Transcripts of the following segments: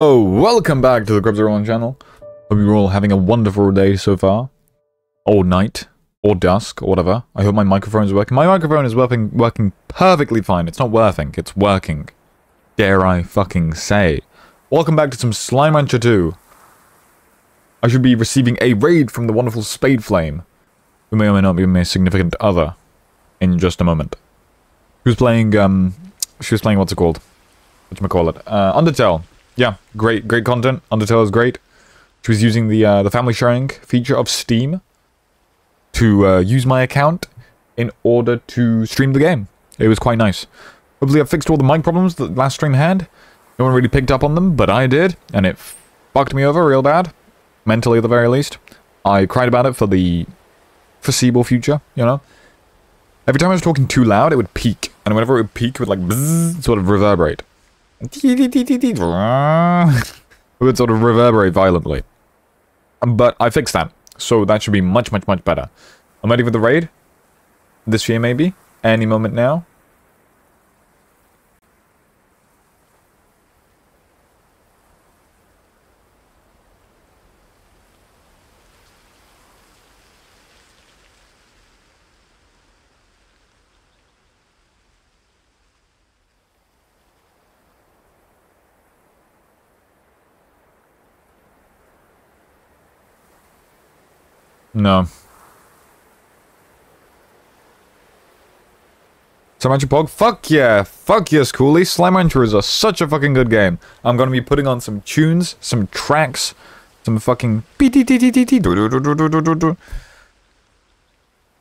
Oh, welcome back to the Cruubs channel. Hope you're all having a wonderful day so far. Or night. Or dusk, or whatever. I hope my microphone is working. My microphone is working working perfectly fine. It's not working, it's working. Dare I fucking say. Welcome back to some Slime Rancher 2. I should be receiving a raid from the wonderful Spade Flame, who may or may not be my significant other, in just a moment. Who's playing, um, she was playing, what's it called? Whatchamacallit? Uh, Undertale yeah, great, great content. Undertale is great. She was using the uh, the family sharing feature of Steam to uh, use my account in order to stream the game. It was quite nice. Hopefully I fixed all the mic problems that last stream had. No one really picked up on them, but I did, and it fucked me over real bad. Mentally, at the very least. I cried about it for the foreseeable future, you know? Every time I was talking too loud, it would peak. And whenever it would peak, it would like bzzz, sort of reverberate. it would sort of reverberate violently. Um, but I fixed that, so that should be much, much, much better. I'm ready for the raid. This year, maybe. Any moment now. No. Slime Rancher Pog? Fuck yeah! Fuck yes, Cooley! Slime Rancher is a, such a fucking good game. I'm gonna be putting on some tunes, some tracks, some fucking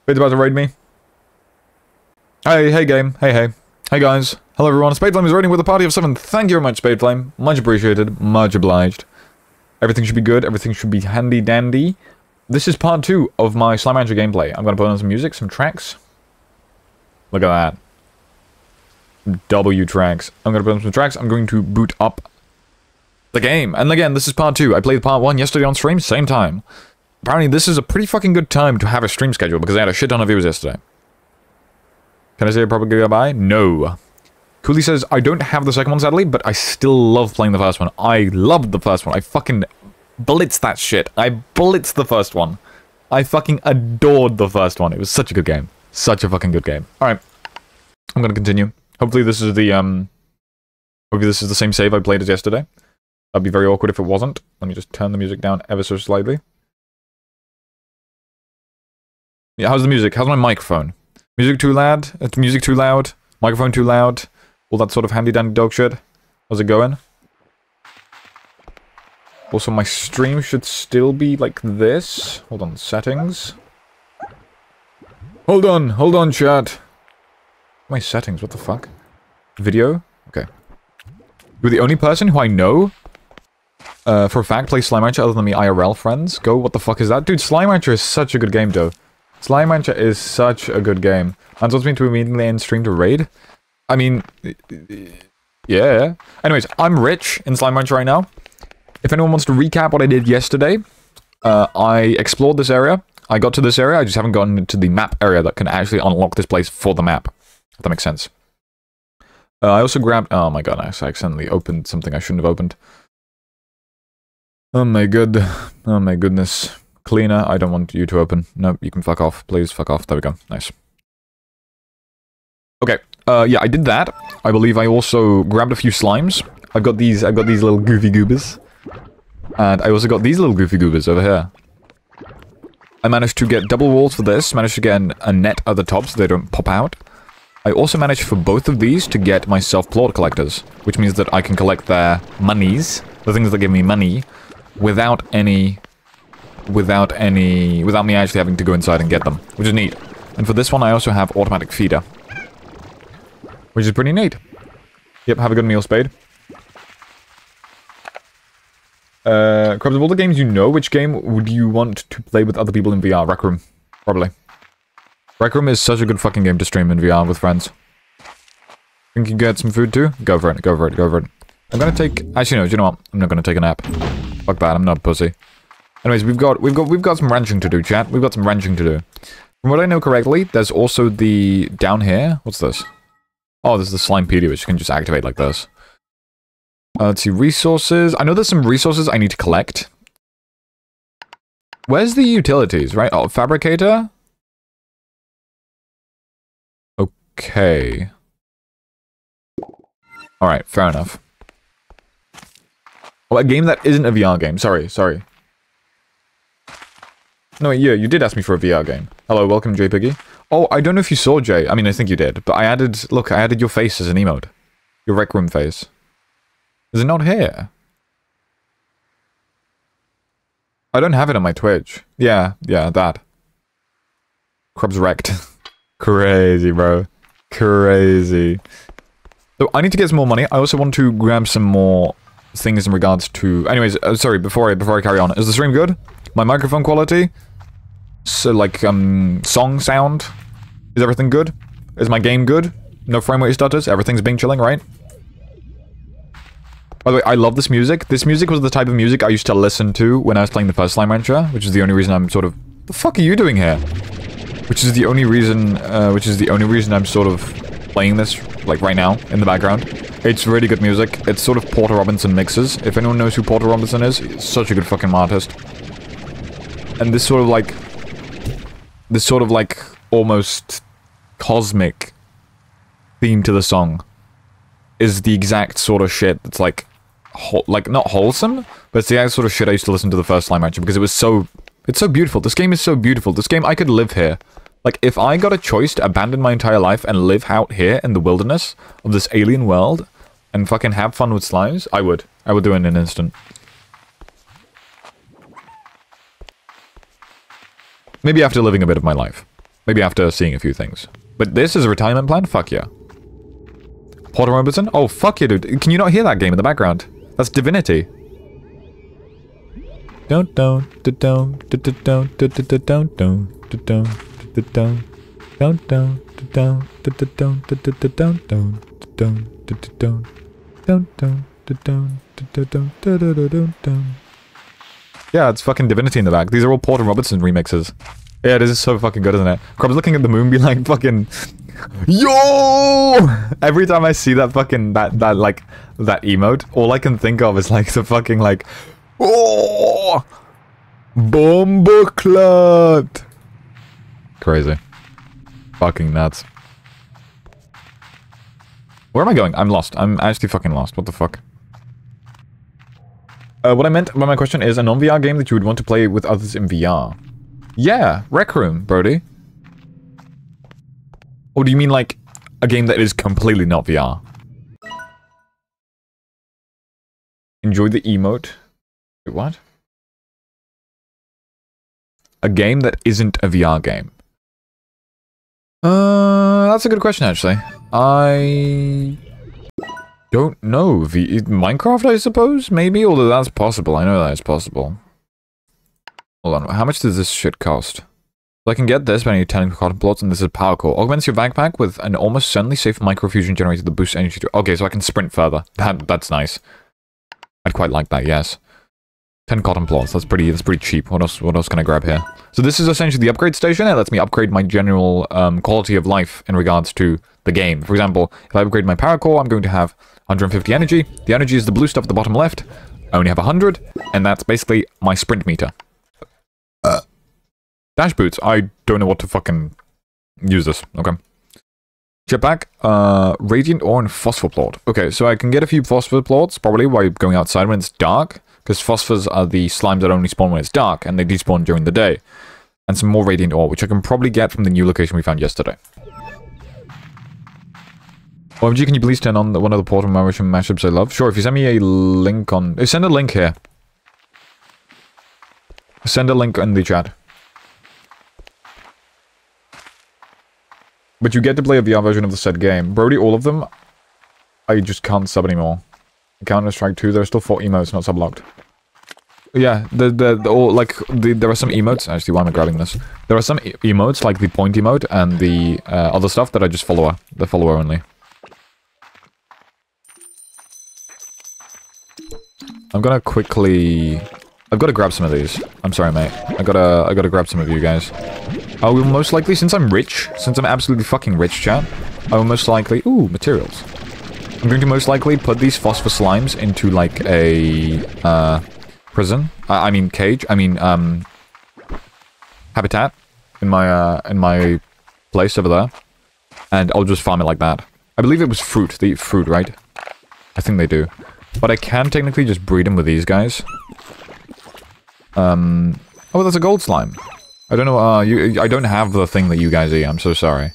Wait about to raid me. Hey, hey game. Hey, hey. Hey guys. Hello everyone. Spadeflame is raiding with a party of seven. Thank you very much, Spadeflame. Much appreciated. Much obliged. Everything should be good. Everything should be handy dandy. This is part two of my Slime Rancher gameplay. I'm going to put on some music, some tracks. Look at that. W tracks. I'm going to put on some tracks. I'm going to boot up the game. And again, this is part two. I played part one yesterday on stream, same time. Apparently, this is a pretty fucking good time to have a stream schedule because I had a shit ton of viewers yesterday. Can I say a proper goodbye? No. Cooley says, I don't have the second one, sadly, but I still love playing the first one. I loved the first one. I fucking blitz that shit. I blitzed the first one. I fucking adored the first one. It was such a good game. Such a fucking good game. Alright. I'm gonna continue. Hopefully this is the, um... Hopefully this is the same save I played as yesterday. That'd be very awkward if it wasn't. Let me just turn the music down ever so slightly. Yeah, how's the music? How's my microphone? Music too loud? Music too loud? Microphone too loud? All that sort of handy-dandy dog shit? How's it going? Also, my stream should still be like this. Hold on, settings. Hold on, hold on, chat. My settings, what the fuck? Video? Okay. You're the only person who I know uh, for a fact plays Slime Rancher other than me IRL friends. Go, what the fuck is that? Dude, Slime Rancher is such a good game, though. Slime Rancher is such a good game. And wants me to immediately end stream to raid? I mean, yeah. Anyways, I'm rich in Slime Rancher right now. If anyone wants to recap what I did yesterday, uh, I explored this area. I got to this area, I just haven't gotten to the map area that can actually unlock this place for the map. If that makes sense. Uh, I also grabbed... Oh my god, I accidentally opened something I shouldn't have opened. Oh my good... Oh my goodness. Cleaner, I don't want you to open. No, you can fuck off. Please, fuck off. There we go. Nice. Okay, uh, yeah, I did that. I believe I also grabbed a few slimes. I've got these, I've got these little goofy goobers. And I also got these little goofy goobers over here. I managed to get double walls for this, managed to get a net at the top so they don't pop out. I also managed for both of these to get myself plort collectors, which means that I can collect their monies, the things that give me money, without any... without any... without me actually having to go inside and get them, which is neat. And for this one I also have automatic feeder, which is pretty neat. Yep, have a good meal, Spade. Uh, of all the games you know, which game would you want to play with other people in VR? Rec Room. Probably. Rec Room is such a good fucking game to stream in VR with friends. Think you can get some food too? Go for it, go for it, go for it. I'm gonna take... Actually, no, do you know what? I'm not gonna take a nap. Fuck that, I'm not a pussy. Anyways, we've got, we've got, we've got some ranching to do, chat. We've got some ranching to do. From what I know correctly, there's also the... Down here? What's this? Oh, this is the Slimepedia, which you can just activate like this. Uh, let's see, resources. I know there's some resources I need to collect. Where's the utilities, right? Oh, fabricator? Okay. Alright, fair enough. Oh, a game that isn't a VR game. Sorry, sorry. No, yeah, you did ask me for a VR game. Hello, welcome, Jay Piggy. Oh, I don't know if you saw Jay. I mean, I think you did. But I added... Look, I added your face as an emote. Your Rec Room face. Is it not here? I don't have it on my Twitch. Yeah, yeah, that. Crub's wrecked. Crazy, bro. Crazy. So I need to get some more money. I also want to grab some more things in regards to... Anyways, uh, sorry, before I, before I carry on. Is the stream good? My microphone quality? So, like, um, song sound? Is everything good? Is my game good? No frame rate stutters? Everything's being chilling, right? By the way, I love this music. This music was the type of music I used to listen to when I was playing the first Slime Rancher, which is the only reason I'm sort of... The fuck are you doing here? Which is the only reason, uh, which is the only reason I'm sort of playing this, like, right now, in the background. It's really good music. It's sort of Porter Robinson mixes. If anyone knows who Porter Robinson is, he's such a good fucking artist. And this sort of, like... This sort of, like, almost cosmic theme to the song is the exact sort of shit that's, like, like, not wholesome, but it's the exact sort of shit I used to listen to the first Slime Rancher because it was so... It's so beautiful. This game is so beautiful. This game, I could live here. Like, if I got a choice to abandon my entire life and live out here in the wilderness of this alien world and fucking have fun with slimes, I would. I would do it in an instant. Maybe after living a bit of my life. Maybe after seeing a few things. But this is a retirement plan? Fuck yeah. Porter Robinson? Oh, fuck yeah, dude. Can you not hear that game in the background? That's Divinity. Don't don't don't don't don't don't don't don't don't don't down down down down down down down down yeah, it's fucking Divinity in the back. These are all Porter Robinson remixes. Yeah, this is so fucking good, isn't it? Crab's looking at the moon be like fucking Yo! Every time I see that fucking that that like that emote, all I can think of is like the fucking like Oh Bomboclat Crazy. Fucking nuts. Where am I going? I'm lost. I'm actually fucking lost. What the fuck? Uh, what I meant by my question is a non-VR game that you would want to play with others in VR. Yeah, Rec Room, Brody. Or do you mean like a game that is completely not VR? Enjoy the emote. Wait, what? A game that isn't a VR game. Uh, that's a good question, actually. I don't know. V Minecraft, I suppose? Maybe? Although that's possible. I know that is possible. Hold on. How much does this shit cost? So I can get this by 10 cotton plorts, and this is power core. Augments your backpack with an almost certainly safe microfusion generator that boosts energy to- Okay, so I can sprint further. That That's nice. I'd quite like that, yes. 10 cotton plorts. That's pretty that's pretty cheap. What else what else can I grab here? So this is essentially the upgrade station. It lets me upgrade my general um, quality of life in regards to the game. For example, if I upgrade my power core, I'm going to have 150 energy. The energy is the blue stuff at the bottom left. I only have 100, and that's basically my sprint meter. Dash boots. I don't know what to fucking use this. Okay. Jetpack, uh, Radiant Ore and Phosphor Plort. Okay, so I can get a few Phosphor Plorts, probably while going outside when it's dark because phosphors are the slimes that only spawn when it's dark, and they despawn during the day. And some more radiant ore, which I can probably get from the new location we found yesterday. OMG, can you please turn on the, one of the Porter Robinson mashups I love? Sure, if you send me a link on... Send a link here. Send a link in the chat. But you get to play a VR version of the said game. Brody, all of them, I just can't sub anymore. Counter-Strike 2, there are still four emotes not sublocked. Yeah, the, the, all, like, the, there are some emotes, actually, why am I grabbing this? There are some e emotes, like the point emote and the uh, other stuff that are just follower, the follower only. I'm gonna quickly... I've gotta grab some of these. I'm sorry, mate. I gotta, I gotta grab some of you guys. I will most likely, since I'm rich, since I'm absolutely fucking rich, chat, I will most likely... Ooh, materials. I'm going to most likely put these phosphor slimes into like a uh, prison. I, I mean cage. I mean um, habitat in my uh, in my place over there, and I'll just farm it like that. I believe it was fruit. They eat fruit, right? I think they do. But I can technically just breed them with these guys. Um. Oh, that's a gold slime. I don't know. Uh, you. I don't have the thing that you guys eat. I'm so sorry.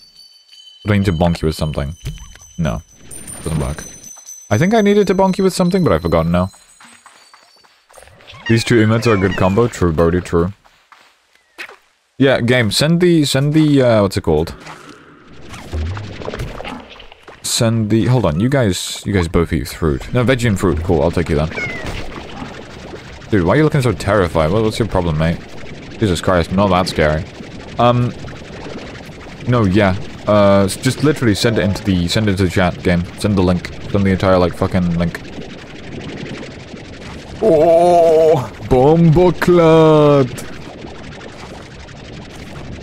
I need to bonk you with something? No. Doesn't work. I think I needed to bonk you with something, but I've forgotten now. These two emotes are a good combo. True, Bodhi, true. Yeah, game, send the, send the, uh, what's it called? Send the, hold on, you guys, you guys both eat fruit. No, veggie and fruit, cool, I'll take you then. Dude, why are you looking so terrified? What, what's your problem, mate? Jesus Christ, not that scary. Um, no, yeah, uh, just literally send it into the, send it to the chat, game. Send the link. Send the entire, like, fucking link. Oh, Bomboclad!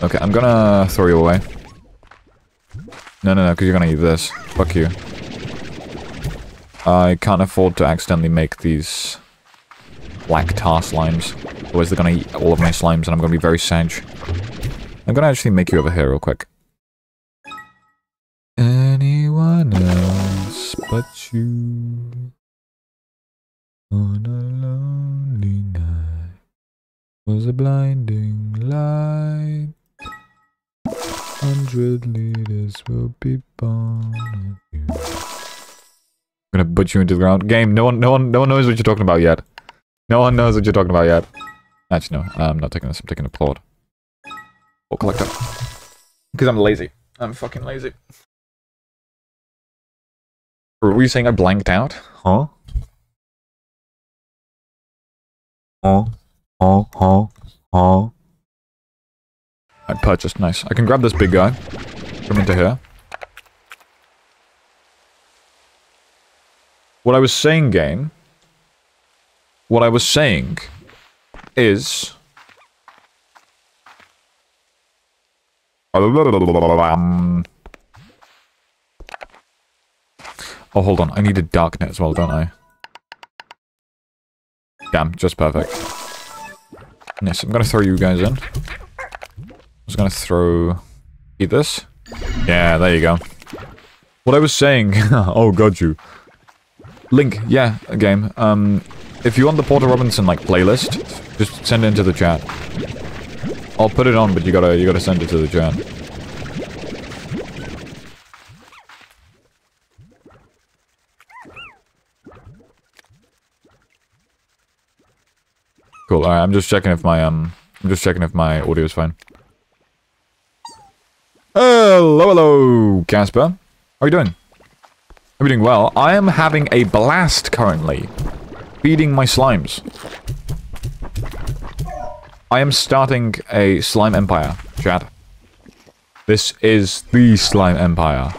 Okay, I'm gonna throw you away. No, no, no, because you're gonna eat this. Fuck you. I can't afford to accidentally make these black tar slimes. Otherwise they're gonna eat all of my slimes and I'm gonna be very sad. I'm gonna actually make you over here real quick. Anyone else but you on a lonely night was a blinding light. Hundred liters will be born of you. I'm gonna put you into the ground. Game, no one no one no one knows what you're talking about yet. No one knows what you're talking about yet. Actually no, I'm not taking this, I'm taking a plort. Or collector. Because I'm lazy. I'm fucking lazy. Were you saying I blanked out? Huh? Huh? Huh? Huh? Huh? I purchased, nice. I can grab this big guy. Come into here. What I was saying, game... What I was saying is... Oh, hold on. I need a dark net as well, don't I? Damn, just perfect. Nice, I'm gonna throw you guys in I was gonna throw... Eat this? Yeah, there you go. What I was saying... oh, got you. Link, yeah, a game. Um, if you want the Porter Robinson, like, playlist, just send it into the chat. I'll put it on, but you gotta, you gotta send it to the chat. Cool, alright, I'm just checking if my, um... I'm just checking if my audio is fine. Hello, hello, Casper. How are you doing? I'm doing well? I am having a blast currently. Feeding my slimes. I am starting a slime empire, Chad. This is the slime empire.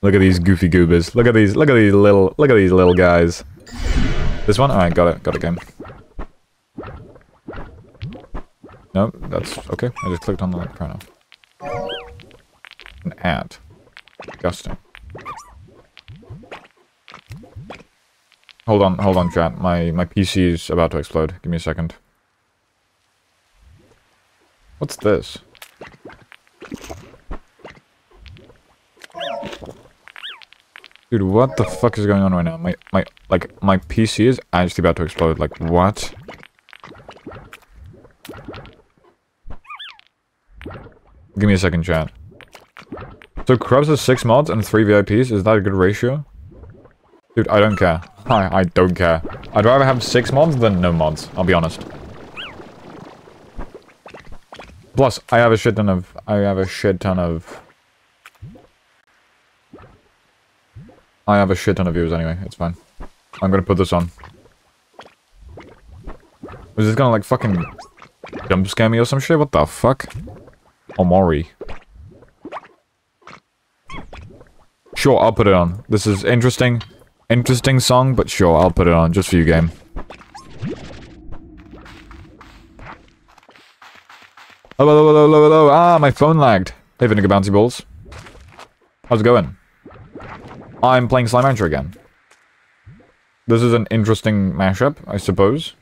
Look at these goofy goobers. Look at these, look at these little, look at these little guys. This one? Alright, got it, got it, game. No, that's okay. I just clicked on the link right now. An ad. Disgusting. Hold on, hold on, chat. My my PC is about to explode. Give me a second. What's this? Dude, what the fuck is going on right now? My my like my PC is actually about to explode. Like what? Give me a second, chat. So Cruubs has 6 mods and 3 VIPs? Is that a good ratio? Dude, I don't care. I, I don't care. I'd rather have 6 mods than no mods, I'll be honest. Plus, I have a shit ton of... I have a shit ton of... I have a shit ton of views anyway, it's fine. I'm gonna put this on. Is this gonna like fucking jump scare me or some shit? What the fuck? Omori. Sure, I'll put it on. This is interesting. Interesting song, but sure, I'll put it on just for you, game. Hello, hello, hello, hello, hello. Ah, my phone lagged. Hey, Vinegar Bouncy Balls. How's it going? I'm playing Slime Rancher again. This is an interesting mashup, I suppose.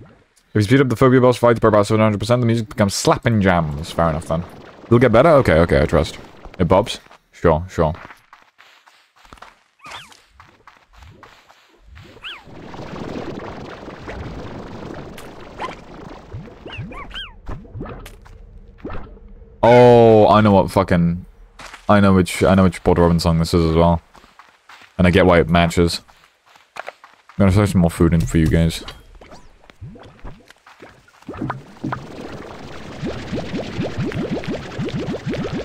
If you speed up the phobia boss fights by about 700%, the music becomes slapping jams. Fair enough then. It'll get better? Okay, okay, I trust. It bobs? Sure, sure. Oh, I know what fucking... I know which I know which Porter Robinson song this is as well. And I get why it matches. I'm gonna throw some more food in for you guys.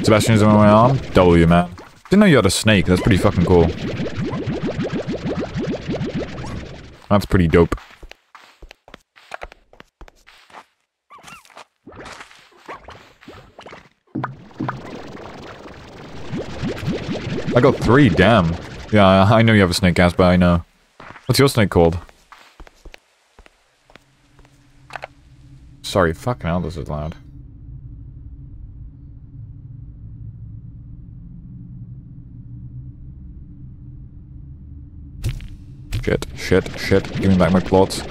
Sebastian's on my arm? W, man. Didn't know you had a snake. That's pretty fucking cool. That's pretty dope. I got three, damn. Yeah, I know you have a snake, Casper, I know. What's your snake called? Sorry, fucking hell, this is loud. Shit, shit, shit. Give me back my plorts.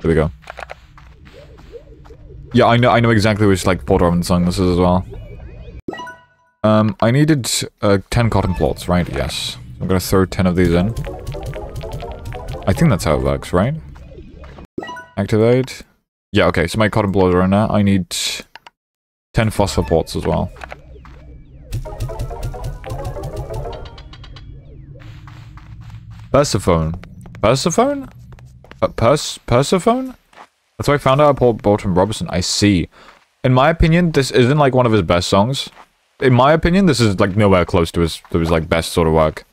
There we go. Yeah, I know I know exactly which like Porter Robinson song this is as well. Um, I needed uh, 10 cotton plorts, right? Yes. I'm gonna throw 10 of these in. I think that's how it works, right? Activate. Yeah, okay, so my cotton plorts are in there. I need 10 phosphor plorts as well. Persephone. Persephone? Uh, Pers Persephone? That's why I found out about Bolton Robertson. I see. In my opinion, this isn't like one of his best songs in my opinion, this is like nowhere close to his to his like best sort of work.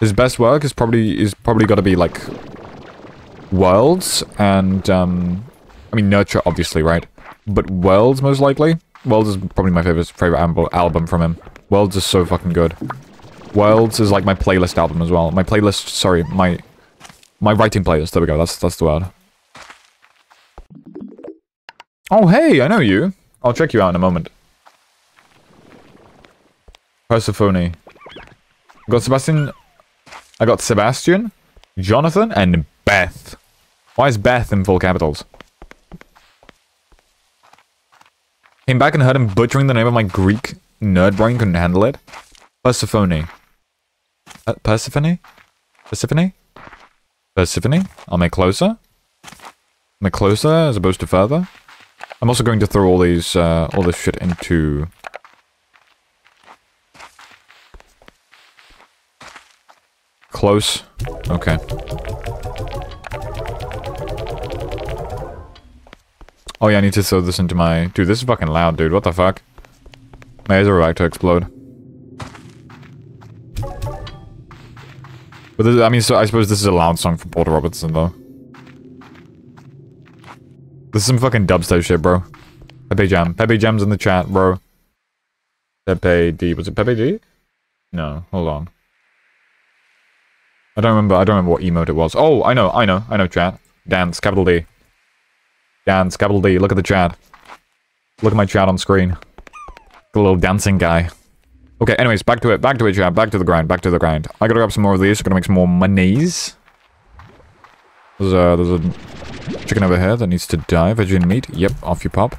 His best work is probably is probably got to be like Worlds and um, I mean Nurture obviously right, but Worlds most likely. Worlds is probably my favorite favorite album from him. Worlds is so fucking good. Worlds is like my playlist album as well. My playlist, sorry, my my writing playlist. There we go. That's that's the word. Oh hey, I know you. I'll check you out in a moment. Persephone. Got Sebastian. I got Sebastian, Jonathan, and Beth. Why is Beth in full capitals? Came back and heard him butchering the name of my Greek nerd brain couldn't handle it. Persephone. Uh, Persephone? Persephone? Persephone? I'll make closer. Make closer as opposed to further. I'm also going to throw all these, uh, all this shit into Close. Okay. Oh yeah, I need to throw this into my... Dude, this is fucking loud, dude. What the fuck? My eyes are about to explode. But this, I mean, so I suppose this is a loud song for Porter Robertson, though. This is some fucking dubstep shit, bro. Pepe Jam. Pepe Jam's in the chat, bro. Pepe D. Was it Pepe D? No, hold on. I don't remember. I don't remember what emote it was. Oh, I know. I know. I know. Chat. Dance. Capital D. Dance. Capital D. Look at the chat. Look at my chat on screen. The little dancing guy. Okay. Anyways, back to it. Back to it, chat. Back to the grind. Back to the grind. I gotta grab some more of these. Gonna make some more monies. There's a there's a chicken over here that needs to die. Virgin meat. Yep. Off you pop.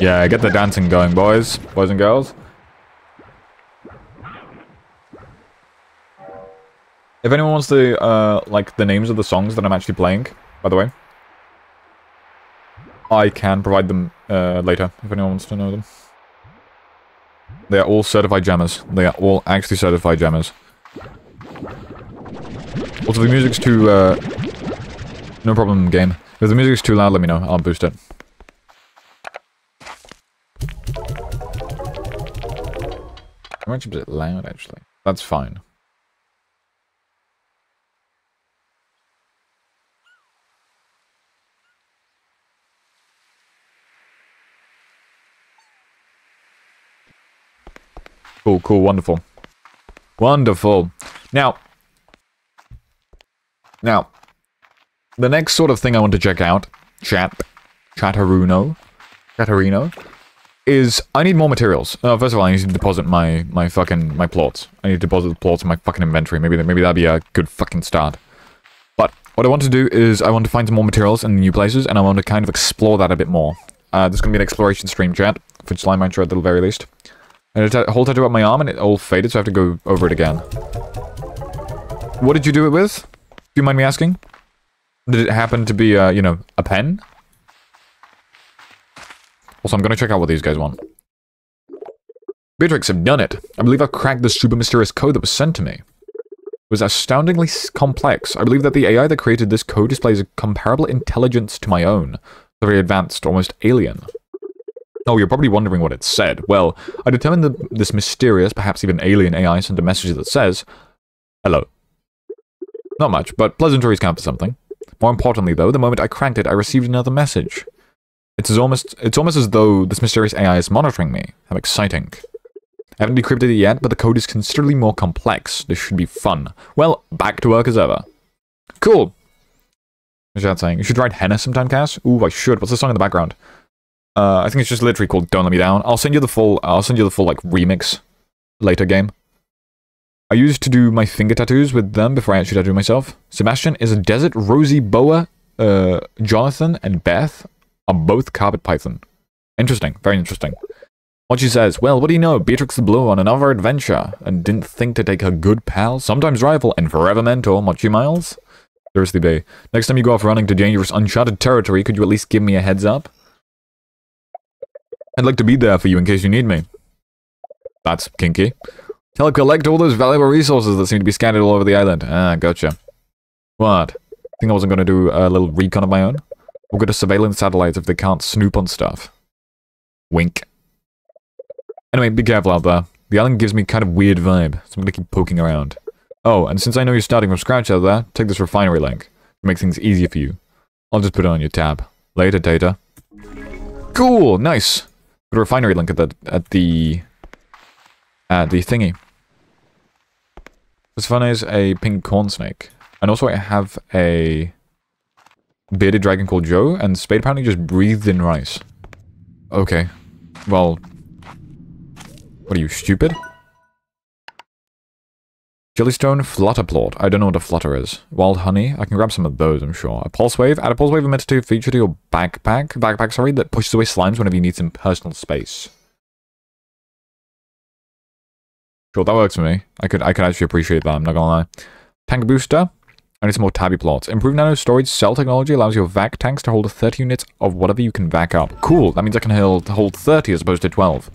Yeah, get the dancing going, boys, boys and girls. If anyone wants to, uh, like, the names of the songs that I'm actually playing, by the way, I can provide them uh, later, if anyone wants to know them. They are all certified jammers. They are all actually certified jammers. Also, the music's too, uh... No problem, game. If the music's too loud, let me know. I'll boost it. How much is it loud, actually? That's fine. Cool, cool, wonderful. Wonderful. Now, now, the next sort of thing I want to check out, chat, Chatteruno, Chatterino, is I need more materials. Uh, first of all, I need to deposit my my fucking my plorts. I need to deposit the plorts in my fucking inventory. Maybe maybe that'd be a good fucking start. But what I want to do is I want to find some more materials in new places, and I want to kind of explore that a bit more. Uh, there's gonna be an exploration stream chat for Slime Rancher at the very least. And a whole tattoo up my arm, and it all faded, so I have to go over it again. What did you do it with? Do you mind me asking? Did it happen to be, uh, you know, a pen? Also, I'm gonna check out what these guys want. Beatrix have done it. I believe I've cracked the super mysterious code that was sent to me. It was astoundingly complex. I believe that the AI that created this code displays a comparable intelligence to my own. Very advanced, almost alien. Oh, you're probably wondering what it said. Well, I determined that this mysterious, perhaps even alien AI sent a message that says, Hello. Not much, but pleasantries count for something. More importantly, though, the moment I cranked it, I received another message. It's almost it's almost as though this mysterious AI is monitoring me. How exciting. I haven't decrypted it yet, but the code is considerably more complex. This should be fun. Well, back to work as ever. Cool. What's that saying? You should write henna sometime, Cass? Ooh, I should. What's the song in the background? Uh, I think it's just literally called Don't Let Me Down. I'll send you the full, I'll send you the full, like, remix later game. I used to do my finger tattoos with them before I actually tattoo myself. Sebastian is a desert, Rosy Boa, uh, Jonathan and Beth are both carpet python. Interesting, very interesting. What she says, well, what do you know, Beatrix the Blue on another adventure, and didn't think to take her good pal, sometimes rival, and forever mentor, Mochi Miles? Seriously, Bay. Next time you go off running to dangerous, uncharted territory, could you at least give me a heads up? I'd like to be there for you in case you need me. That's kinky. Help collect all those valuable resources that seem to be scattered all over the island. Ah, gotcha. What? Think I wasn't going to do a little recon of my own? We'll go to surveillance satellites if they can't snoop on stuff. Wink. Anyway, be careful out there. The island gives me kind of weird vibe, so I'm gonna keep poking around. Oh, and since I know you're starting from scratch out there, take this refinery link. To make things easier for you. I'll just put it on your tab. Later, Data. Cool, nice. A refinery link at the at the at the thingy. This fun is a pink corn snake. And also I have a bearded dragon called Joe, and Spade apparently just breathed in rice. Okay. Well... What are you, stupid? Jellystone Flutterplort. I don't know what a flutter is. Wild honey. I can grab some of those, I'm sure. A pulse wave. Add a pulse wave emitter to feature to your backpack. Backpack, sorry, that pushes away slimes whenever you need some personal space. Sure, that works for me. I could I could actually appreciate that, I'm not gonna lie. Tank booster. I need some more tabby plorts. Improved nano storage cell technology allows your vac tanks to hold 30 units of whatever you can vac up. Cool, that means I can hold 30 as opposed to 12.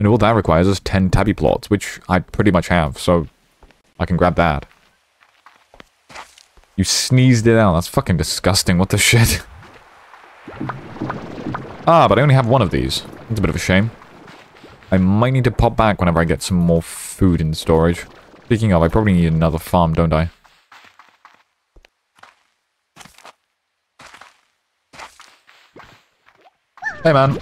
And all that requires is 10 tabby plorts, which I pretty much have, so I can grab that. You sneezed it out. That's fucking disgusting. What the shit? ah, but I only have one of these. It's a bit of a shame. I might need to pop back whenever I get some more food in storage. Speaking of, I probably need another farm, don't I? Hey, man.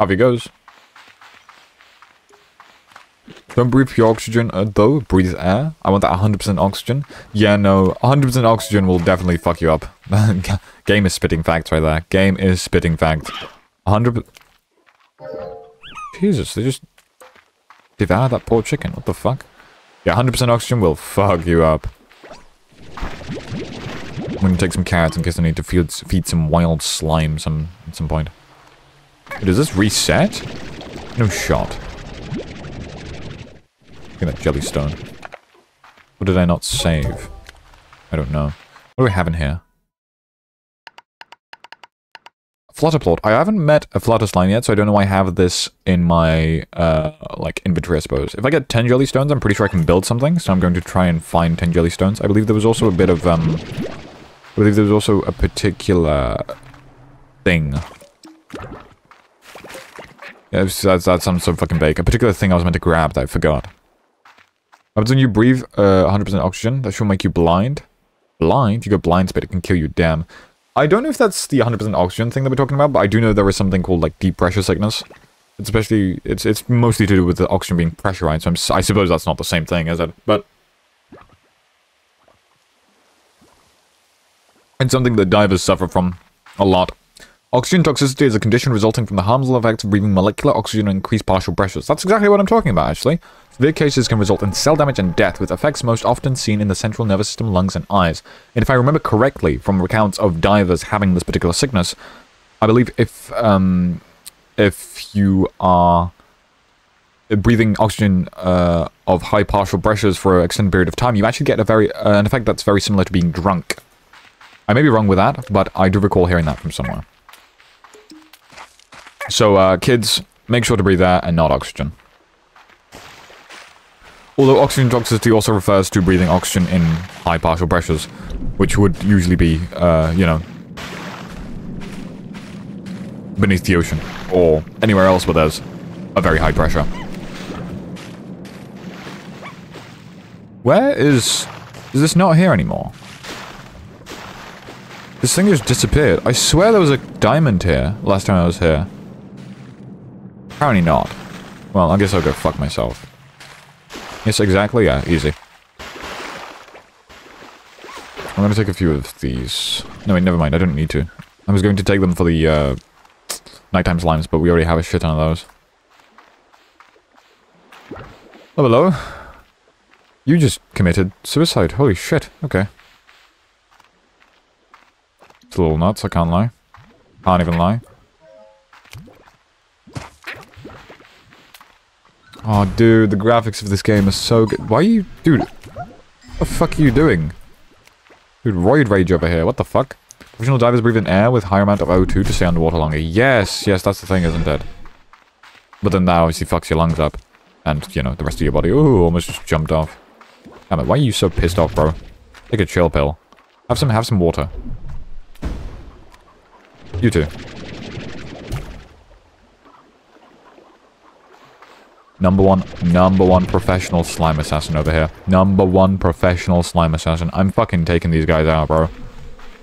Off he goes. Don't breathe pure oxygen, uh, though. Breathe air. I want that 100% oxygen. Yeah, no. 100% oxygen will definitely fuck you up. Game is spitting facts right there. Game is spitting facts. 100 Jesus, they just devoured that poor chicken. What the fuck? Yeah, 100% oxygen will fuck you up. I'm gonna take some carrots in case I need to feed, feed some wild slime some at some point. Does this reset? No shot. Look at that jellystone. What did I not save? I don't know. What do we have in here? Flutterplort. I haven't met a Flutter Slime yet, so I don't know why I have this in my, uh, like, inventory, I suppose. If I get 10 Jellystones, I'm pretty sure I can build something, so I'm going to try and find 10 Jellystones. I believe there was also a bit of, um... I believe there was also a particular... thing yeah, that's, that's some sort of fucking bake. A particular thing I was meant to grab that I forgot. Happens when you breathe 100% uh, oxygen. That should make you blind. Blind? You go blind spit. It can kill you. Damn. I don't know if that's the 100% oxygen thing that we're talking about, but I do know there is something called, like, deep pressure sickness. It's especially... It's it's mostly to do with the oxygen being pressurized, so I'm, I suppose that's not the same thing, is it? But... It's something that divers suffer from a lot. Oxygen toxicity is a condition resulting from the harmful effects of breathing molecular oxygen and increased partial pressures. That's exactly what I'm talking about, actually. Severe cases can result in cell damage and death, with effects most often seen in the central nervous system, lungs, and eyes. And if I remember correctly from accounts of divers having this particular sickness, I believe if um, if you are breathing oxygen uh, of high partial pressures for an extended period of time, you actually get a very uh, an effect that's very similar to being drunk. I may be wrong with that, but I do recall hearing that from somewhere. So, uh, kids, make sure to breathe air and not oxygen. Although oxygen toxicity also refers to breathing oxygen in high partial pressures, which would usually be, uh, you know, beneath the ocean, or anywhere else where there's a very high pressure. Where is... Is this not here anymore? This thing just disappeared. I swear there was a diamond here last time I was here. Apparently not. Well, I guess I'll go fuck myself. Yes, exactly, yeah, easy. I'm gonna take a few of these. No, wait, never mind, I don't need to. I was going to take them for the, uh, nighttime slimes, but we already have a shit ton of those. Oh, hello. You just committed suicide. Holy shit, okay. It's a little nuts, I can't lie. Can't even lie. Oh, dude, the graphics of this game are so good. Why are you... Dude, what the fuck are you doing? Dude, roid rage over here. What the fuck? Professional divers breathe in air with higher amount of O2 to stay underwater longer. Yes, yes, that's the thing, isn't it? But then that obviously fucks your lungs up. And, you know, the rest of your body. Ooh, almost just jumped off. Damn it, why are you so pissed off, bro? Take a chill pill. Have some, have some water. You too. Number one, number one professional slime assassin over here. Number one professional slime assassin. I'm fucking taking these guys out, bro.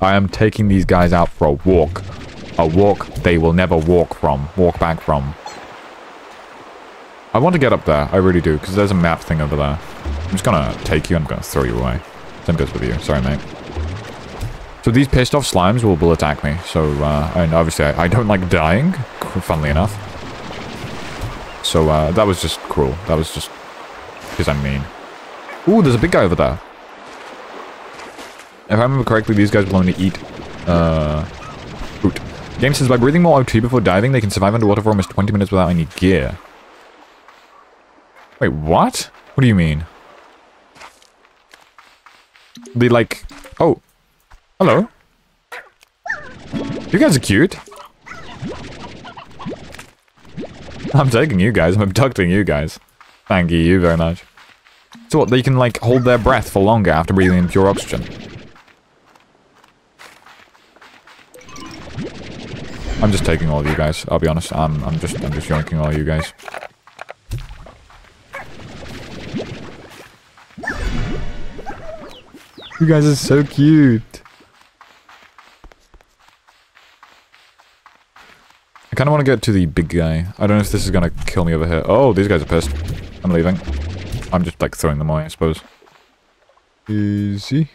I am taking these guys out for a walk. A walk they will never walk from. Walk back from. I want to get up there. I really do, because there's a map thing over there. I'm just gonna take you. I'm gonna throw you away. Same goes with you. Sorry, mate. So these pissed off slimes will, will attack me. So, uh, and obviously I, I don't like dying, funnily enough. So uh, that was just cruel. That was just because I'm mean. Ooh, there's a big guy over there. If I remember correctly, these guys will only eat uh, fruit. game says by breathing more O2 before diving, they can survive underwater for almost 20 minutes without any gear. Wait, what? What do you mean? They like... Oh. Hello. You guys are cute. I'm taking you guys. I'm abducting you guys. Thank you, very much. So what, they can, like, hold their breath for longer after breathing in pure oxygen? I'm just taking all of you guys, I'll be honest. I'm, I'm just, I'm just yoinking all of you guys. You guys are so cute. I kind of want to get to the big guy. I don't know if this is going to kill me over here. Oh, these guys are pissed. I'm leaving. I'm just, like, throwing them away, I suppose. Easy.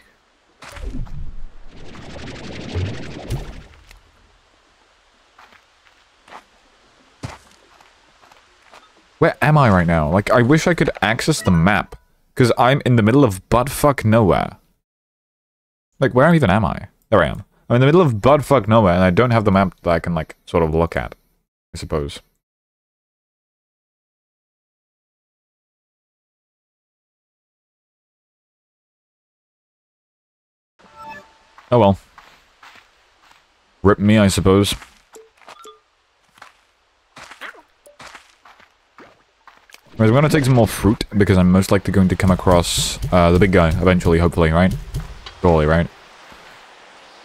Where am I right now? Like, I wish I could access the map. Because I'm in the middle of buttfuck nowhere. Like, where even am I? There I am. I'm in the middle of buttfuck nowhere, and I don't have the map that I can, like, sort of look at, I suppose. Oh well. Rip me, I suppose. Right, we're gonna take some more fruit, because I'm most likely going to come across uh, the big guy, eventually, hopefully, right? Surely, right?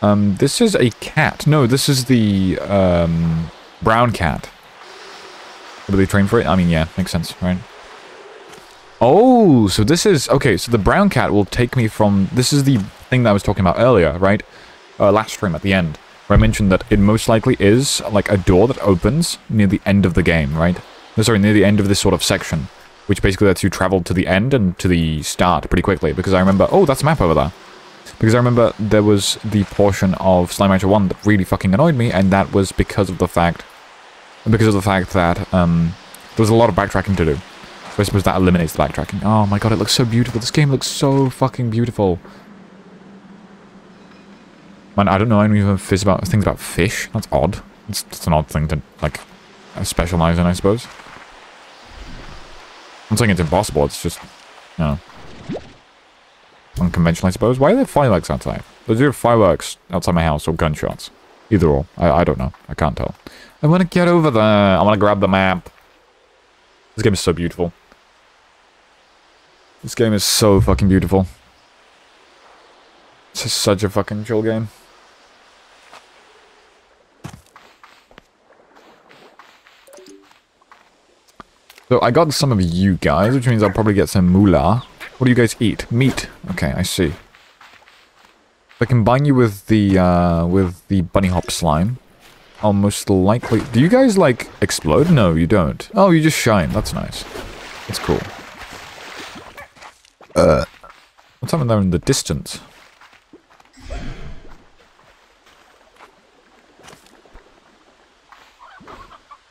Um, this is a cat. No, this is the, um, brown cat. Did they train for it? I mean, yeah, makes sense, right? Oh, so this is... Okay, so the brown cat will take me from... This is the thing that I was talking about earlier, right? Uh, last stream at the end, where I mentioned that it most likely is, like, a door that opens near the end of the game, right? No, sorry, near the end of this sort of section, which basically lets you travel to the end and to the start pretty quickly, because I remember... Oh, that's a map over there. Because I remember there was the portion of Slime Rancher 1 that really fucking annoyed me, and that was because of the fact... Because of the fact that, um... There was a lot of backtracking to do. So I suppose that eliminates the backtracking. Oh my god, it looks so beautiful. This game looks so fucking beautiful. Man, I don't know any things about, things about fish. That's odd. It's, it's an odd thing to, like, specialize in, I suppose. I'm saying it's impossible, it's just, you know, unconventional, I suppose. Why are there fireworks outside? There's either fireworks outside my house or gunshots. Either or. I, I don't know. I can't tell. I want to get over there. I want to grab the map. This game is so beautiful. This game is so fucking beautiful. It's such a fucking chill game. So I got some of you guys, which means I'll probably get some moolah. What do you guys eat? Meat. Okay, I see. If I combine you with the, uh, with the bunny hop slime, I'll most likely... Do you guys, like, explode? No, you don't. Oh, you just shine. That's nice. That's cool. Uh, what's happening there in the distance?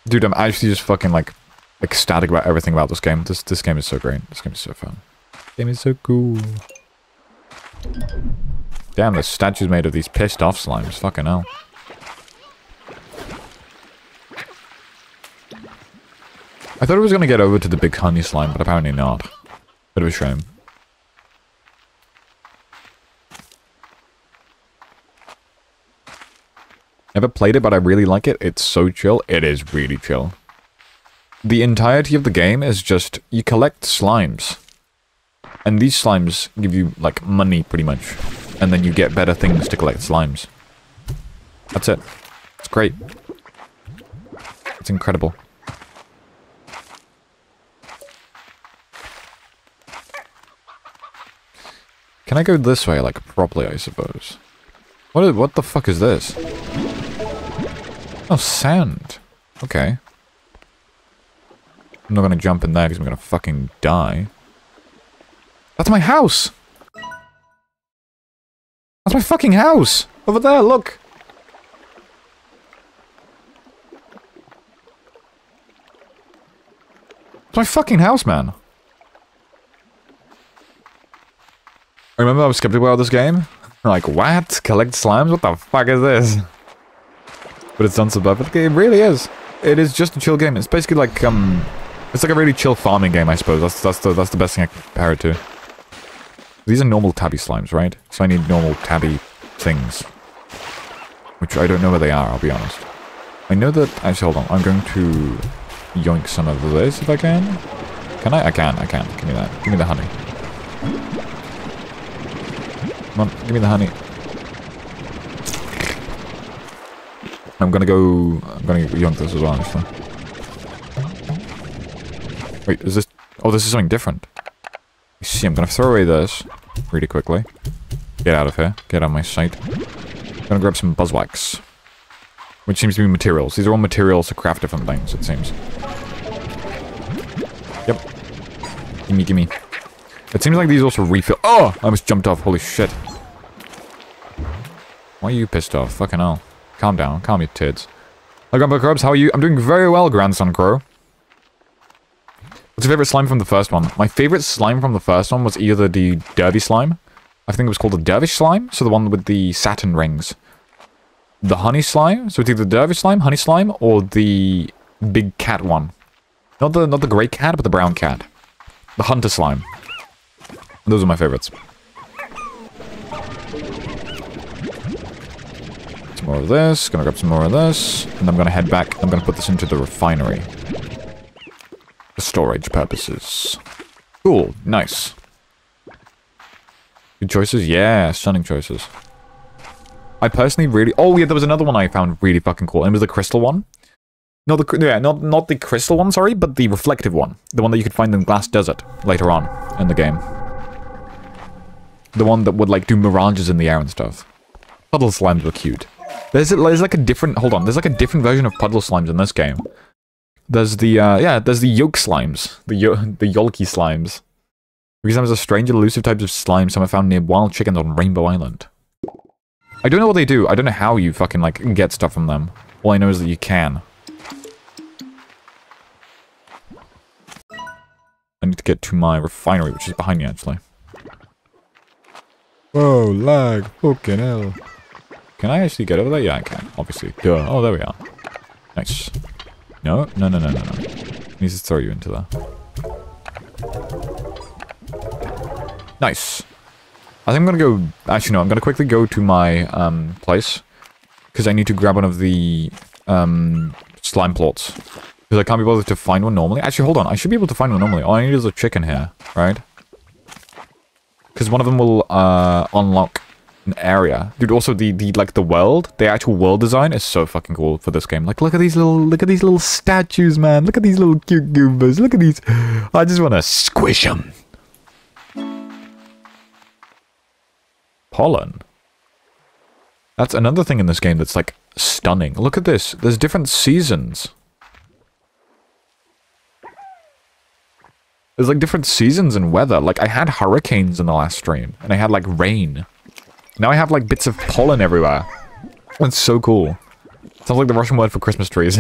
Dude, I'm actually just fucking, like, ecstatic about everything about this game. This this game is so great. This game is so fun. Game is so cool. Damn, the statue's made of these pissed off slimes. Fucking hell. I thought it was going to get over to the big honey slime, but apparently not. Bit of a shame. Never played it, but I really like it. It's so chill. It is really chill. The entirety of the game is just, you collect slimes. And these slimes give you, like, money, pretty much. And then you get better things to collect slimes. That's it. It's great. It's incredible. Can I go this way, like, properly, I suppose? What, what the fuck is this? Oh, sand. Okay. I'm not gonna jump in there because I'm gonna fucking die. That's my house! That's my fucking house! Over there, look! It's my fucking house, man. I remember I was skeptical about this game. like, what? Collect slimes? What the fuck is this? But it's done so. But it really is. It is just a chill game. It's basically like, um... It's like a really chill farming game, I suppose. That's, that's, the, that's the best thing I can compare it to. These are normal tabby slimes, right? So I need normal tabby things. Which I don't know where they are, I'll be honest. I know that... Actually, hold on. I'm going to yoink some of this if I can. Can I? I can, I can. Give me that. Give me the honey. Come on, give me the honey. I'm gonna go... I'm gonna yoink this as well, actually. Wait, is this... Oh, this is something different. See, I'm gonna throw away this really quickly. Get out of here. Get out of my sight. Gonna grab some buzzwax. Which seems to be materials. These are all materials to craft different things, it seems. Yep. Gimme, gimme. It seems like these also refill- Oh! I almost jumped off. Holy shit. Why are you pissed off? Fucking hell. Calm down. Calm your tits. Hi, Grandpa Cruubs. How are you? I'm doing very well, Grandson Crow. What's your favorite slime from the first one? My favorite slime from the first one was either the Derby slime. I think it was called the Dervish slime. So the one with the Saturn rings. The honey slime. So it's either the Dervish slime, honey slime, or the big cat one. Not the not the gray cat, but the brown cat. The hunter slime. Those are my favorites. Some more of this. Gonna grab some more of this. And I'm gonna head back. I'm gonna put this into the refinery for storage purposes. Cool, nice. Good choices? Yeah, stunning choices. I personally really... Oh, yeah, there was another one I found really fucking cool. And it was the crystal one. Not the... Yeah, not, not the crystal one, sorry, but the reflective one. The one that you could find in Glass Desert later on in the game. The one that would, like, do mirages in the air and stuff. Puddle slimes were cute. There's, there's like a different... Hold on. There's like a different version of puddle slimes in this game. There's the, uh, yeah, there's the yolk slimes. The, yo the yolky slimes. Because there's a strange elusive types of slime some are found near wild chickens on Rainbow Island. I don't know what they do. I don't know how you fucking, like, get stuff from them. All I know is that you can. I need to get to my refinery, which is behind me, actually. Whoa, lag. Fucking hell. Can I actually get over there? Yeah, I can, obviously. Duh. Oh, there we are. Nice. No, no, no, no, no, no. I to throw you into there. Nice. I think I'm gonna go... Actually, no. I'm gonna quickly go to my um, place. Because I need to grab one of the um, slime plots. Because I can't be bothered to find one normally. Actually, hold on. I should be able to find one normally. All I need is a chicken here, right? Because one of them will uh, unlock an area. Dude, also the, the like the world, the actual world design is so fucking cool for this game. Like look at these little look at these little statues, man. Look at these little cute goombas. Look at these. I just want to squish them. Pollen. That's another thing in this game that's like stunning. Look at this. There's different seasons. There's like different seasons and weather. Like I had hurricanes in the last stream and I had like rain. Now I have like bits of pollen everywhere. That's so cool. Sounds like the Russian word for Christmas trees.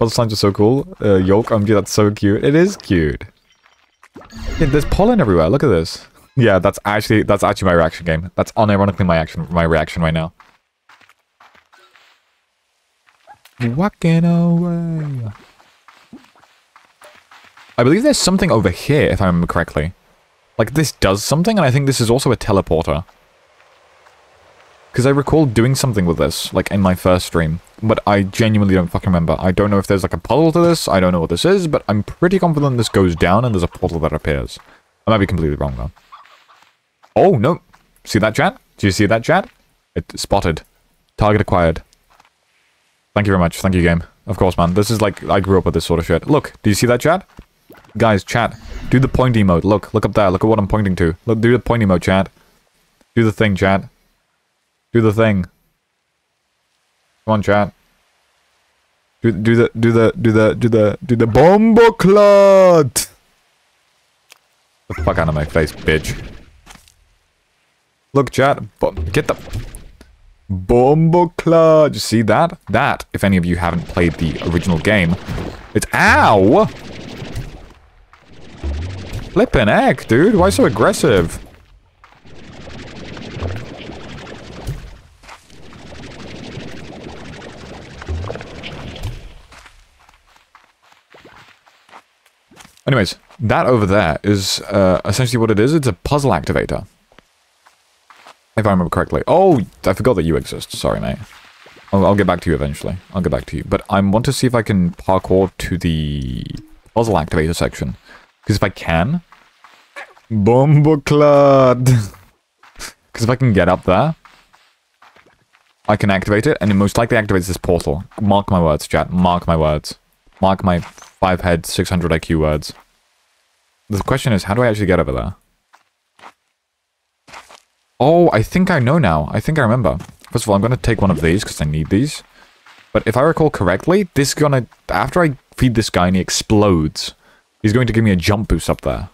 The slimes are so cool. Uh, yolk, OMG, that's so cute. It is cute. Yeah, there's pollen everywhere. Look at this. Yeah, that's actually that's actually my reaction game. That's unironically my action my reaction right now. Walking away. I believe there's something over here, if I remember correctly. Like, this does something, and I think this is also a teleporter. Because I recall doing something with this, like, in my first stream. But I genuinely don't fucking remember. I don't know if there's, like, a puzzle to this. I don't know what this is, but I'm pretty confident this goes down and there's a portal that appears. I might be completely wrong, though. Oh, no. See that, chat? Do you see that, chat? It spotted. Target acquired. Thank you very much. Thank you, game. Of course, man. This is like, I grew up with this sort of shit. Look, do you see that, chat? Guys, chat. Do the point emote. Look, look up there. Look at what I'm pointing to. Look, do the point emote, chat. Do the thing, chat. Do the thing. Come on, chat. Do, do the do the do the do the do the bombo clot. The fuck out of my face, bitch. Look, chat. Get the bombo clot. You see that? That, if any of you haven't played the original game, it's ow. Flippin' egg, dude. Why so aggressive? Anyways, that over there is uh, essentially what it is. It's a puzzle activator. If I remember correctly. Oh, I forgot that you exist. Sorry, mate. I'll, I'll get back to you eventually. I'll get back to you. But I want to see if I can parkour to the puzzle activator section. Because if I can... Bomboclad! Because if I can get up there, I can activate it, and it most likely activates this portal. Mark my words, chat. Mark my words. Mark my 5 head, 600 IQ words. The question is, how do I actually get over there? Oh, I think I know now. I think I remember. First of all, I'm going to take one of these, because I need these. But if I recall correctly, this to... After I feed this guy and he explodes, He's going to give me a jump boost up there.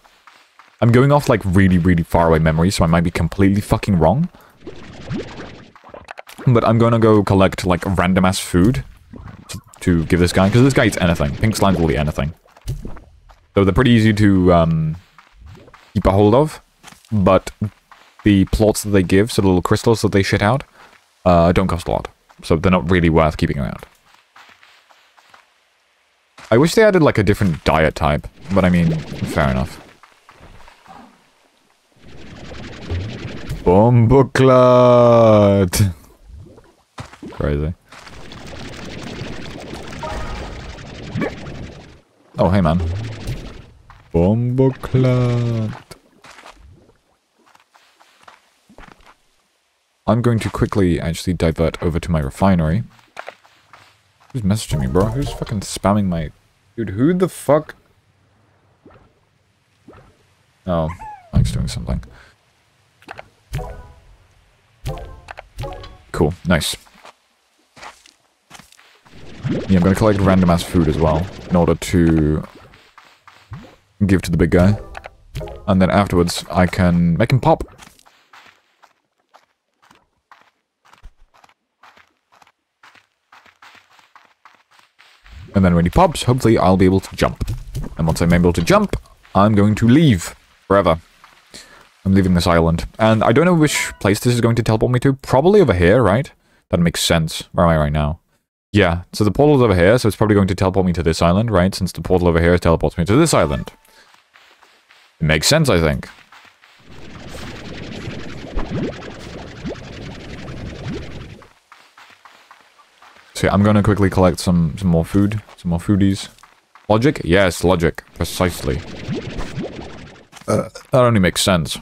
I'm going off like really, really far away memory, so I might be completely fucking wrong. But I'm going to go collect like random ass food to, give this guy, because this guy eats anything. Pink slimes will eat anything. So they're pretty easy to um, keep a hold of, but the plorts that they give, so the little crystals that they shit out, uh, don't cost a lot. So they're not really worth keeping around. I wish they added like a different diet type, but I mean, fair enough. Bomboclat! Crazy. Oh, hey man. Bomboclat. I'm going to quickly actually divert over to my refinery. Who's messaging me, bro? Who's fucking spamming my... Dude, who the fuck... Oh, Mike's doing something. Cool, nice. Yeah, I'm gonna collect random ass food as well, in order to give to the big guy. And then afterwards, I can make him pop. And then when he pops, hopefully I'll be able to jump. And once I'm able to jump, I'm going to leave forever. I'm leaving this island. And I don't know which place this is going to teleport me to. Probably over here, right? That makes sense. Where am I right now? Yeah, so the portal's over here, so it's probably going to teleport me to this island, right? Since the portal over here teleports me to this island. It makes sense, I think. So yeah, I'm gonna quickly collect some, some more food, some more foodies. Logic? Yes, logic. Precisely. Uh, that only makes sense.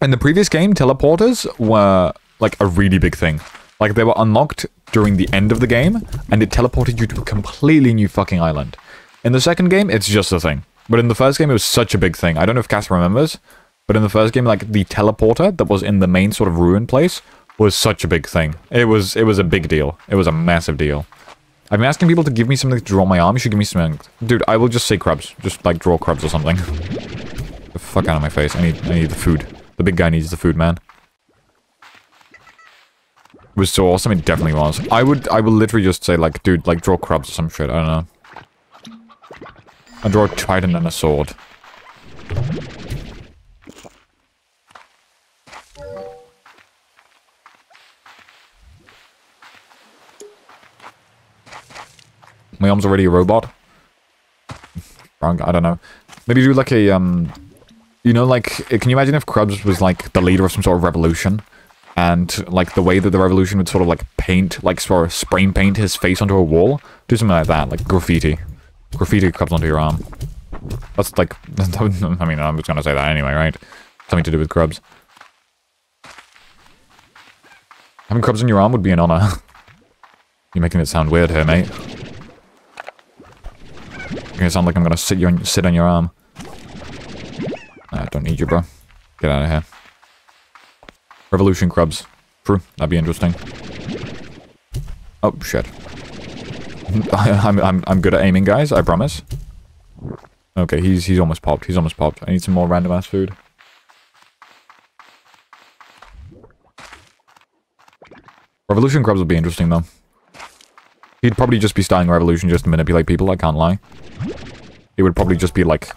In the previous game, teleporters were like a really big thing. Like they were unlocked during the end of the game, and it teleported you to a completely new fucking island. In the second game, it's just a thing. But in the first game, it was such a big thing. I don't know if Cass remembers, but in the first game, like the teleporter that was in the main sort of ruin place was such a big thing. It was it was a big deal. It was a massive deal. I've been asking people to give me something to draw my arm. You should give me something. Dude, I will just say crabs. Just like draw crabs or something. the fuck out of my face. I need I need the food. The big guy needs the food, man. Was so awesome. It definitely was. I would I would literally just say like, dude, like draw crabs or some shit. I don't know. I draw a trident and a sword. My arm's already a robot. Wrong, I don't know. Maybe do like a, um... You know, like, can you imagine if Cruubs was like the leader of some sort of revolution? And like the way that the revolution would sort of like paint, like sort of spray paint his face onto a wall? Do something like that, like graffiti. Graffiti Cruubs onto your arm. That's like, I mean, I'm just gonna say that anyway, right? Something to do with Cruubs. Having Cruubs on your arm would be an honor. You're making it sound weird here, mate. You're gonna sound like I'm gonna sit you on, sit on your arm. I don't need you, bro. Get out of here. Revolution Cruubs. True, that'd be interesting. Oh, shit. I, am I'm, I'm good at aiming, guys, I promise. Okay, he's he's almost popped. He's almost popped. I need some more random ass food. Revolution Cruubs would be interesting, though. He'd probably just be starting revolution just to manipulate people, I can't lie. It would probably just be like...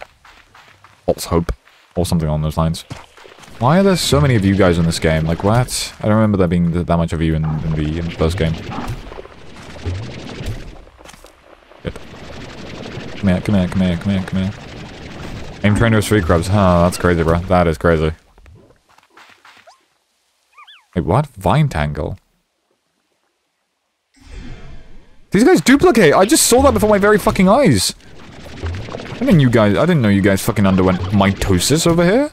False Hope, or something along those lines. Why are there so many of you guys in this game? Like, what? I don't remember there being that much of you in, in the, in first game. Good. Come here, come here, come here, come here, come here. Aim trainer three crabs. Huh, that's crazy, bro. That is crazy. Wait, what? Vine Tangle? These guys duplicate! I just saw that before my very fucking eyes! I didn't you guys- I didn't know you guys fucking underwent mitosis over here.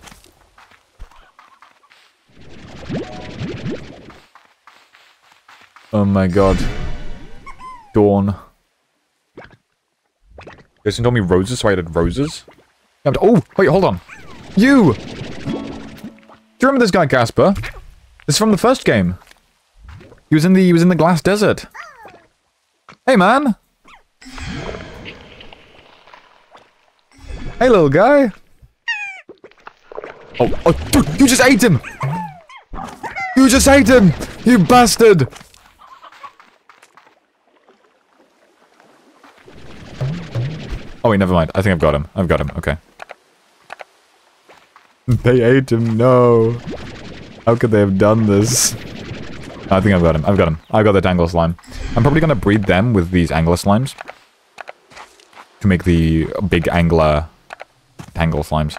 Oh my god. Dawn. You guys told me roses, so I had roses? Oh, wait, hold on. You! Do you remember this guy, Casper? This is from the first game. He was in the- he was in the glass desert. Hey, man! Hey, little guy! Oh, oh, dude, you just ate him! You just ate him! You bastard! Oh, wait, never mind. I think I've got him. I've got him. Okay. They ate him. No. How could they have done this? I think I've got him. I've got him. I've got the Tangle Slime. I'm probably going to breed them with these Angler Slimes. To make the big Angler Tangle Slimes.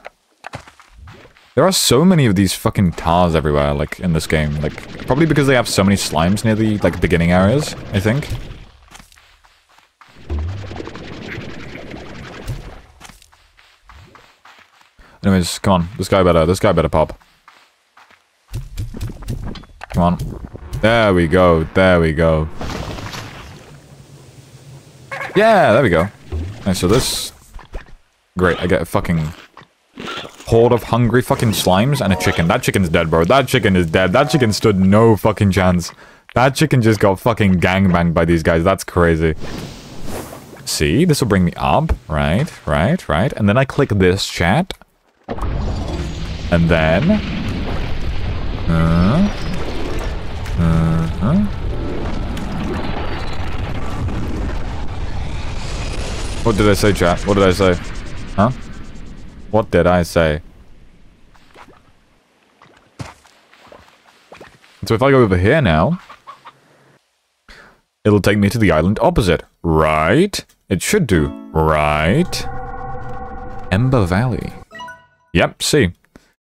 There are so many of these fucking tars everywhere, like, in this game. Like, probably because they have so many slimes near the, like, beginning areas, I think. Anyways, come on. This guy better, this guy better pop. Come on. There we go. There we go. Yeah, there we go. And so this... Great, I get a fucking... Horde of hungry fucking slimes and a chicken. That chicken's dead, bro. That chicken is dead. That chicken stood no fucking chance. That chicken just got fucking gangbanged by these guys. That's crazy. See? This will bring me up. Right, right, right. And then I click this chat. And then... Uh, uh-huh. What did I say, chat? What did I say? Huh? What did I say? So if I go over here now, it'll take me to the island opposite, right? It should do, right? Ember Valley. Yep, see.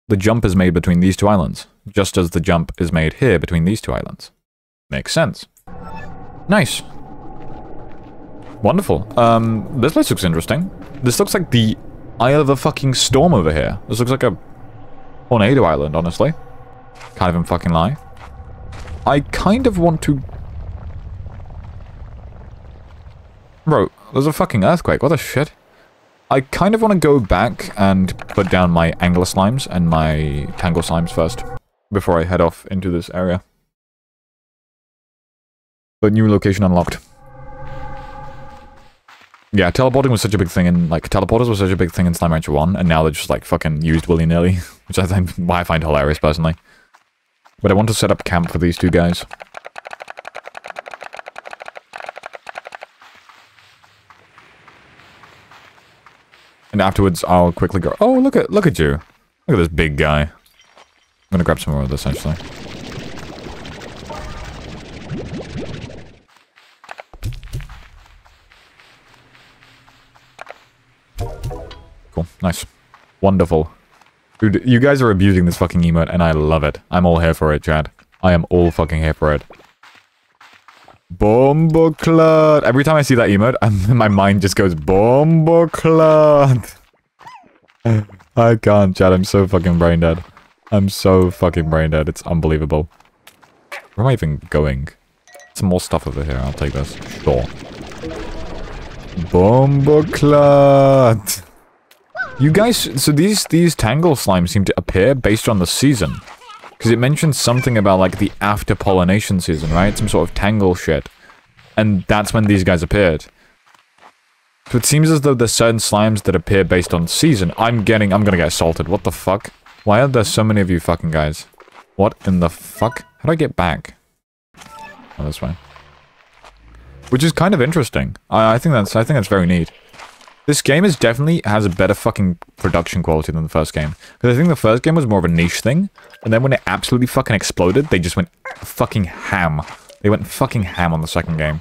The jump is made between these two islands, just as the jump is made here between these two islands. Makes sense. Nice. Wonderful. Um, this place looks interesting. This looks like the Isle of a fucking storm over here. This looks like a tornado island, honestly. Can't even fucking lie. I kind of want to... Bro, there's a fucking earthquake. What the shit? I kind of want to go back and put down my angler slimes and my tangle slimes first. Before I head off into this area. But new location unlocked. Yeah, teleporting was such a big thing in, like, teleporters was such a big thing in Slime Rancher 1, and now they're just, like, fucking used willy-nilly, which I think, why I find hilarious, personally. But I want to set up camp for these two guys. And afterwards, I'll quickly go, oh, look at, look at you. Look at this big guy. I'm gonna grab some more of this, actually. Cool. Nice. Wonderful. Dude, you guys are abusing this fucking emote, and I love it. I'm all here for it, Chad. I am all fucking here for it. Bomboclad. Every time I see that emote, I'm, my mind just goes, Bomboclad. I can't, Chad. I'm so fucking brain dead. I'm so fucking brain dead. It's unbelievable. Where am I even going? Some more stuff over here. I'll take this. Sure. Bomboclad. You guys, so these these tangle slimes seem to appear based on the season. Because it mentions something about like the after pollination season, right? Some sort of tangle shit. And that's when these guys appeared. So it seems as though there's certain slimes that appear based on season. I'm getting, I'm gonna get assaulted. What the fuck? Why are there so many of you fucking guys? What in the fuck? How do I get back? Oh, that's fine. Which is kind of interesting. I, I think that's, I think that's very neat. This game is definitely has a better fucking production quality than the first game. Because I think the first game was more of a niche thing. And then when it absolutely fucking exploded, they just went fucking ham. They went fucking ham on the second game.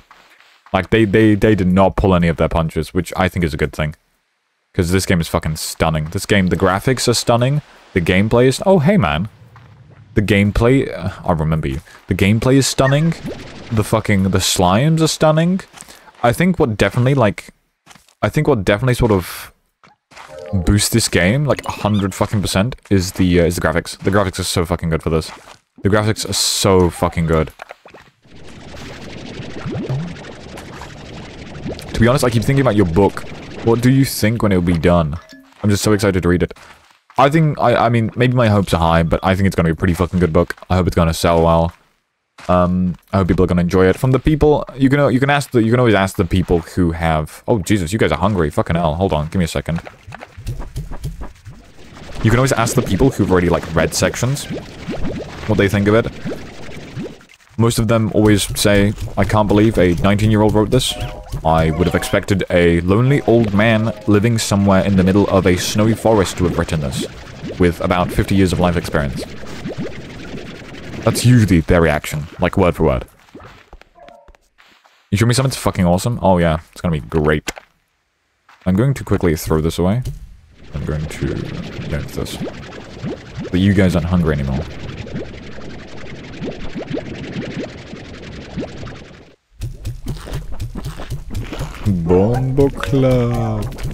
Like, they, they, they did not pull any of their punches, which I think is a good thing. Because this game is fucking stunning. This game, the graphics are stunning. The gameplay is... Oh, hey, man. The gameplay... Uh, I remember you. The gameplay is stunning. The fucking... The slimes are stunning. I think what definitely, like I think what definitely sort of boosts this game, like 100 fucking percent, is the, uh, is the graphics. The graphics are so fucking good for this. The graphics are so fucking good. To be honest, I keep thinking about your book. What do you think when it'll be done? I'm just so excited to read it. I think, I, I mean, maybe my hopes are high, but I think it's going to be a pretty fucking good book. I hope it's going to sell well. Um, I hope people are gonna enjoy it. From the people, you can you can ask the you can always ask the people who have. Oh Jesus, you guys are hungry. Fucking hell. Hold on, give me a second. You can always ask the people who've already like read sections what they think of it. Most of them always say, I can't believe a 19-year-old wrote this. I would have expected a lonely old man living somewhere in the middle of a snowy forest to have written this, with about 50 years of life experience. That's usually their reaction, like word for word. You show me something that's fucking awesome? Oh yeah, it's gonna be great. I'm going to quickly throw this away. I'm going to get this. But you guys aren't hungry anymore. Bombo Club.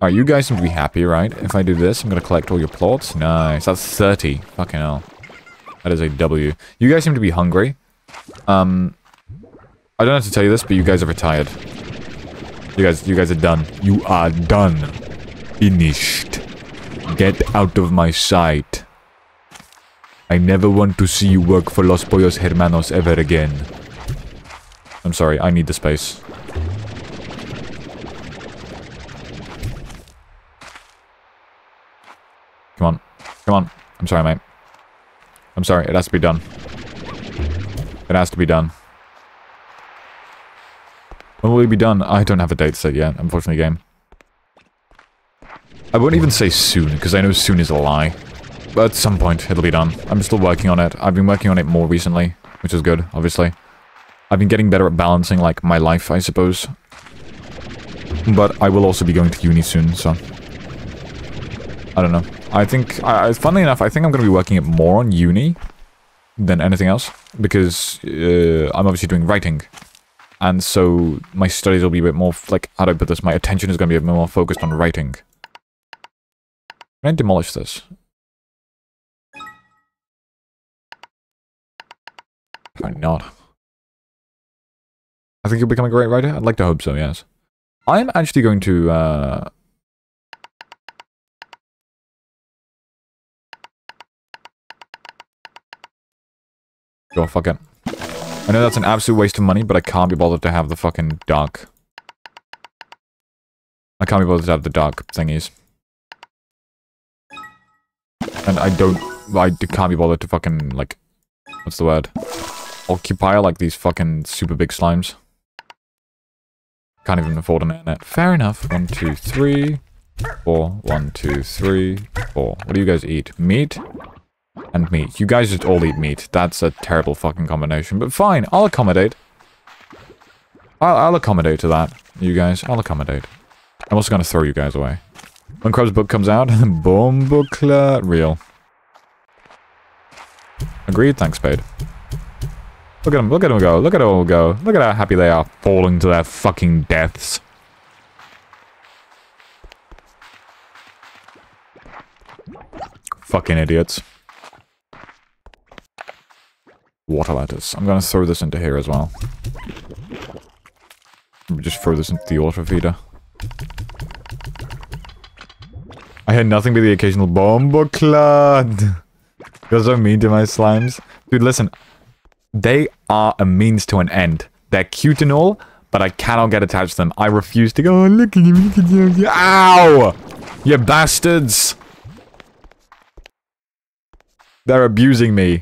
Alright, you guys seem to be happy, right? If I do this, I'm gonna collect all your plorts. Nice. That's 30. Fucking hell. That is a W. You guys seem to be hungry. Um, I don't have to tell you this, but you guys are retired. You guys, you guys are done. You are done. Finished. Get out of my sight. I never want to see you work for Los Pollos Hermanos ever again. I'm sorry, I need the space. Come on. Come on. I'm sorry, mate. I'm sorry, it has to be done. It has to be done. When will it be done? I don't have a date set yet, unfortunately, game. I won't even say soon, because I know soon is a lie. But at some point, it'll be done. I'm still working on it. I've been working on it more recently, which is good, obviously. I've been getting better at balancing, like, my life, I suppose. But I will also be going to uni soon, so... I don't know. I think, I, funnily enough, I think I'm going to be working it more on uni than anything else. Because uh, I'm obviously doing writing. And so my studies will be a bit more, like, how do I put this? My attention is going to be a bit more focused on writing. Can I demolish this? Why not? I think you'll become a great writer. I'd like to hope so, yes. I'm actually going to, uh... Go, fuck it. I know that's an absolute waste of money, but I can't be bothered to have the fucking dark. I can't be bothered to have the dark thingies. And I don't... I can't be bothered to fucking, like... What's the word? Occupy, like, these fucking super big slimes. Can't even afford an internet. Fair enough. One, two, three, four. One, two, three, four. What do you guys eat? Meat? And meat. You guys just all eat meat. That's a terrible fucking combination. But fine, I'll accommodate. I'll, I'll accommodate to that, you guys. I'll accommodate. I'm also gonna throw you guys away. When Krub's book comes out, boom booklet. Real. Agreed? Thanks, paid. Look at them, look at them go, look at them all go. Look at how happy they are falling to their fucking deaths. Fucking idiots. Water lettuce. I'm gonna throw this into here as well. Just throw this into the water feeder. I had nothing but the occasional bomb clad. You're so mean to my slimes. Dude, listen, they are a means to an end. They're cute and all, but I cannot get attached to them. I refuse to go, oh, look at you, look at you. Ow! You bastards! They're abusing me.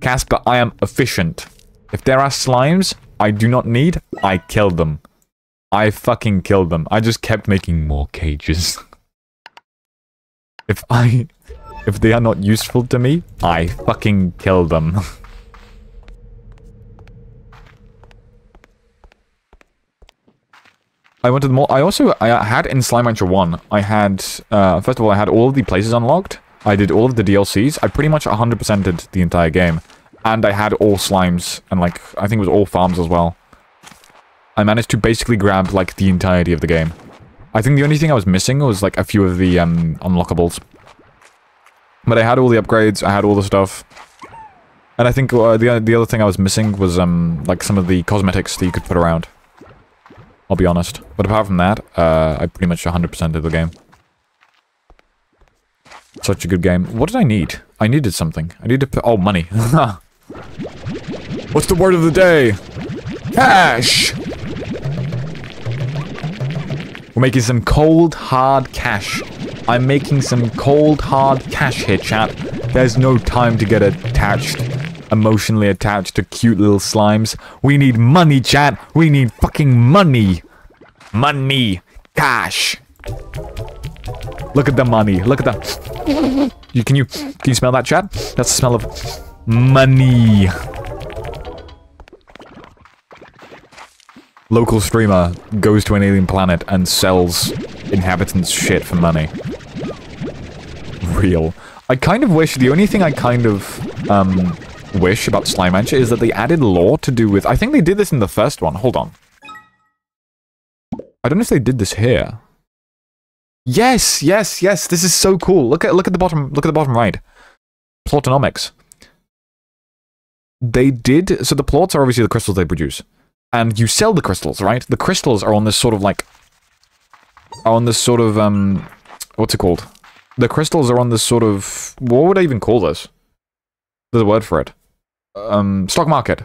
Casper, I am efficient. If there are slimes I do not need, I kill them. I fucking killed them. I just kept making more cages. if I if they are not useful to me, I fucking kill them. I wanted more. I also I had in Slime Rancher 1, I had, uh, first of all, I had all the places unlocked. I did all of the DLCs. I pretty much 100%ed the entire game. And I had all slimes, and like, I think it was all farms as well. I managed to basically grab, like, the entirety of the game. I think the only thing I was missing was, like, a few of the, um, unlockables. But I had all the upgrades, I had all the stuff. And I think uh, the, the other thing I was missing was, um, like some of the cosmetics that you could put around. I'll be honest. But apart from that, uh, I pretty much 100% of the game. Such a good game. What did I need? I needed something. I need to put- Oh, money. What's the word of the day? Cash! We're making some cold, hard cash. I'm making some cold, hard cash here, chat. There's no time to get attached. Emotionally attached to cute little slimes. We need money, chat. We need fucking money. Money. Cash. Look at the money. Look at that. You, can you can you smell that, chat? That's the smell of money. Local streamer goes to an alien planet and sells inhabitants shit for money. Real. I kind of wish, the only thing I kind of, um, wish about Slime Rancher is that they added lore to do with, I think they did this in the first one, hold on. I don't know if they did this here. Yes, yes, yes. This is so cool. Look at look at the bottom. Look at the bottom right. Plortonomics. They did so. The plorts are obviously the crystals they produce, and you sell the crystals, right? The crystals are on this sort of like are on this sort of um, what's it called? The crystals are on this sort of what would I even call this? There's a word for it. Um, stock market.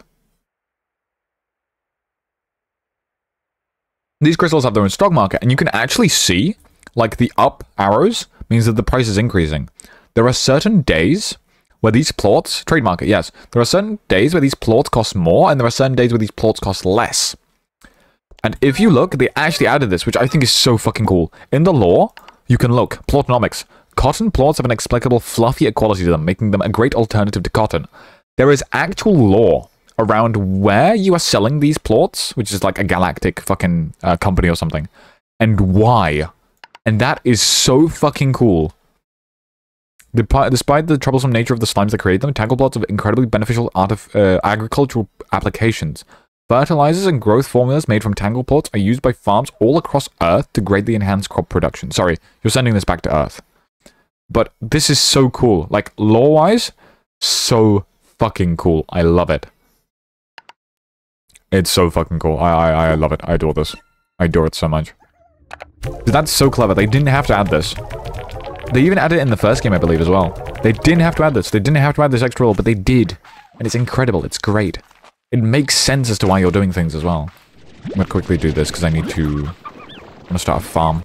These crystals have their own stock market, and you can actually see like, the up arrows means that the price is increasing. There are certain days where these plorts, trade market, yes, there are certain days where these plorts cost more, and there are certain days where these plorts cost less. And if you look, they actually added this, which I think is so fucking cool. In the lore, you can look, plortonomics. Cotton plorts have an explicable fluffy quality to them, making them a great alternative to cotton. There is actual lore around where you are selling these plorts, which is like a galactic fucking uh, company or something, and why. And that is so fucking cool. Despite the troublesome nature of the slimes that create them, tangle plorts have incredibly beneficial uh, agricultural applications. Fertilizers and growth formulas made from tangle plorts are used by farms all across Earth to greatly enhance crop production. Sorry, you're sending this back to Earth. But this is so cool. Like, lore-wise, so fucking cool. I love it. It's so fucking cool. I, I, I love it. I adore this. I adore it so much. That's so clever. They didn't have to add this. They even added it in the first game, I believe, as well. They didn't have to add this. They didn't have to add this extra role, but they did. And it's incredible. It's great. It makes sense as to why you're doing things as well. I'm gonna quickly do this because I need to... I'm gonna start a farm.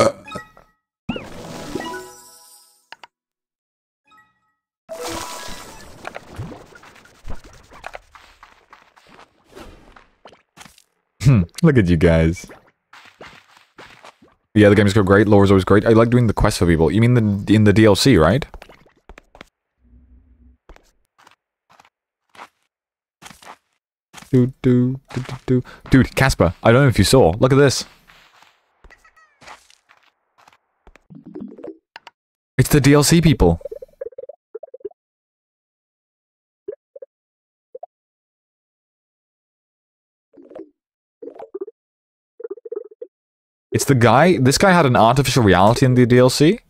Hmm, look at you guys. Yeah, the games go great. Lore is always great. I like doing the quests for people. You mean the in the DLC, right? Do, do, do, do. Dude, Casper, I don't know if you saw. Look at this. It's the DLC people. It's the guy, this guy had an artificial reality in the DLC,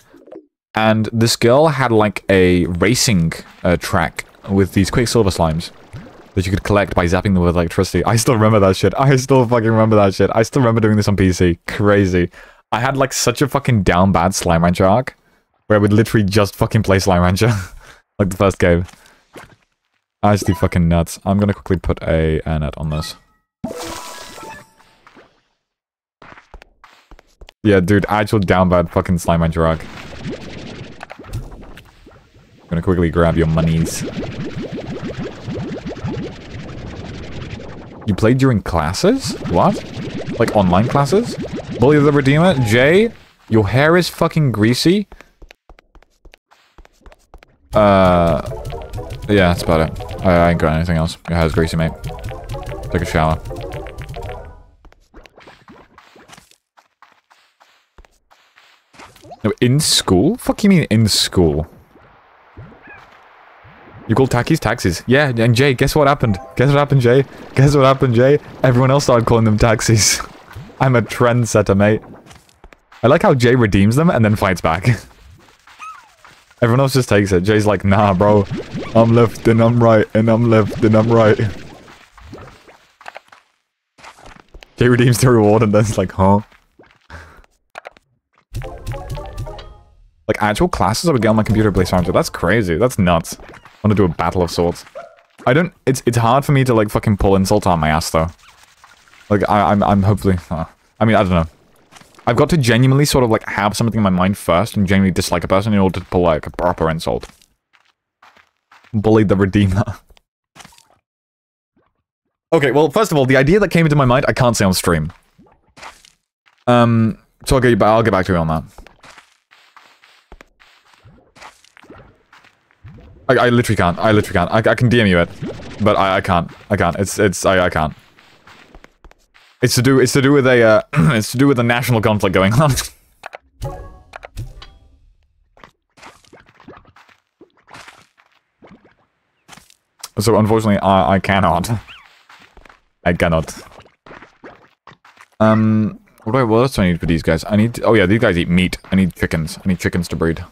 and this girl had like a racing uh, track with these Quicksilver slimes that you could collect by zapping them with electricity. I still remember that shit. I still fucking remember that shit. I still remember doing this on PC. Crazy. I had like such a fucking down bad Slime Rancher arc, where I would literally just fucking play Slime Rancher. like the first game. Actually fucking nuts. I'm gonna quickly put a, a net on this. Yeah, dude, actual down bad fucking slime on rock. I'm gonna quickly grab your monies. You played during classes? What? Like online classes? Bully the Redeemer? Jay? Your hair is fucking greasy? Uh... Yeah, that's about it. I, I ain't got anything else. Your hair's greasy, mate. Take a shower. No, in school? Fuck you mean in school? You call taxis taxis? Yeah, and Jay, guess what happened? Guess what happened, Jay? Guess what happened, Jay? Everyone else started calling them taxis. I'm a trendsetter, mate. I like how Jay redeems them and then fights back. Everyone else just takes it. Jay's like, nah, bro. I'm left and I'm right, and I'm left and I'm right. Jay redeems the reward and then it's like, huh? Like, actual classes I would get on my computer play Science. That's crazy. That's nuts. I want to do a battle of swords. I don't... It's it's hard for me to, like, fucking pull insult on my ass, though. Like, I, am I'm, I'm hopefully... Uh, I mean, I don't know. I've got to genuinely sort of, like, have something in my mind first and genuinely dislike a person in order to pull, like, a proper insult. Bully the Redeemer. okay, well, first of all, the idea that came into my mind, I can't say on stream. Um, so I'll get, back. I'll get back to you on that. I, I literally can't. I literally can't. I, I can DM you it, but I, I can't. I can't. It's it's I, I can't. It's to do it's to do with a uh, it's to do with a national conflict going on. so unfortunately, I I cannot. I cannot. Um, what do I what else do I need for these guys? I need. oh yeah, these guys eat meat. I need chickens. I need chickens to breed.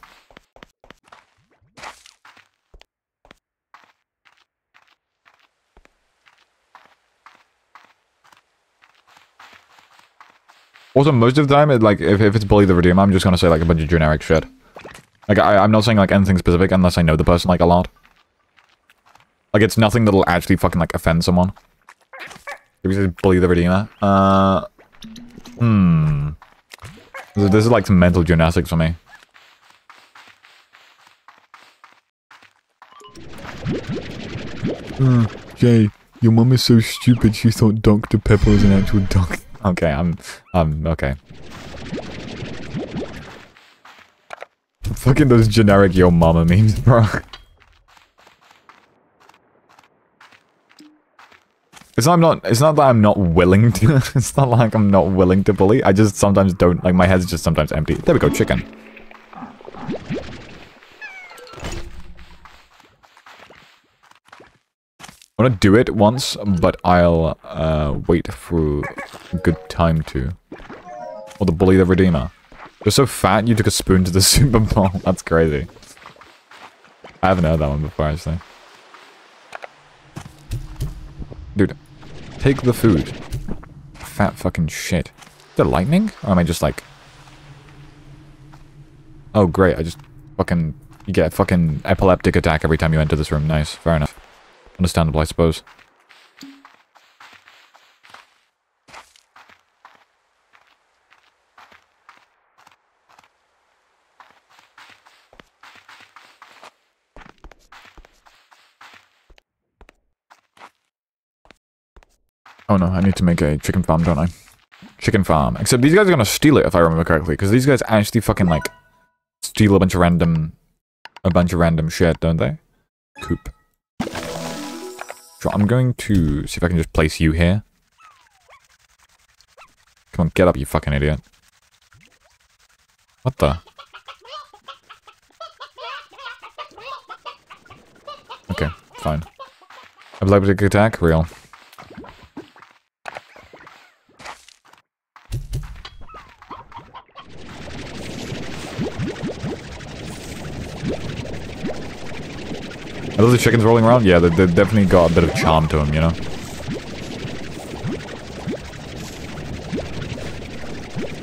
Also, most of the time, it, like, if, if it's Bully the Redeemer, I'm just gonna say, like, a bunch of generic shit. Like, I, I'm not saying, like, anything specific unless I know the person, like, a lot. Like, it's nothing that'll actually fucking, like, offend someone. If we just bully the Redeemer? Uh, hmm. This, this is like some mental gymnastics for me. Uh, Jay, your mum is so stupid she thought Dr. Pepper was an actual dog. Okay, I'm, um, okay. Fucking those generic yo mama memes, bro. It's not, I'm not, it's not that I'm not willing to, it's not like I'm not willing to bully, I just sometimes don't, like my head's just sometimes empty. There we go, chicken. Want to do it once, but I'll uh, wait for a good time to. Or the Bully the Redeemer. You're so fat you took a spoon to the Super Bowl. That's crazy. I haven't heard that one before, actually. Dude, take the food. Fat fucking shit. Is there lightning? Or am I just like... Oh, great. I just fucking... You get a fucking epileptic attack every time you enter this room. Nice. Fair enough. Understandable, I suppose. Oh no, I need to make a chicken farm, don't I? Chicken farm. Except these guys are gonna steal it, if I remember correctly, because these guys actually fucking, like, steal a bunch of random... a bunch of random shit, don't they? Coop. So I'm going to see if I can just place you here. Come on, get up, you fucking idiot. What the? Okay, fine. Epileptic attack? Real. Are those the chickens rolling around? Yeah, they, they definitely got a bit of charm to them, you know?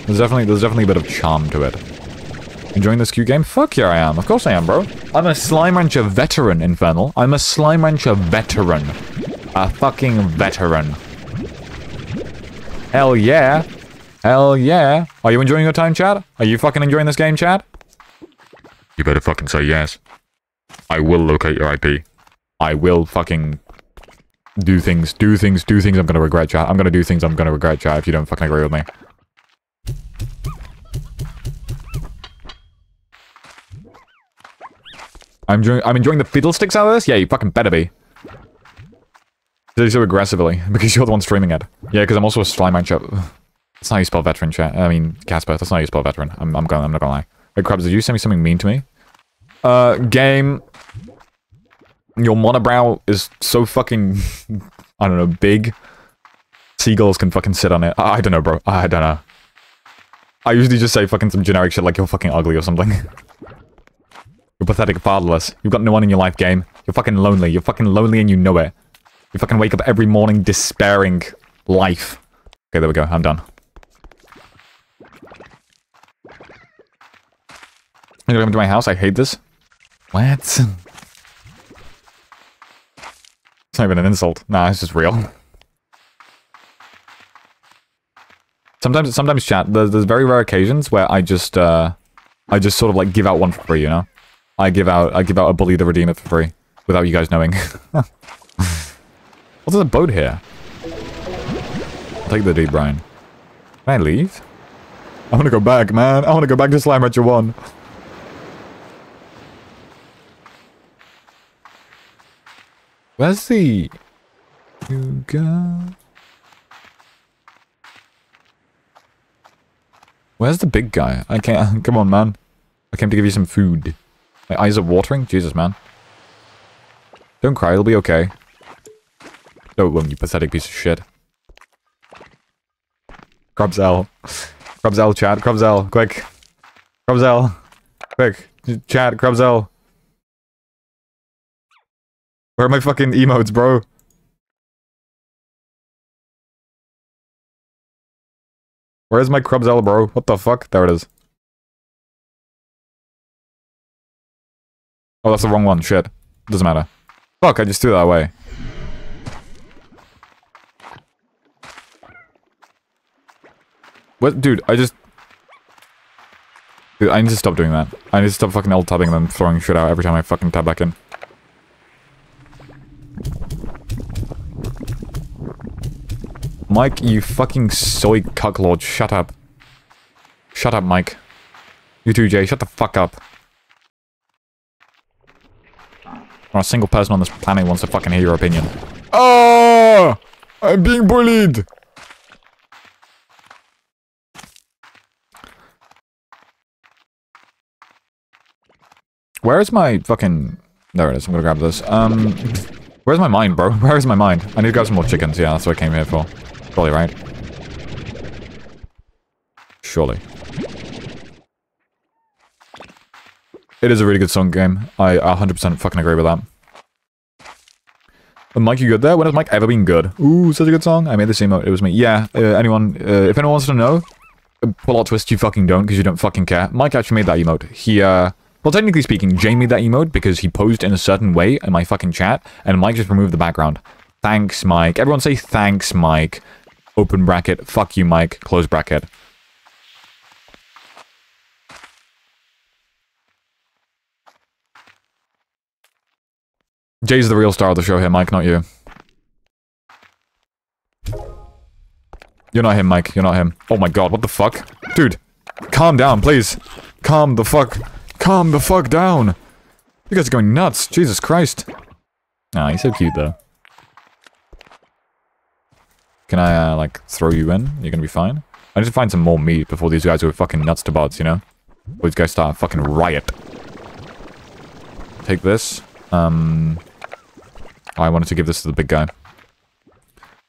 There's definitely there's definitely a bit of charm to it. Enjoying this Q game? Fuck yeah I am. Of course I am, bro. I'm a Slime Rancher veteran, Infernal. I'm a Slime Rancher veteran. A fucking veteran. Hell yeah. Hell yeah. Are you enjoying your time, Chad? Are you fucking enjoying this game, Chad? You better fucking say yes. I will locate your IP. I will fucking do things, do things, do things I'm gonna regret, chat. I'm gonna do things I'm gonna regret, chat, if you don't fucking agree with me. I'm enjoying, I'm enjoying the fiddlesticks out of this? Yeah, you fucking better be. So aggressively, because you're the one streaming it. Yeah, because I'm also a slime man chat. That's not how you spell veteran, chat. I mean, Casper, that's not how you spell veteran. I'm, I'm, going, I'm not gonna lie. Hey, Krabs, did you send me something mean to me? Uh, game. Your monobrow is so fucking, I don't know, big. Seagulls can fucking sit on it. I, I don't know, bro. I don't know. I usually just say fucking some generic shit like you're fucking ugly or something. you're pathetic fatherless. You've got no one in your life, game. You're fucking lonely. You're fucking lonely and you know it. You fucking wake up every morning despairing life. Okay, there we go. I'm done. You're gonna come to my house? I hate this. What? Not even an insult. Nah, it's just real. Sometimes, sometimes chat, there's, there's very rare occasions where I just, uh, I just sort of like give out one for free, you know? I give out, I give out a Bully the Redeemer for free, without you guys knowing. What's a boat here? I'll take the deep brine. Can I leave? I want to go back, man. I want to go back to Slime Rancher 1. Where's the... You go... Where's the big guy? I can't... Come on, man. I came to give you some food. My eyes are watering? Jesus, man. Don't cry, it'll be okay. Don't oh, you pathetic piece of shit. Crubzel. Crubzel, chat. Crubzel, quick. Crubzel. Quick. Chat, Crubzel. Where are my fucking emotes, bro? Where's my Crubzella, bro? What the fuck? There it is. Oh, that's the wrong one. Shit. Doesn't matter. Fuck, I just threw that away. What? Dude, I just... Dude, I need to stop doing that. I need to stop fucking alt-tabbing and then throwing shit out every time I fucking tab back in. Mike, you fucking soy cucklord, shut up. Shut up, Mike. You too, Jay, shut the fuck up. Not a single person on this planet wants to fucking hear your opinion. Oh! I'm being bullied! Where is my fucking... There it is, I'm gonna grab this. Um, where's my mind, bro? Where is my mind? I need to grab some more chickens, yeah, that's what I came here for. Probably right. Surely. It is a really good song game. I 100% fucking agree with that. Mike, you good there? When has Mike ever been good? Ooh, such a good song. I made this emote. It was me. Yeah, uh, anyone, uh, if anyone wants to know, uh, pull out twist, you fucking don't, because you don't fucking care. Mike actually made that emote. He, uh, well, technically speaking, Jay made that emote because he posed in a certain way in my fucking chat, and Mike just removed the background. Thanks, Mike. Everyone say thanks, Mike. Open bracket. Fuck you, Mike. Close bracket. Jay's the real star of the show here, Mike, not you. You're not him, Mike. You're not him. Oh my god, what the fuck? Dude, calm down, please. Calm the fuck. Calm the fuck down. You guys are going nuts. Jesus Christ. Ah, he's so cute, though. Can I, uh, like, throw you in? You're gonna be fine? I need to find some more meat before these guys go fucking nuts to buds, you know? Before these guys start a fucking riot. Take this. Um... I wanted to give this to the big guy.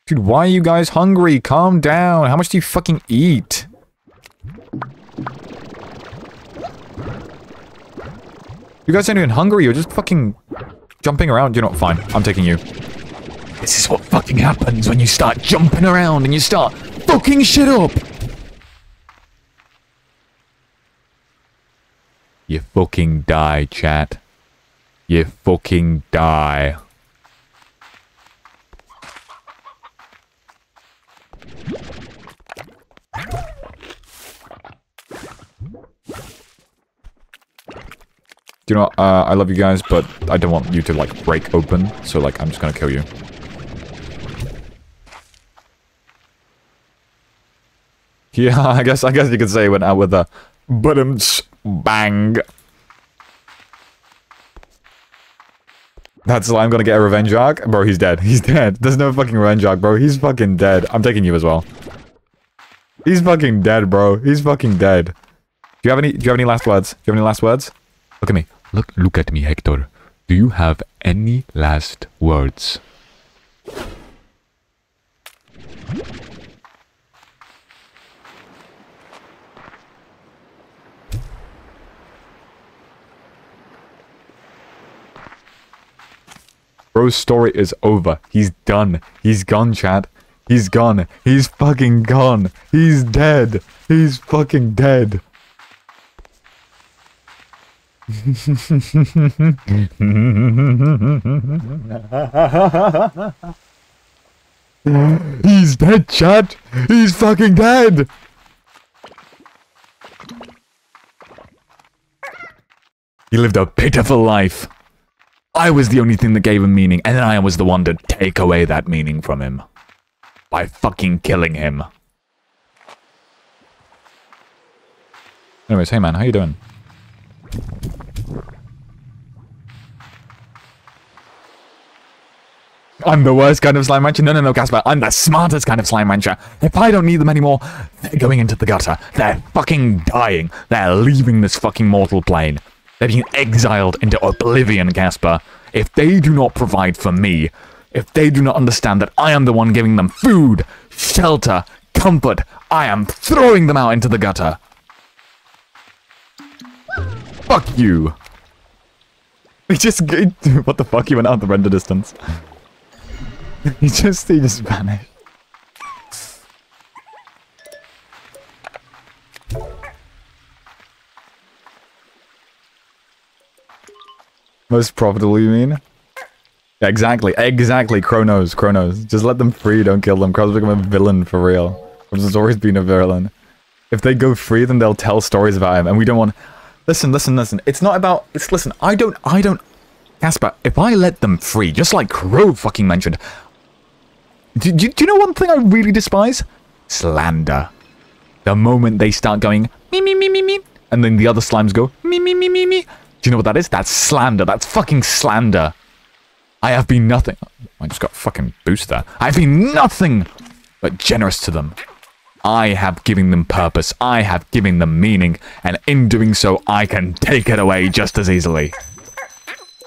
Dude, why are you guys hungry? Calm down. How much do you fucking eat? You guys aren't even hungry. You're just fucking jumping around. You're not fine. I'm taking you. This is what fucking happens when you start jumping around and you start fucking shit up. You fucking die, chat. You fucking die. You know, uh, I love you guys, but I don't want you to, like, break open. So, like, I'm just gonna kill you. Yeah, I guess, I guess you could say it went out with a bottoms bang. That's why I'm gonna get a revenge arc. Bro, he's dead. He's dead. There's no fucking revenge arc, bro. He's fucking dead. I'm taking you as well. He's fucking dead, bro. He's fucking dead. Do you have any, do you have any last words? Do you have any last words? Look at me. Look, look at me, Hector. Do you have any last words? Bro's story is over. He's done. He's gone, Chad. He's gone. He's fucking gone. He's dead. He's fucking dead. He's dead, Chad. He's fucking dead. He lived a pitiful life. I was the only thing that gave him meaning, and then I was the one to take away that meaning from him. By fucking killing him. Anyways, hey man, how you doing? I'm the worst kind of slime rancher. No, no, no, Casper. I'm the smartest kind of slime rancher. If I don't need them anymore, they're going into the gutter. They're fucking dying. They're leaving this fucking mortal plane. They're being exiled into oblivion, Casper. If they do not provide for me, if they do not understand that I am the one giving them food, shelter, comfort, I am throwing them out into the gutter. Fuck you. He just... What the fuck? He went out the render distance. he just... He just vanished. Most profitable, you mean? Exactly, exactly, Chronos, Chronos. Just let them free, don't kill them. Chronos become a villain for real. Which has always been a villain. If they go free, then they'll tell stories about him, and we don't want. Listen, listen, listen. It's not about. It's listen. I don't. I don't. Casper, if I let them free, just like Crow fucking mentioned, do, do, do you know one thing I really despise? Slander. The moment they start going me me me me me, and then the other slimes go me me me me me. Do you know what that is? That's slander. That's fucking slander. I have been nothing. I just got fucking boost there. I've been nothing but generous to them. I have given them purpose. I have given them meaning. And in doing so, I can take it away just as easily.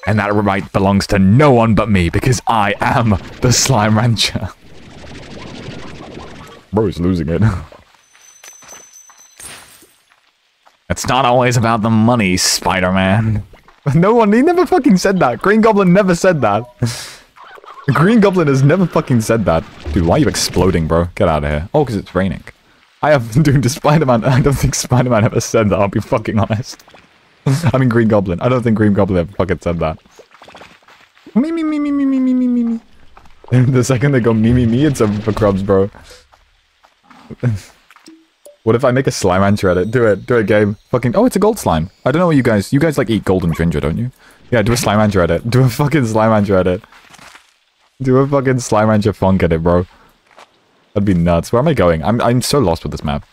And that right belongs to no one but me because I am the Slime Rancher. Bro is losing it. it's not always about the money, Spider-Man. No one, he never fucking said that. Green Goblin never said that. Green Goblin has never fucking said that. Dude, why are you exploding, bro? Get out of here. Oh, because it's raining. I have, dude, Spider-Man, I don't think Spider-Man ever said that, I'll be fucking honest. I mean Green Goblin. I don't think Green Goblin ever fucking said that. Me, me, me, me, me, me, me, me, me, me. The second they go me, me, me, it's over for Cruubs, bro. What if I make a slime rancher at it? Do it. Do it, game. Fucking... Oh, it's a gold slime. I don't know what you guys... You guys, like, eat golden ginger, don't you? Yeah, do a slime rancher at it. Do a fucking slime rancher at it. Do a fucking slime rancher funk at it, bro. That'd be nuts. Where am I going? I'm, I'm so lost with this map.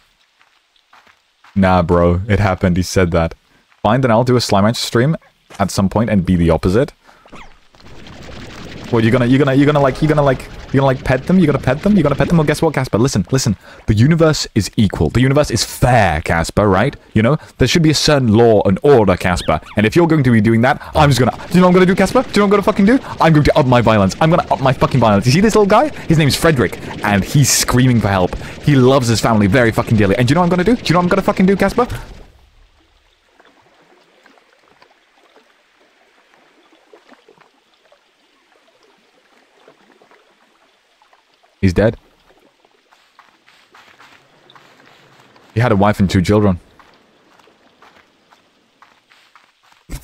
Nah, bro. It happened. He said that. Fine, then I'll do a slime rancher stream at some point and be the opposite. What, you're gonna, you're gonna, you're gonna, like, you're gonna, like... You're gonna like pet them? You're gonna pet them? You're gonna pet them? Well, guess what, Casper? Listen, listen. The universe is equal. The universe is fair, Casper, right? You know? There should be a certain law and order, Casper. And if you're going to be doing that, I'm just gonna... Do you know what I'm gonna do, Casper? Do you know what I'm gonna fucking do? I'm going to up my violence. I'm gonna up my fucking violence. You see this little guy? His name's Frederick. And he's screaming for help. He loves his family very fucking dearly. And do you know what I'm gonna do? Do you know what I'm gonna fucking do, Casper? He's dead. He had a wife and two children.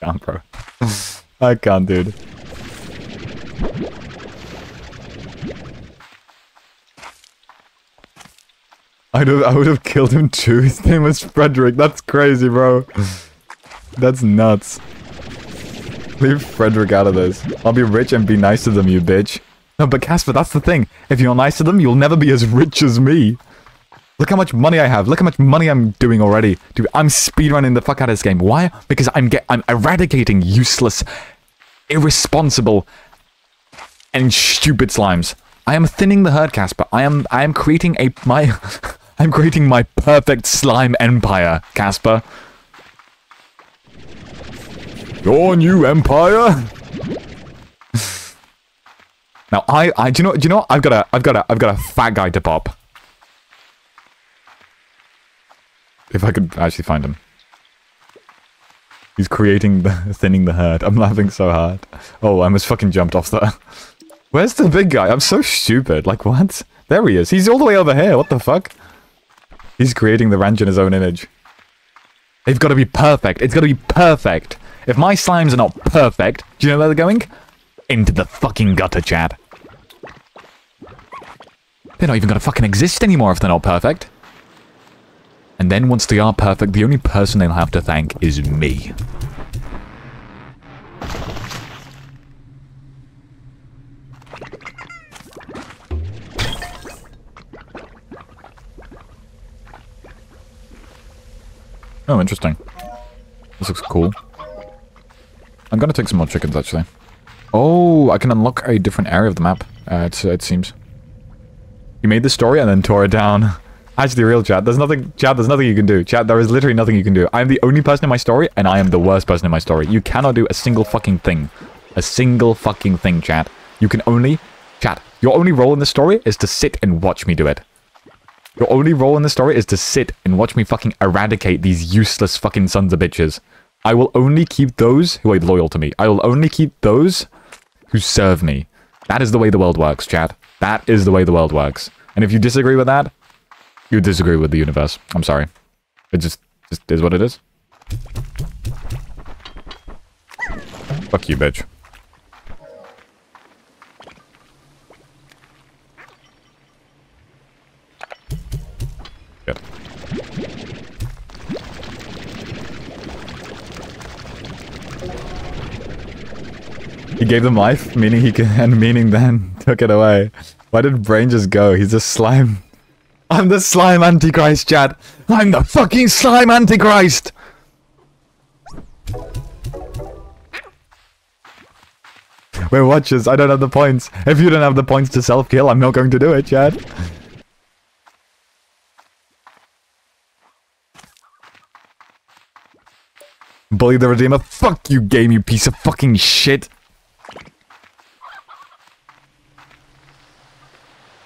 can't, bro. I can't, dude. I'd have, I would have killed him too. His name was Frederick. That's crazy, bro. That's nuts. Leave Frederick out of this. I'll be rich and be nice to them, you bitch. No, but Casper, that's the thing. If you're nice to them, you'll never be as rich as me. Look how much money I have. Look how much money I'm doing already. Dude, I'm speedrunning the fuck out of this game. Why? Because I'm get I'm eradicating useless, irresponsible, and stupid slimes. I am thinning the herd, Casper. I am I am creating a my I'm creating my perfect slime empire, Casper. Your new empire? Now I, I, do you know, do you know? I've got a, I've got a, I've got a fat guy to pop. If I could actually find him. He's creating the, thinning the herd. I'm laughing so hard. Oh, I almost fucking jumped off there. Where's the big guy? I'm so stupid. Like, what? There he is. He's all the way over here. What the fuck? He's creating the ranch in his own image. They've got to be perfect. It's got to be perfect. If my slimes are not perfect, do you know where they're going? Into the fucking gutter, chat. They're not even gonna fucking exist anymore if they're not perfect. And then once they are perfect, the only person they'll have to thank is me. Oh, interesting. This looks cool. I'm gonna take some more chickens, actually. Oh, I can unlock a different area of the map, uh, it seems. You made the story and then tore it down. Actually, real chat. There's nothing, chat. There's nothing you can do. Chat. There is literally nothing you can do. I am the only person in my story, and I am the worst person in my story. You cannot do a single fucking thing. A single fucking thing, chat. You can only, chat. Your only role in the story is to sit and watch me do it. Your only role in the story is to sit and watch me fucking eradicate these useless fucking sons of bitches. I will only keep those who are loyal to me. I will only keep those who serve me. That is the way the world works, chat. That is the way the world works. And if you disagree with that, you disagree with the universe. I'm sorry. It just, just is what it is. Fuck you, bitch. He gave them life, meaning he can, and meaning then took it away. Why did Brain just go? He's a slime. I'm the slime antichrist, Chad. I'm the fucking slime antichrist. Wait, watches. I don't have the points. If you don't have the points to self-kill, I'm not going to do it, Chad. Bully the Redeemer. Fuck you, game, you piece of fucking shit.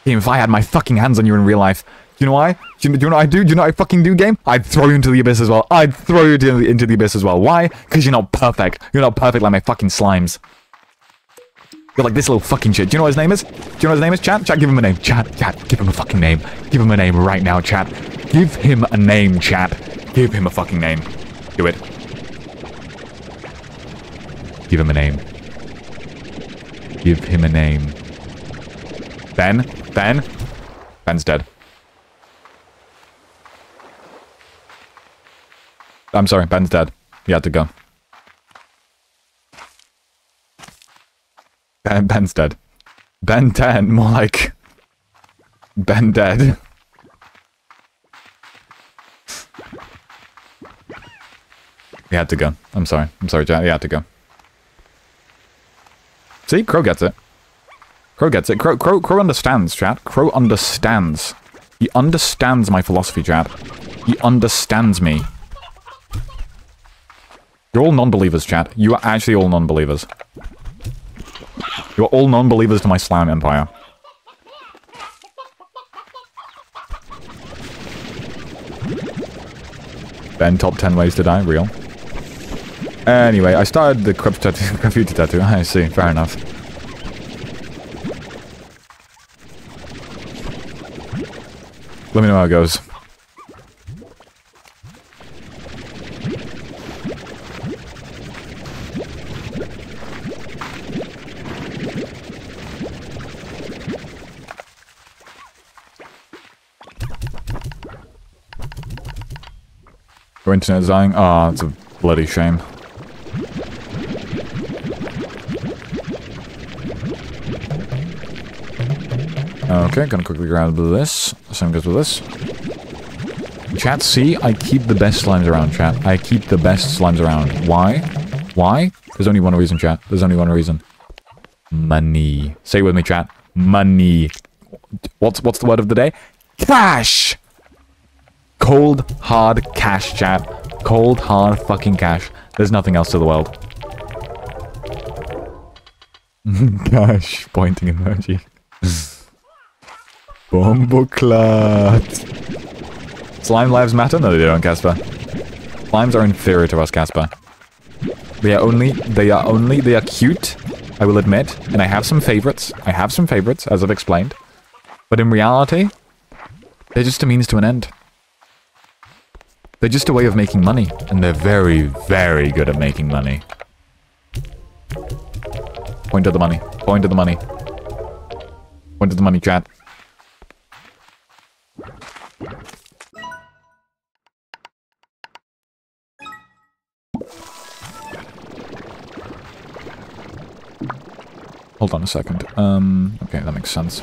Game, if I had my fucking hands on you in real life, do you know why? Do you, do you know what I do? Do you know what I fucking do, game? I'd throw you into the abyss as well. I'd throw you into the, abyss as well. Why? Because you're not perfect. You're not perfect like my fucking slimes. You're like this little fucking shit. Do you know what his name is? Do you know what his name is? Chat? Chat, give him a name. Chat, chat, give him a fucking name. Give him a name right now, chat. Give him a name, chat. Give him a fucking name. Do it. Give him a name. Give him a name. Ben? Ben? Ben's dead. I'm sorry, Ben's dead. He had to go. Ben, Ben's dead. Ben 10, more like... Ben dead. He had to go. I'm sorry. I'm sorry, Jack. He had to go. See? Crow gets it. Crow gets it. Crow, Crow, Crow understands, chat. Crow understands. He understands my philosophy, chat. He understands me. You're all non-believers, chat. You are actually all non-believers. You are all non-believers to my slime empire. Ben, top 10 ways to die, real. Anyway, I started the graffiti tattoo. I see, fair enough. Let me know how it goes. Your internet's dying? Ah, oh, it's a bloody shame. Okay, gonna quickly grab this. Same goes with this. Chat, see? I keep the best slimes around, chat. I keep the best slimes around. Why? Why? There's only one reason, chat. There's only one reason. Money. Say it with me, chat. Money. What's what's the word of the day? Cash! Cold, hard cash, chat. Cold, hard fucking cash. There's nothing else to the world. cash. Pointing emoji. Bomboclat. Slime lives matter? No, they don't, Casper. Slimes are inferior to us, Casper. They are only, they are only, they are cute, I will admit, and I have some favorites. I have some favorites, as I've explained. But in reality, they're just a means to an end. They're just a way of making money, and they're very, very good at making money. Point to the money. Point to the money. Point to the money, chat. Hold on a second. Um, okay, that makes sense.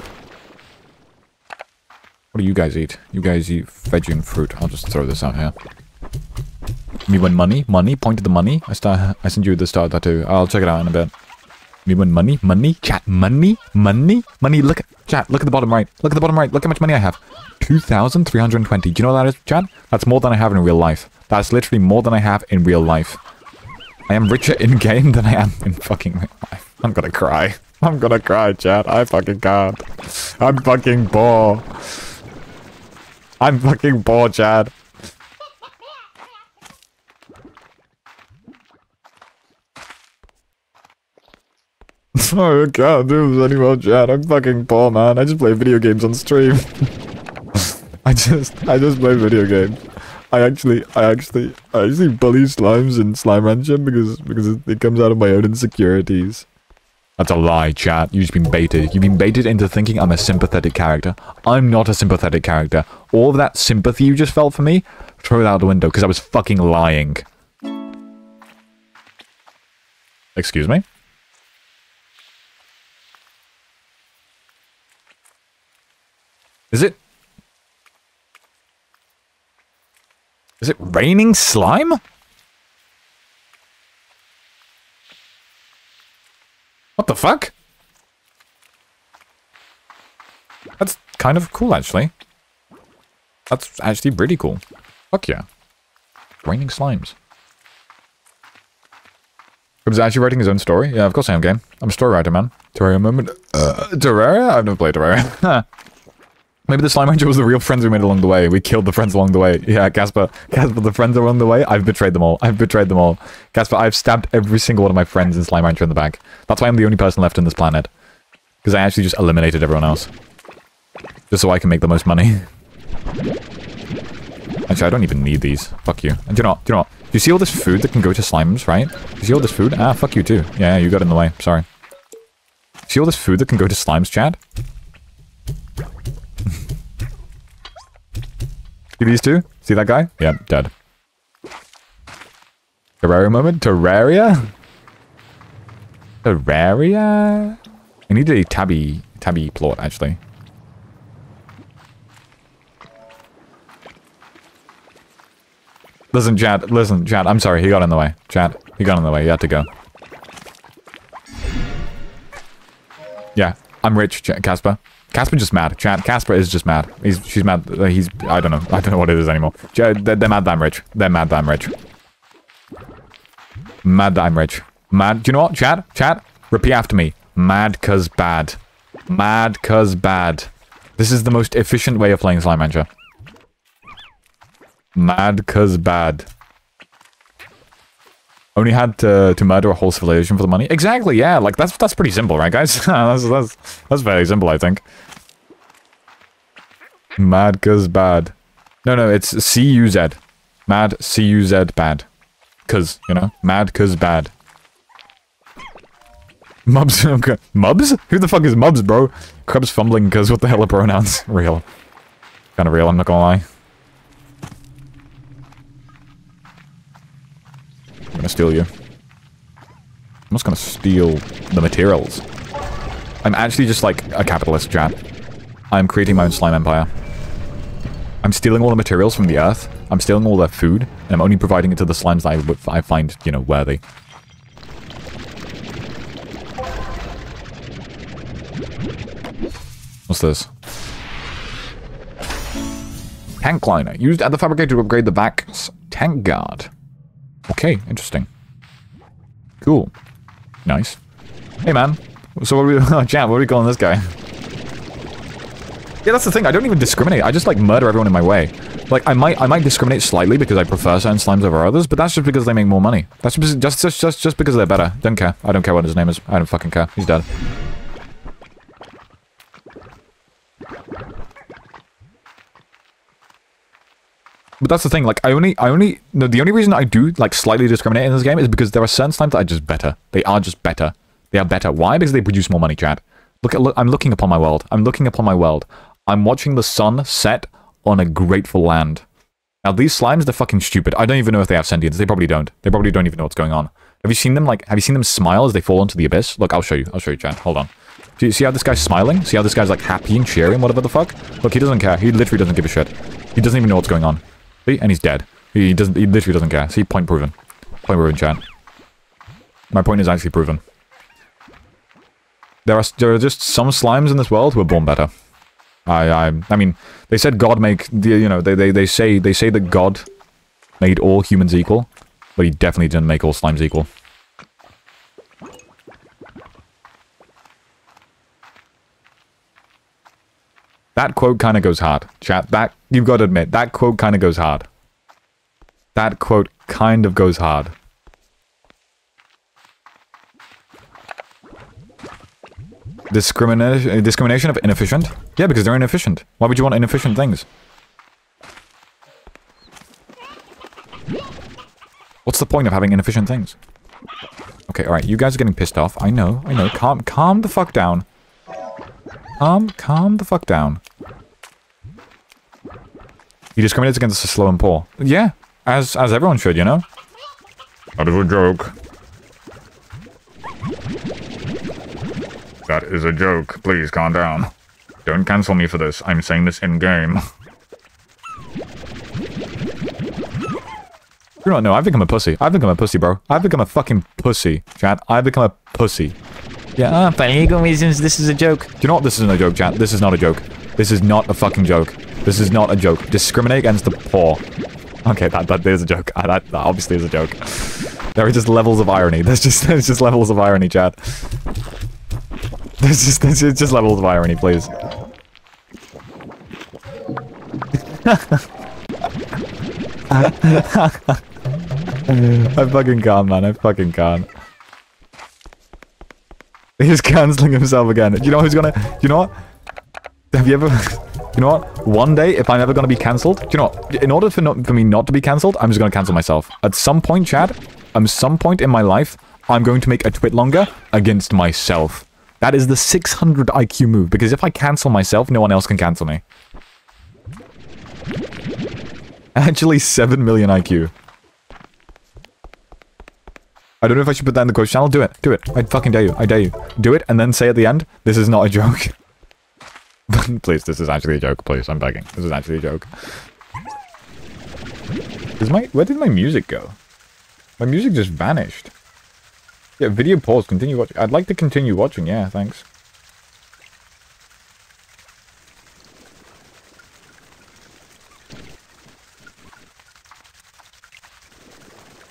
What do you guys eat? You guys eat veggie and fruit. I'll just throw this out here. Me win money? Money? Point to the money? I start. I sent you the star tattoo. I'll check it out in a bit. Me win money? Money? Chat, money? Money? Money, look at... Chat, look at the bottom right. Look at the bottom right. Look how much money I have. 2,320. Do you know what that is, chat? That's more than I have in real life. That's literally more than I have in real life. I am richer in-game than I am in fucking life. I'm gonna cry. I'm gonna cry, chat. I fucking can't. I'm fucking poor. I'm fucking poor, Chad. Sorry, I can't do this anymore. I'm fucking poor, man. I just play video games on stream. I just, I just play video games. I actually, I actually, I actually bully slimes in Slime Rancher because, because it, it comes out of my own insecurities. That's a lie, chat. You've been baited. You've been baited into thinking I'm a sympathetic character. I'm not a sympathetic character. All of that sympathy you just felt for me, throw it out the window because I was fucking lying. Excuse me? Is it? Is it raining slime? What the fuck? That's kind of cool, actually. That's actually pretty cool. Fuck yeah. Raining slimes. Was actually writing his own story? Yeah, of course I am, game. I'm a story writer, man. Terraria moment. Uh, Terraria? I've never played Terraria. Maybe the Slime Rancher was the real friends we made along the way. We killed the friends along the way. Yeah, Casper. Casper, the friends along the way. I've betrayed them all. I've betrayed them all. Casper, I've stabbed every single one of my friends in Slime Rancher in the back. That's why I'm the only person left in this planet. Because I actually just eliminated everyone else. Just so I can make the most money. Actually, I don't even need these. Fuck you. And do you know what? Do you know what? Do you see all this food that can go to slimes, right? You see all this food? Ah, fuck you too. Yeah, you got in the way. Sorry. See all this food that can go to slimes, Chad? See these two? See that guy? Yeah, dead. Terraria moment? Terraria? Terraria? I need a tabby, tabby plort, actually. Listen, Chad, listen, Chad, I'm sorry, he got in the way. Chad, he got in the way, you had to go. Yeah, I'm rich, Casper. Casper just mad. Casper is just mad. He's, she's mad. He's, I don't know. I don't know what it is anymore. They're, they're mad that I'm rich. They're mad that I'm rich. Mad that I'm rich. Mad, do you know what, Chad? Chad, repeat after me. Mad cause bad. Mad cause bad. This is the most efficient way of playing Slime Rancher. Mad cause bad. Only had to, to murder a whole civilization for the money? Exactly, yeah. Like, that's that's pretty simple, right, guys? that's, that's, that's very simple, I think. Mad cause bad. No, no, it's C-U-Z. Mad C-U-Z bad. Cause, you know? Mad cause bad. Mubs. Mubs? Who the fuck is Mubs, bro? Crab's fumbling because what the hell are pronouns? real. Kind of real, I'm not gonna lie. Gonna steal you. I'm just gonna steal the materials. I'm actually just like a capitalist, Chad. I'm creating my own slime empire. I'm stealing all the materials from the earth. I'm stealing all their food, and I'm only providing it to the slimes that I, I find, you know, worthy. What's this? Tank liner. Used at the fabricator to upgrade the Vac's tank guard. Okay, interesting. Cool. Nice. Hey, man. So what are we... Oh, chat, what are we calling this guy? Yeah, that's the thing. I don't even discriminate. I just, like, murder everyone in my way. Like, I might I might discriminate slightly because I prefer certain slimes over others, but that's just because they make more money. That's just just just, just because they're better. Don't care. I don't care what his name is. I don't fucking care. He's dead. But that's the thing, like, I only, I only, no, the only reason I do, like, slightly discriminate in this game is because there are certain slimes that are just better. They are just better. They are better. Why? Because they produce more money, Chad. Look at, look, I'm looking upon my world. I'm looking upon my world. I'm watching the sun set on a grateful land. Now, these slimes, they're fucking stupid. I don't even know if they have sentience. They probably don't. They probably don't even know what's going on. Have you seen them, like, have you seen them smile as they fall into the abyss? Look, I'll show you. I'll show you, Chad. Hold on. Do you see how this guy's smiling? See how this guy's, like, happy and cheering, and whatever the fuck? Look, he doesn't care. He literally doesn't give a shit. He doesn't even know what's going on. See? And he's dead. He doesn't. He literally doesn't care. See, point proven. Point proven, chat. My point is actually proven. There are there are just some slimes in this world who are born better. I I I mean, they said God make the you know they they they say they say that God made all humans equal, but he definitely didn't make all slimes equal. That quote kind of goes hard, chat. That you've got to admit that quote kind of goes hard. That quote kind of goes hard. Discrimination, discrimination of inefficient? Yeah, because they're inefficient. Why would you want inefficient things? What's the point of having inefficient things? Okay, alright, you guys are getting pissed off. I know, I know. Calm, calm the fuck down. Calm, calm the fuck down. He discriminates against the slow and poor. Yeah, as as everyone should, you know? That is a joke. That is a joke. Please calm down. Don't cancel me for this. I'm saying this in-game. You don't know, I've become a pussy. I've become a pussy, bro. I've become a fucking pussy, chat. I've become a pussy. Yeah, uh, for legal reasons, this is a joke. Do you know what? This isn't a joke, chat. This is not a joke. This is not a fucking joke. This is not a joke. Discriminate against the poor. Okay, that, that is a joke. Uh, that, that obviously is a joke. There are just levels of irony. There's just there's just levels of irony, chat. There's just there's just levels of irony, please. I fucking can't, man. I fucking can't. He's cancelling himself again. Do you know who's gonna... Do you know what? Have you ever... you know what? One day, if I'm ever gonna be cancelled... You know what? In order for, not, for me not to be cancelled, I'm just gonna cancel myself. At some point, Chad, at some point in my life, I'm going to make a TwitLonger against myself. That is the 600 IQ move, because if I cancel myself, no one else can cancel me. Actually, 7 million IQ. I don't know if I should put that in the ghost channel. Do it. Do it. I fucking dare you. I dare you. Do it, and then say at the end, this is not a joke. Please, this is actually a joke. Please, I'm begging. This is actually a joke. Is my... Where did my music go? My music just vanished. Yeah, video pause. Continue watching. I'd like to continue watching. Yeah, thanks.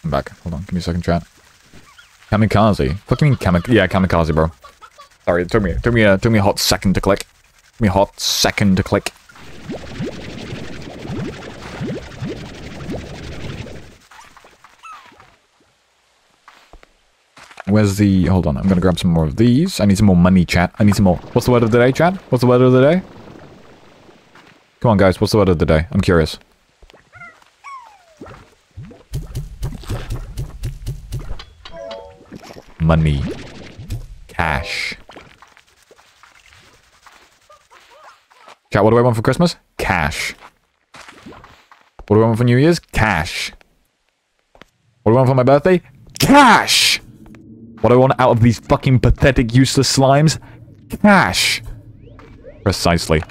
I'm back. Hold on. Give me a second, chat. Kamikaze. What do you mean kamikaze? Yeah, kamikaze, bro. Sorry, it took me, took me, a, took me a hot second to click. Took me a hot second to click. Where's the... Hold on, I'm gonna grab some more of these. I need some more money, chat. I need some more... What's the word of the day, chat? What's the word of the day? Come on, guys. What's the word of the day? I'm curious. Money. Cash. Chat, what do I want for Christmas? Cash. What do I want for New Year's? Cash. What do I want for my birthday? Cash! What do I want out of these fucking pathetic, useless slimes? Cash! Precisely.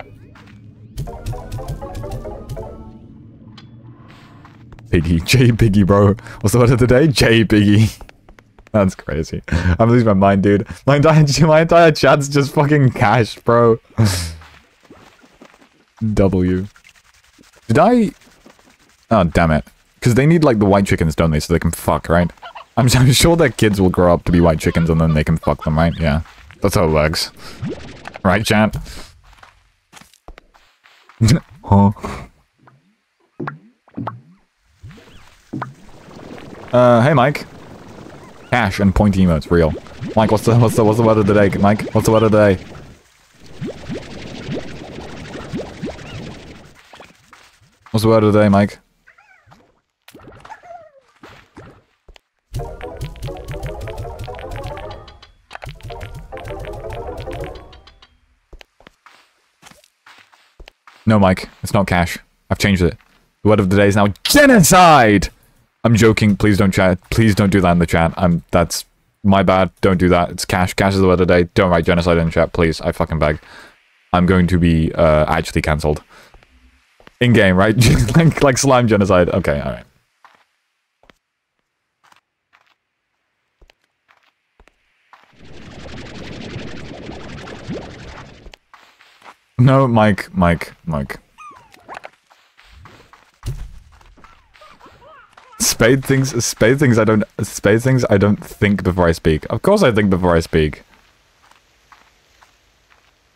Piggy. J Piggy, bro. What's the word of the day? J Piggy. That's crazy. I'm losing my mind, dude. My entire my entire chat's just fucking cash, bro. w. Did I? Oh damn it! Because they need like the white chickens, don't they? So they can fuck, right? I'm, I'm sure their kids will grow up to be white chickens and then they can fuck them, right? Yeah, that's how it works. Right, chat? huh? Uh, hey, Mike. Cash and pointy emotes, real. Mike, what's the what's the what's the weather today, Mike? What's the weather today? What's the weather today, Mike? No, Mike. It's not cash. I've changed it. The word of the day is now genocide! I'm joking. Please don't chat. Please don't do that in the chat. I'm. That's my bad. Don't do that. It's cash. Cash is the word today. Don't write genocide in the chat, please. I fucking beg. I'm going to be uh, actually cancelled. In game, right? like like slime genocide. Okay, all right. No, Mike, Mike, Mike. Spade things, spade things I don't, spade things I don't think before I speak. Of course I think before I speak.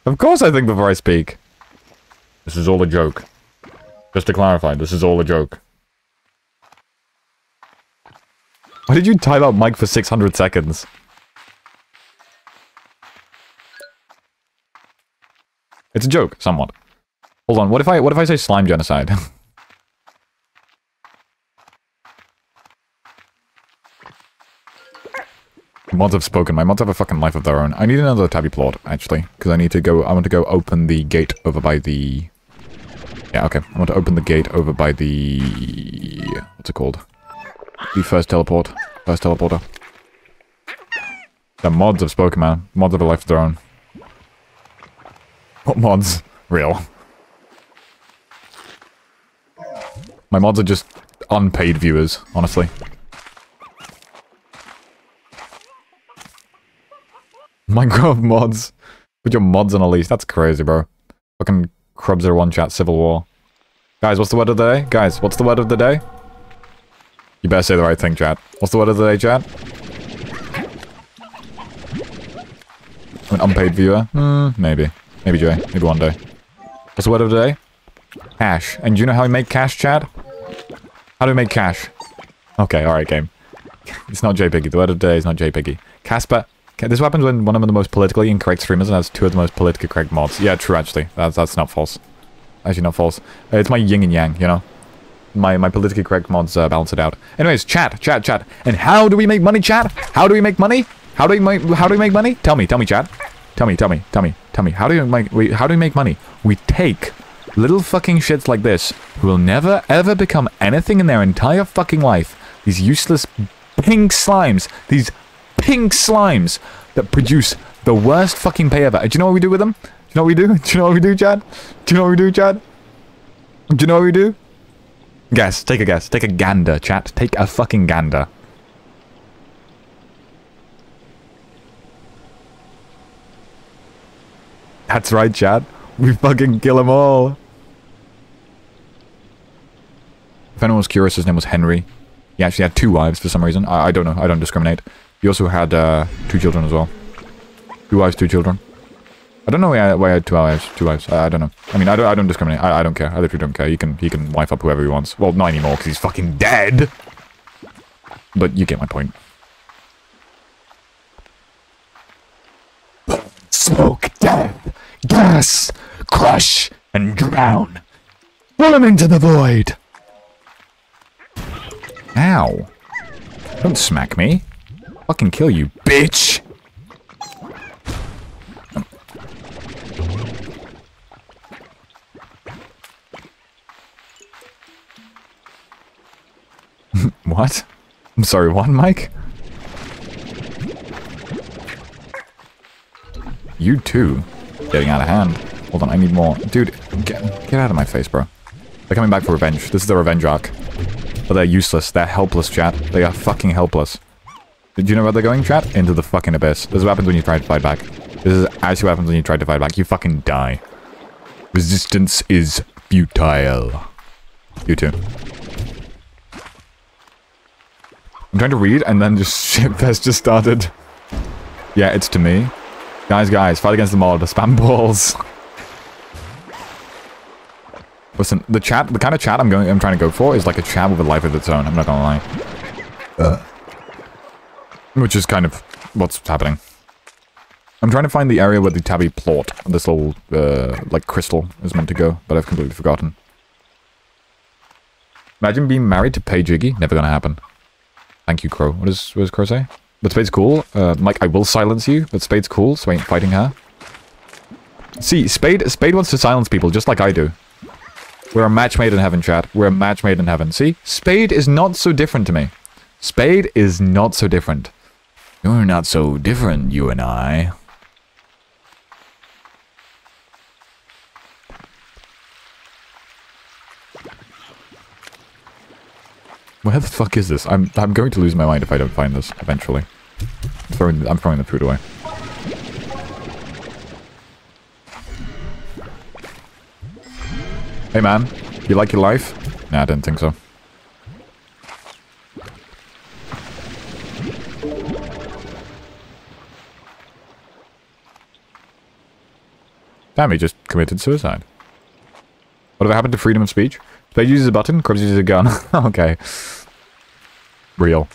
Of course I think before I speak. This is all a joke. Just to clarify, this is all a joke. Why did you time out Mike for 600 seconds? It's a joke, somewhat. Hold on, what if I what if I say slime genocide? Mods have spoken. My mods have a fucking life of their own. I need another tabby plort, actually. Because I need to go... I want to go open the gate over by the... Yeah, okay. I want to open the gate over by the... What's it called? The first teleport. First teleporter. The mods have spoken, man. Mods have a life of their own. What mods? Real. My mods are just unpaid viewers, honestly. Minecraft mods. Put your mods on a leash. That's crazy, bro. Fucking Cruubs are one chat Civil War. Guys, what's the word of the day? Guys, what's the word of the day? You better say the right thing, chat. What's the word of the day, chat? An unpaid viewer? Hmm, maybe. Maybe, Jay. Maybe one day. What's the word of the day? Cash. And do you know how we make cash, Chad? How do we make cash? Okay, alright, game. It's not JPiggy. The word of the day is not JPiggy. Casper. Okay, this happens when one of the most politically incorrect streamers has two of the most politically correct mods. Yeah, true, actually. That's, that's not false. Actually, not false. Uh, it's my yin and yang, you know? My, my politically correct mods uh, balance it out. Anyways, chat, chat, chat. And how do we make money, chat? How do we make money? How do we make, how do we make money? Tell me, tell me, chat. Tell me, tell me, tell me, tell me. How do you make, we, how do we make money? We take little fucking shits like this who will never ever become anything in their entire fucking life. These useless pink slimes. These pink slimes that produce the worst fucking pay ever. Do you know what we do with them? Do you know what we do? Do you know what we do, Chad? Do you know what we do, Chad? Do you know what we do? Guess. Take a guess. Take a gander, chat. Take a fucking gander. That's right, Chad. We fucking kill them all. If anyone was curious, his name was Henry. He actually had two wives for some reason. I, I don't know. I don't discriminate. He also had uh, two children as well. Two wives, two children. I don't know why I, why I had two wives. Two wives. I, I, don't know. I mean, I don't. I don't discriminate. I, I don't care. I literally don't care. He can. He can wife up whoever he wants. Well, not anymore because he's fucking dead. But you get my point. Smoke, death, gas, crush, and drown. Pull him into the void. Ow. Don't smack me. Fucking kill you, bitch. what? I'm sorry, what, Mike? You too. Getting out of hand. Hold on, I need more. Dude, get, get out of my face, bro. They're coming back for revenge. This is the revenge arc. But they're useless. They're helpless, chat. They are fucking helpless. Did you know where they're going, chat? Into the fucking abyss. This is what happens when you try to fight back. This is actually what happens when you try to fight back. You fucking die. Resistance is futile. You too. I'm trying to read and then just fest just started. Yeah, it's to me. Guys, guys, fight against the. The spam balls. Listen, the chat, the kind of chat I'm going, I'm trying to go for is like a chat with a life of its own. I'm not gonna lie. Uh. Which is kind of what's happening. I'm trying to find the area where the tabby plort, this little, uh, like, crystal is meant to go, but I've completely forgotten. Imagine being married to Pay Jiggy. Never gonna happen. Thank you, Crow. What, is, what does Crow say? But Spade's cool. Uh, Mike, I will silence you, but Spade's cool, so I ain't fighting her. See, Spade, Spade wants to silence people, just like I do. We're a match made in heaven, chat. We're a match made in heaven. See? Spade is not so different to me. Spade is not so different. You're not so different, you and I. Where the fuck is this? I'm I'm going to lose my mind if I don't find this eventually. I'm throwing, I'm throwing the food away. Hey man, you like your life? Nah, I didn't think so. Damn, he just committed suicide. Whatever happened to freedom of speech? Spade uses a button, Cruubs uses a gun. okay. Real.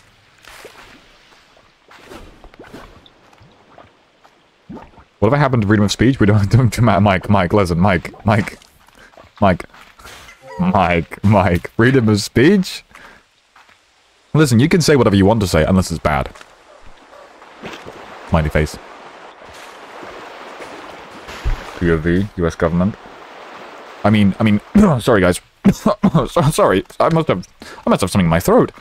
What if I happen to freedom of speech? We don't, don't Mike, Mike, listen, Mike, Mike, Mike, Mike, Mike, freedom of speech? Listen, you can say whatever you want to say, unless it's bad. Smiley face. POV, US government. I mean, I mean, sorry guys. sorry, I must have, I must have something in my throat.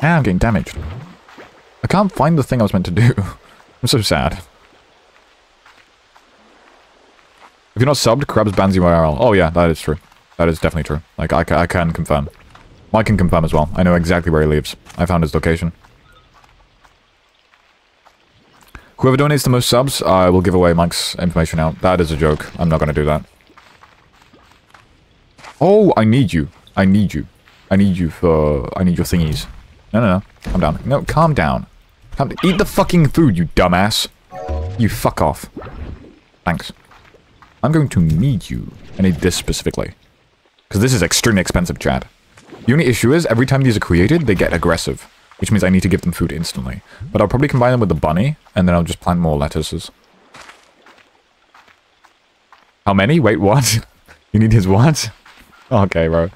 Ah, I'm getting damaged. I can't find the thing I was meant to do. I'm so sad. If you're not subbed, Cruubs bans you IRL. Oh yeah, that is true. That is definitely true. Like, I, I can confirm. Mike can confirm as well. I know exactly where he lives. I found his location. Whoever donates the most subs, I will give away Mike's information out. That is a joke. I'm not going to do that. Oh, I need you. I need you. I need you for... I need your thingies. No, no, no. Calm down. No, calm down. Calm Eat the fucking food, you dumbass. You fuck off. Thanks. I'm going to need you. I need this specifically. Because this is extremely expensive, Chad. The only issue is, every time these are created, they get aggressive. Which means I need to give them food instantly. But I'll probably combine them with the bunny, and then I'll just plant more lettuces. How many? Wait, what? you need his what? Okay, bro.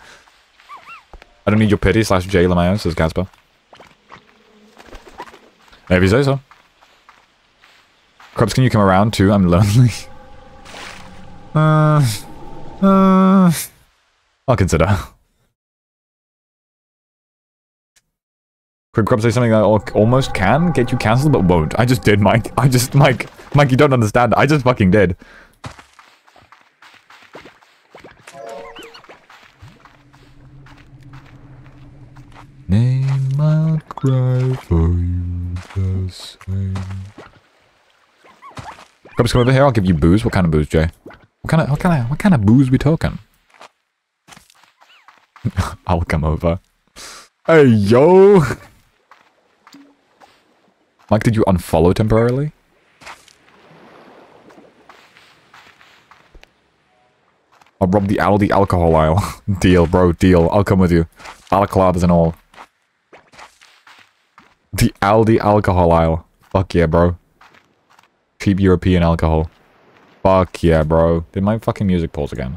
I don't need your pity slash J Lamayo, says Casper. Maybe say so. Cruubs, can you come around too? I'm lonely. uh, uh, I'll consider. Quick Krub say something that almost can get you cancelled, but won't. I just did, Mike. I just, Mike. Mike, you don't understand. I just fucking did. Name I'll cry for you the same. Cruubs, come over here. I'll give you booze. What kind of booze, Jay? What kind of, what kind of, what kind of booze we talking? I'll come over. Hey, yo! Mike, did you unfollow temporarily? I'll rob the Aldi alcohol aisle. deal, bro, deal. I'll come with you. Balaclavas and all. The Aldi alcohol aisle. Fuck yeah, bro. Cheap European alcohol. Fuck yeah, bro. Did my fucking music pause again?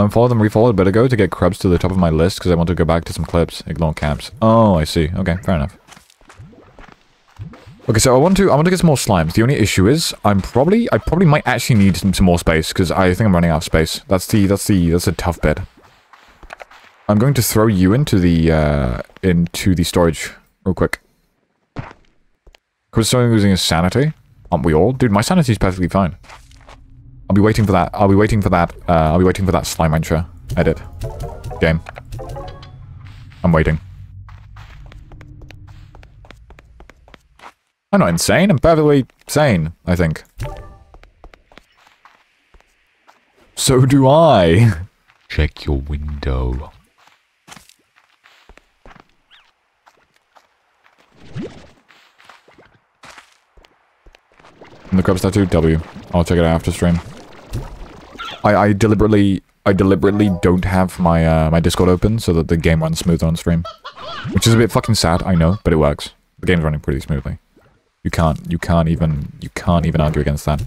I unfollowed them refollowed a bit ago to get Cruubs to the top of my list because I want to go back to some clips. Ignore caps. Oh, I see. Okay, fair enough. Okay, so I want to I want to get some more slimes. The only issue is I'm probably I probably might actually need some, some more space because I think I'm running out of space. That's the that's the that's a tough bit. I'm going to throw you into the uh into the storage real quick. Because someone losing his sanity. Aren't we all? Dude, my sanity's perfectly fine. I'll be waiting for that. I'll be waiting for that. Uh, I'll be waiting for that slime rancher edit. Game. I'm waiting. I'm not insane. I'm perfectly sane, I think. So do I. Check your window. And the crab tattoo, W. I'll check it out after stream. I, I deliberately I deliberately don't have my uh, my Discord open so that the game runs smooth on stream. Which is a bit fucking sad, I know, but it works. The game's running pretty smoothly. You can't you can't even you can't even argue against that.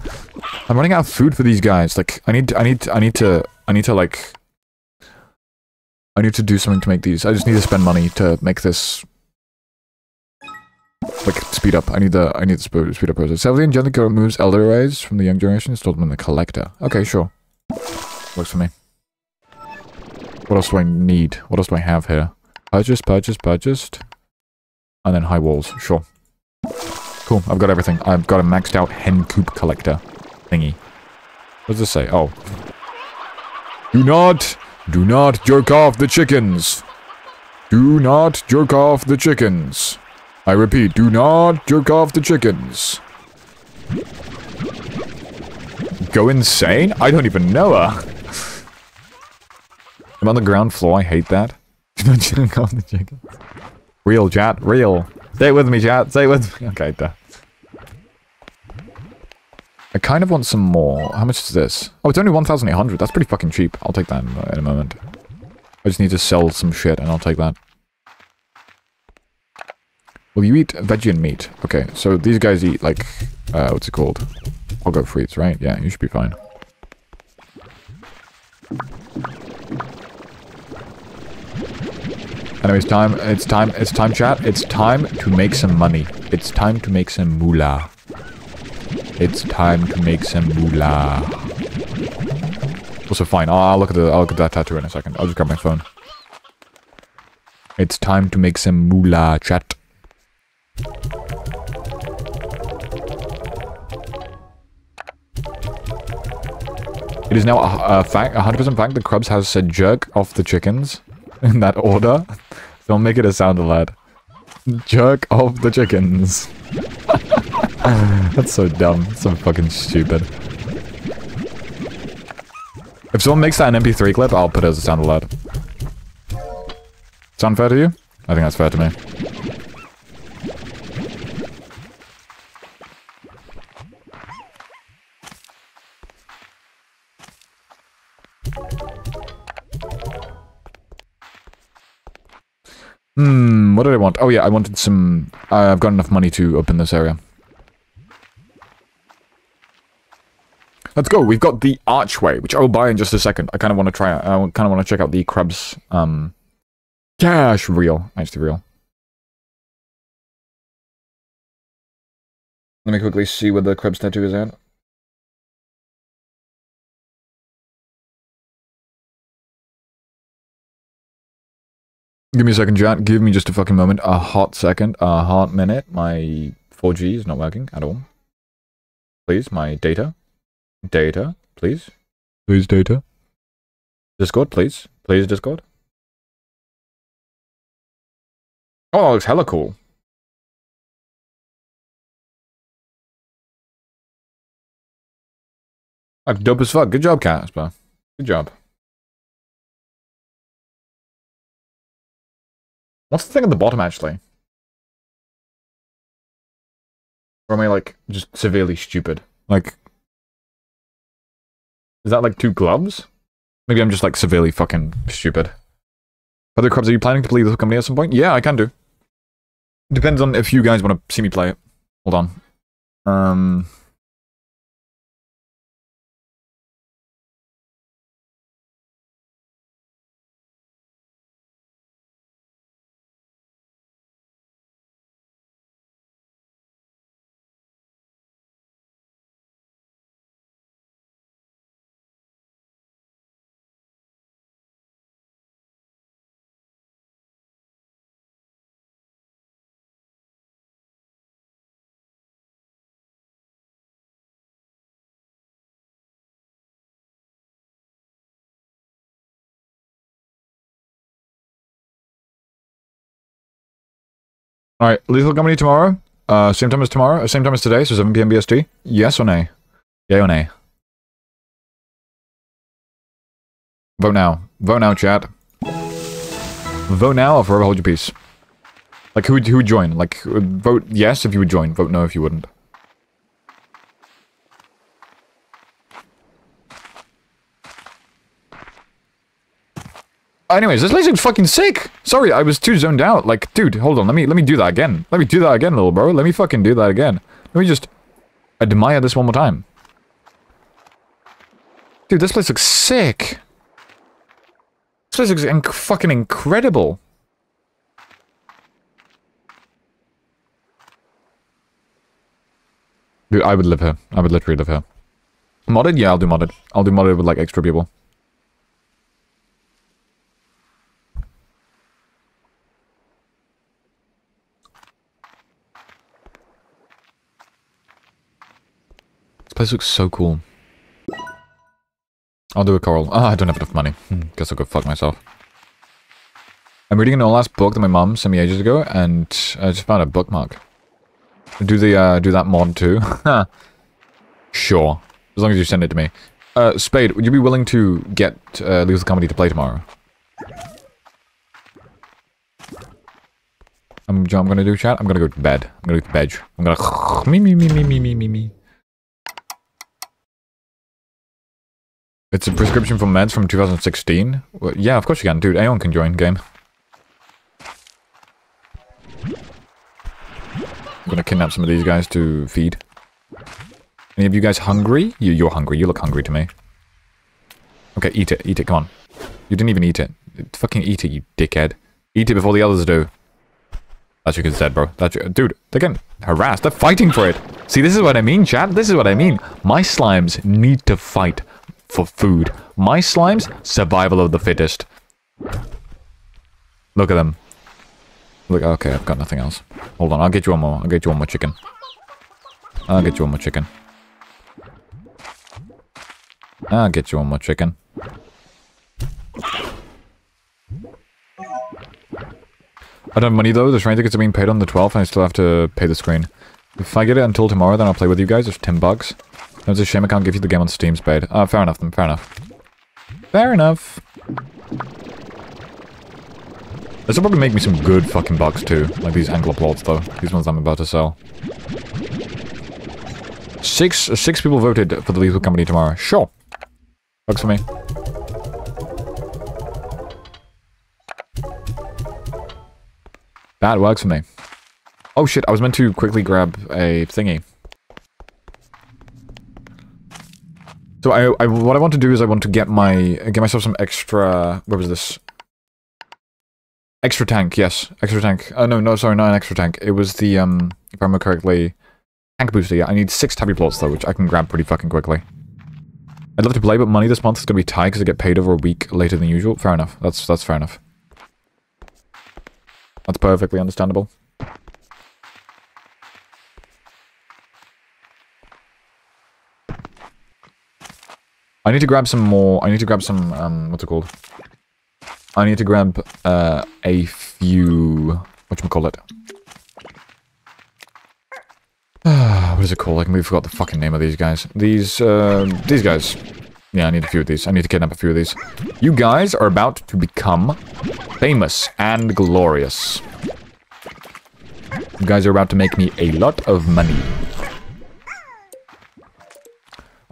I'm running out of food for these guys. Like I need I need I need to I need to like I need to do something to make these. I just need to spend money to make this like speed up. I need the I need the speed up process. Savvy Angelica moves elder rays from the young generation, installed them in the collector. Okay, sure. Works for me. What else do I need? What else do I have here? Purchased, purchased, purchased. And then high walls. Sure. Cool, I've got everything. I've got a maxed out hen coop collector thingy. What does this say? Oh. Do not, do not jerk off the chickens. Do not jerk off the chickens. I repeat, do not jerk off the chickens. Go insane? I don't even know her. I'm on the ground floor, I hate that. Real, chat, real. Stay with me, chat, stay with me. Okay, duh. I kind of want some more. How much is this? Oh, it's only 1,800. That's pretty fucking cheap. I'll take that in, in a moment. I just need to sell some shit and I'll take that. Will you eat veggie and meat? Okay, so these guys eat, like, uh, what's it called? I'll go fruits, right? Yeah, you should be fine. Anyways, time, it's time, it's time, chat. It's time to make some money. It's time to make some moolah. It's time to make some moolah. Also, fine. I'll, I'll look at the, I'll look at that tattoo in a second. I'll just grab my phone. It's time to make some moolah, chat. It is now a, a fact, 100% fact that Cruubs has said jerk off the chickens in that order. Don't make it a sound alert. Jerk off the chickens. That's so dumb. So fucking stupid. If someone makes that an MP3 clip, I'll put it as a sound alert. Sound fair to you? I think that's fair to me. Hmm, what did I want? Oh yeah, I wanted some... Uh, I've got enough money to open this area. Let's go. We've got the archway, which I will buy in just a second. I kind of want to try I kind of want to check out the Cruubs, um... Cash real. Actually real. Let me quickly see where the Cruubs tattoo is at. Give me a second, chat. Give me just a fucking moment. A hot second. A hot minute. My 4G is not working at all. Please, my data. Data, please. Please, data. Discord, please. Please, Discord. Oh, it looks hella cool. Like, dope as fuck. Good job, Casper. Good job. What's the thing at the bottom, actually? Or am I, like, just severely stupid? Like... Is that, like, two gloves? Maybe I'm just, like, severely fucking stupid. Other Cruubs, are you planning to play the company at some point? Yeah, I can do. Depends on if you guys want to see me play it. Hold on. Um... Alright, Lethal Company tomorrow? Uh, same time as tomorrow? Uh, same time as today, so 7 p.m. BST? Yes or nay? Yay or nay? Vote now. Vote now, chat. Vote now or forever hold your peace. Like, who would, who would join? Like, vote yes if you would join. Vote no if you wouldn't. Anyways, this place looks fucking sick. Sorry, I was too zoned out. Like, dude, hold on. Let me let me do that again. Let me do that again, little bro. Let me fucking do that again. Let me just admire this one more time. Dude, this place looks sick. This place looks inc fucking incredible. Dude, I would live here. I would literally live here. Modded? Yeah, I'll do modded. I'll do modded with, like, extra people. Place looks so cool. I'll do a coral. Ah, oh, I don't have enough money. Hmm, guess I'll go fuck myself. I'm reading an old last book that my mom sent me ages ago, and I just found a bookmark. Do the, uh, do that mod too? sure. As long as you send it to me. Uh, Spade, would you be willing to get, uh, Lethal Company to play tomorrow? I'm, I'm gonna do chat? I'm gonna go to bed. I'm gonna go to bed. I'm gonna me me me me me me me It's a prescription for meds from 2016? Well, yeah, of course you can, dude. Anyone can join game. I'm gonna kidnap some of these guys to feed. Any of you guys hungry? You, you're hungry. You look hungry to me. Okay, eat it. Eat it. Come on. You didn't even eat it. Fucking eat it, you dickhead. Eat it before the others do. That's your consent, bro. That's your... Dude, they're getting harassed. They're fighting for it. See, this is what I mean, chat. This is what I mean. My slimes need to fight for food. My slimes, survival of the fittest. Look at them. Look, okay, I've got nothing else. Hold on, I'll get you one more. I'll get you one more chicken. I'll get you one more chicken. I'll get you one more chicken. I don't have money though, the train tickets are being paid on the 12th and I still have to pay the screen. If I get it until tomorrow, then I'll play with you guys. It's 10 bucks. It's a shame I can't give you the game on Steam, Spade. Uh, fair enough then, fair enough. Fair enough. This will probably make me some good fucking bucks too. Like these angler plorts though. These ones I'm about to sell. Six six people voted for the lethal company tomorrow. Sure. Works for me. That works for me. Oh shit, I was meant to quickly grab a thingy. So I, I, what I want to do is I want to get my, get myself some extra, what was this? Extra tank, yes, extra tank. Uh, no, no, sorry, not an extra tank. It was the, um, if I remember correctly, tank booster, yeah. I need six tabby plorts though, which I can grab pretty fucking quickly. I'd love to play, but money this month is going to be tight because I get paid over a week later than usual. Fair enough. That's, that's fair enough. That's perfectly understandable. I need to grab some more, I need to grab some, um, what's it called? I need to grab, uh, a few, What do we call whatchamacallit? what is it called? I completely forgot the fucking name of these guys. These, uh, these guys. Yeah, I need a few of these. I need to kidnap a few of these. You guys are about to become famous and glorious. You guys are about to make me a lot of money.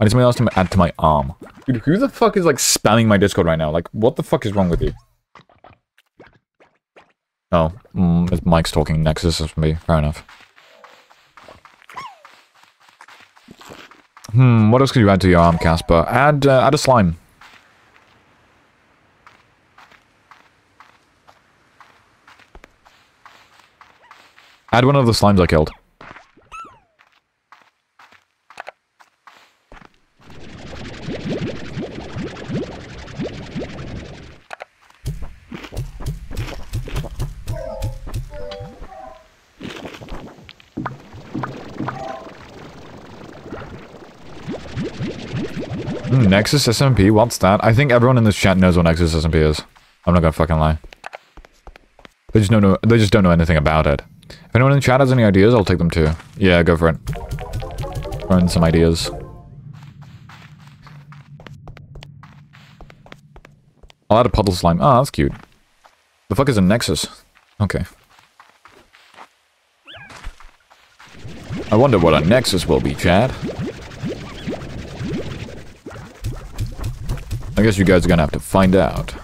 I something else to add to my arm. Dude, who the fuck is like spamming my Discord right now? Like, what the fuck is wrong with you? Oh, mm, Mike's talking Nexus for me. Fair enough. Hmm, what else could you add to your arm, Casper? Add, uh, add a slime. Add one of the slimes I killed. Nexus SMP? What's that? I think everyone in this chat knows what Nexus SMP is. I'm not gonna fucking lie. They just don't know. They just don't know anything about it. If anyone in the chat has any ideas, I'll take them too. Yeah, go for it. Throw in some ideas. I'll add a puddle slime. Ah, oh, that's cute. The fuck is a Nexus? Okay. I wonder what a Nexus will be, Chad. I guess you guys are gonna have to find out.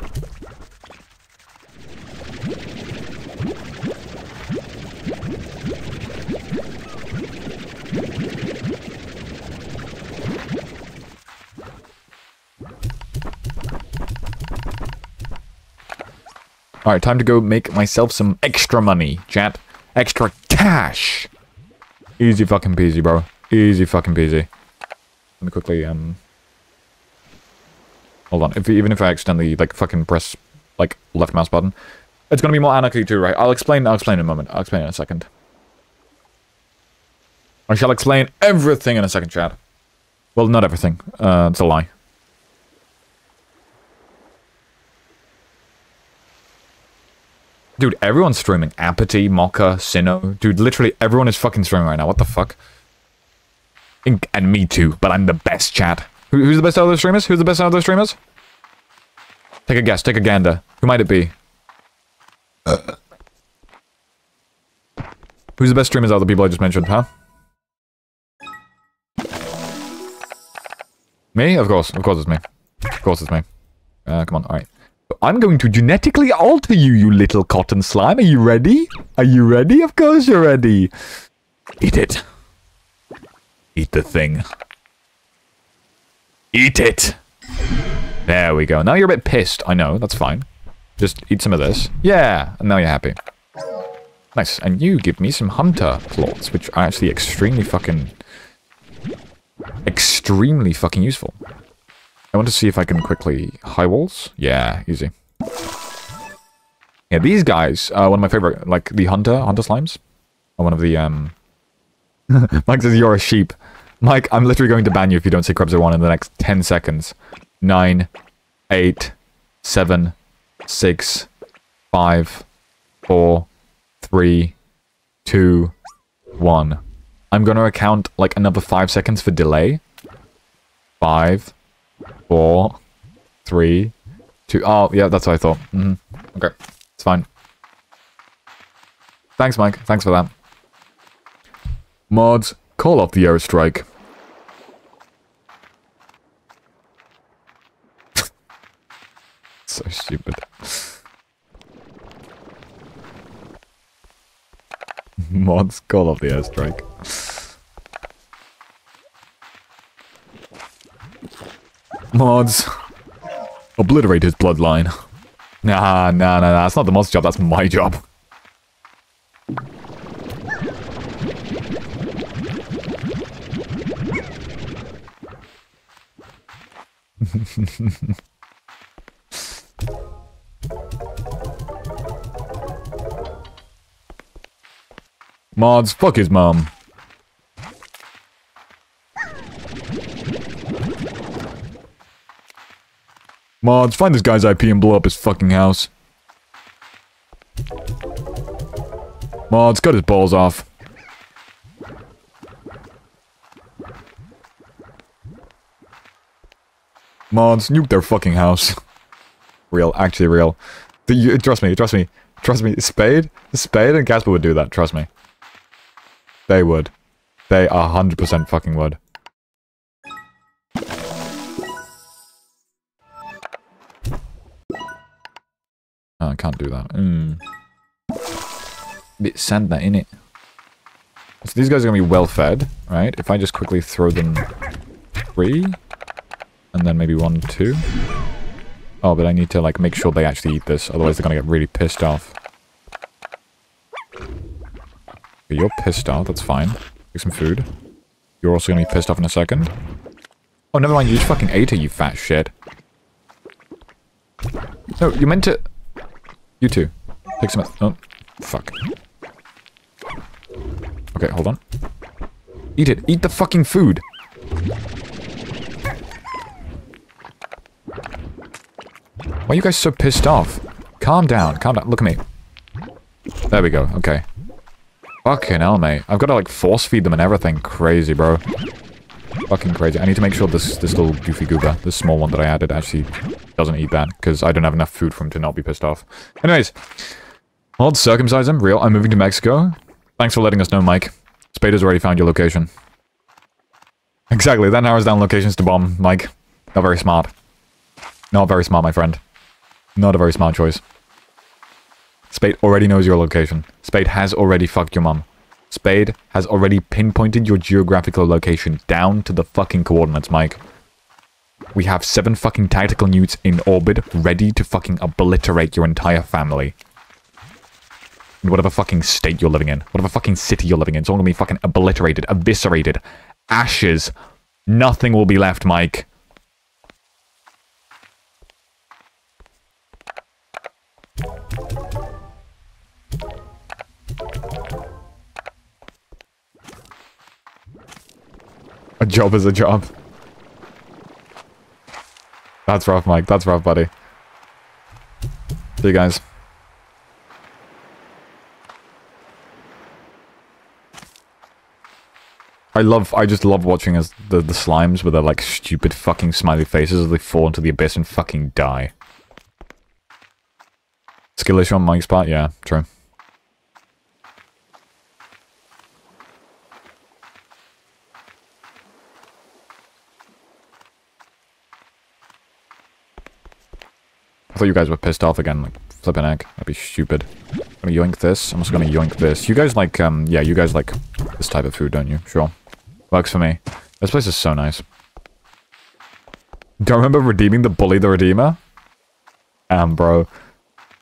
Alright, time to go make myself some extra money, chat. Extra cash! Easy fucking peasy, bro. Easy fucking peasy. Let me quickly, um... Hold on. If even if I accidentally like fucking press like left mouse button, it's gonna be more anarchy too, right? I'll explain. I'll explain in a moment. I'll explain in a second. I shall explain everything in a second, chat. Well, not everything. Uh, it's a lie. Dude, everyone's streaming. Apathy, Mocha, Sinnoh. Dude, literally everyone is fucking streaming right now. What the fuck? And me too, but I'm the best, chat. Who, who's the best out of those streamers? Who's the best out of those streamers? Take a guess. Take a gander. Who might it be? Uh. Who's the best streamers out of the people I just mentioned, huh? Me? Of course. Of course it's me. Of course it's me. Uh, come on. Alright. I'm going to genetically alter you, you little cotton slime. Are you ready? Are you ready? Of course you're ready. Eat it. Eat the thing. Eat it! There we go. Now you're a bit pissed. I know, that's fine. Just eat some of this. Yeah, and now you're happy. Nice. And you give me some hunter plorts, which are actually extremely fucking... Extremely fucking useful. I want to see if I can quickly... High walls? Yeah, easy. Yeah, these guys are one of my favorite, like, the hunter, hunter slimes. Are one of the, um... Mike says you're a sheep. Mike, I'm literally going to ban you if you don't say Cruubs01 in the next 10 seconds. Nine, eight, seven, six, five, four, three, two, one. I'm going to account like another five seconds for delay. Five, four, three, two. Oh, yeah, that's what I thought. Mm -hmm. Okay, it's fine. Thanks, Mike. Thanks for that. Mods, call off the airstrike. so stupid. Mods, call off the airstrike. Mods, obliterate his bloodline. Nah, nah, nah, nah, that's not the mod's job, that's my job. Mods, fuck his mom. Mods, find this guy's IP and blow up his fucking house. Mods, cut his balls off. Mods, nuke their fucking house. real, actually real. The, you, trust me, trust me, trust me. Spade, Spade and Casper would do that, trust me. They would. They 100% fucking would. Oh, I can't do that. Mm. Bit sand that in it. So these guys are gonna be well fed, right? If I just quickly throw them three, and then maybe one, two. Oh, but I need to like make sure they actually eat this, otherwise they're gonna get really pissed off. You're pissed off, that's fine. Take some food. You're also gonna be pissed off in a second. Oh, never mind, you just fucking ate it, you fat shit. No, you meant to... You too. Take some... Oh, fuck. Okay, hold on. Eat it. Eat the fucking food. Why are you guys so pissed off? Calm down. Calm down. Look at me. There we go. Okay. Fucking hell, mate. I've got to, like, force feed them and everything. Crazy, bro. Fucking crazy. I need to make sure this this little goofy goober, this small one that I added, actually doesn't eat that, because I don't have enough food for him to not be pissed off. Anyways. I'll circumcise him. Real. I'm moving to Mexico. Thanks for letting us know, Mike. Spade has already found your location. Exactly. That narrows down locations to bomb, Mike. Not very smart. Not very smart, my friend. Not a very smart choice. Spade already knows your location. Spade has already fucked your mum. Spade has already pinpointed your geographical location down to the fucking coordinates, Mike. We have seven fucking tactical newts in orbit ready to fucking obliterate your entire family. In whatever fucking state you're living in. Whatever fucking city you're living in. It's all gonna be fucking obliterated, eviscerated. Ashes. Nothing will be left, Mike. A job is a job. That's rough, Mike. That's rough, buddy. See you guys. I love, I just love watching as the, the slimes with their, like, stupid fucking smiley faces as they fall into the abyss and fucking die. Skill issue on Mike's part? Yeah, true. I thought you guys were pissed off again, like, flipping egg. That'd be stupid. I'm gonna yoink this. I'm also gonna yoink this. You guys like, um, yeah, you guys like this type of food, don't you? Sure. Works for me. This place is so nice. Do you remember redeeming the Bully the Redeemer? Um, bro.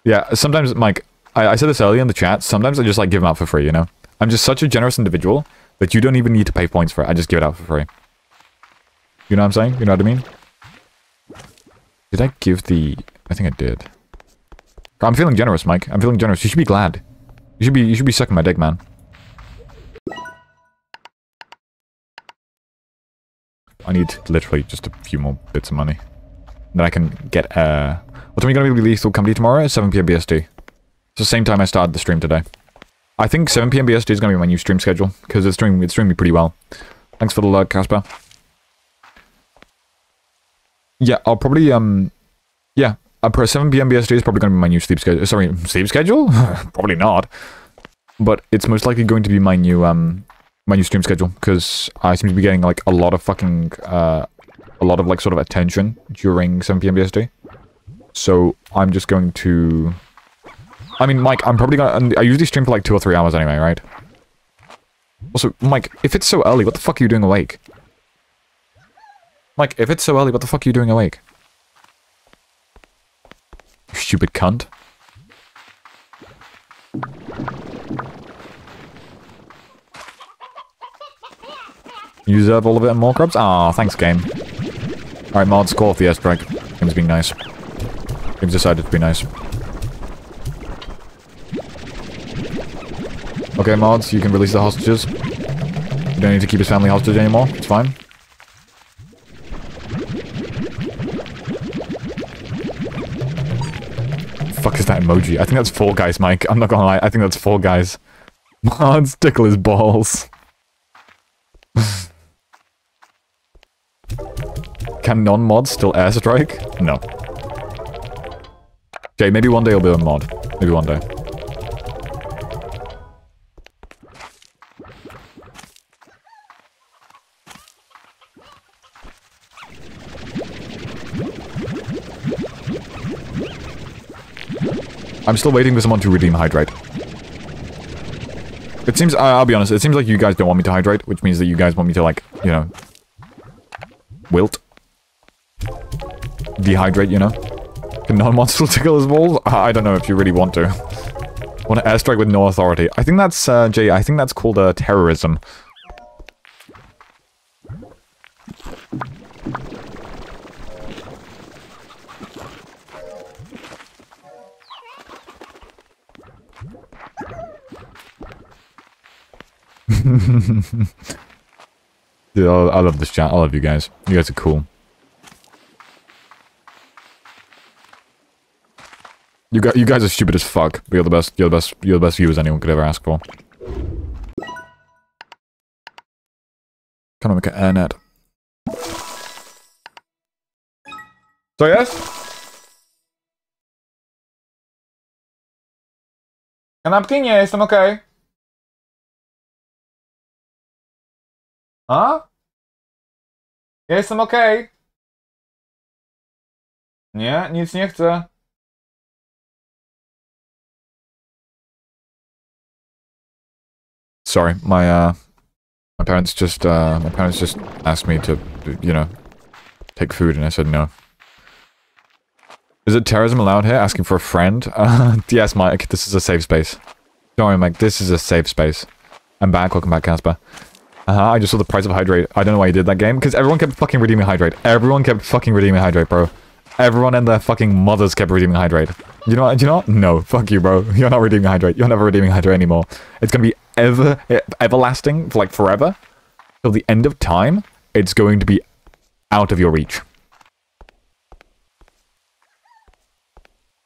Yeah, sometimes, Mike, I, I said this earlier in the chat, sometimes I just, like, give them out for free, you know? I'm just such a generous individual that you don't even need to pay points for it. I just give it out for free. You know what I'm saying? You know what I mean? Did I give the... I think I did. I'm feeling generous, Mike. I'm feeling generous. You should be glad. You should be you should be sucking my dick, man. I need literally just a few more bits of money. Then I can get uh what time are you gonna be lethal company tomorrow? At 7 PM BST. It's the same time I started the stream today. I think 7 PM BST is gonna be my new stream schedule, because it's doing it's me pretty well. Thanks for the luck, Casper. Yeah, I'll probably um yeah, uh, 7 p.m. BST is probably going to be my new sleep schedule. Sorry, sleep schedule? probably not. But it's most likely going to be my new um my new stream schedule because I seem to be getting like a lot of fucking uh a lot of like sort of attention during 7 p.m. BST. So I'm just going to. I mean, Mike, I'm probably gonna. I usually stream for like two or three hours anyway, right? Also, Mike, if it's so early, what the fuck are you doing awake? Mike, if it's so early, what the fuck are you doing awake? You Stupid cunt. You deserve all of it and more grubs? Ah, thanks, game. Alright, mods, call off the airstrike. Game's being nice. Game's decided to be nice. Okay, mods, you can release the hostages. You don't need to keep his family hostage anymore. It's fine. fuck is that emoji? I think that's Fall Guys, Mike. I'm not gonna lie. I think that's Fall Guys. Mods tickle his balls. Can non-mods still airstrike? No. Okay, maybe one day I'll be a mod. Maybe one day. I'm still waiting for someone to redeem Hydrate. It seems, I'll be honest, it seems like you guys don't want me to hydrate, which means that you guys want me to, like, you know, wilt. Dehydrate, you know? Non-monster tickle his balls? I don't know if you really want to. Want to airstrike with no authority. I think that's, uh, Jay, I think that's called, uh, terrorism. Dude, I love this chat. I love you guys. You guys are cool. You got you guys are stupid as fuck, but you're the best you're the best you're the best viewers anyone could ever ask for. Can I make an airnet? So yes? Kanapki nie, jestem okej. Okay. A? Ja jestem ok. Nie, nic nie chcę. Sorry, my uh my parents just uh my parents just asked me to you know take food and I said no. Is it terrorism allowed here? Asking for a friend? Uh, yes, Mike. This is a safe space. Don't worry, Mike. This is a safe space. I'm back. Welcome back, Casper. Uh -huh, I just saw the price of Hydrate. I don't know why you did that game. Because everyone kept fucking redeeming Hydrate. Everyone kept fucking redeeming Hydrate, bro. Everyone and their fucking mothers kept redeeming Hydrate. You know what? You know what? No. Fuck you, bro. You're not redeeming Hydrate. You're never redeeming Hydrate anymore. It's gonna be ever, everlasting, for like forever. Till the end of time, it's going to be out of your reach.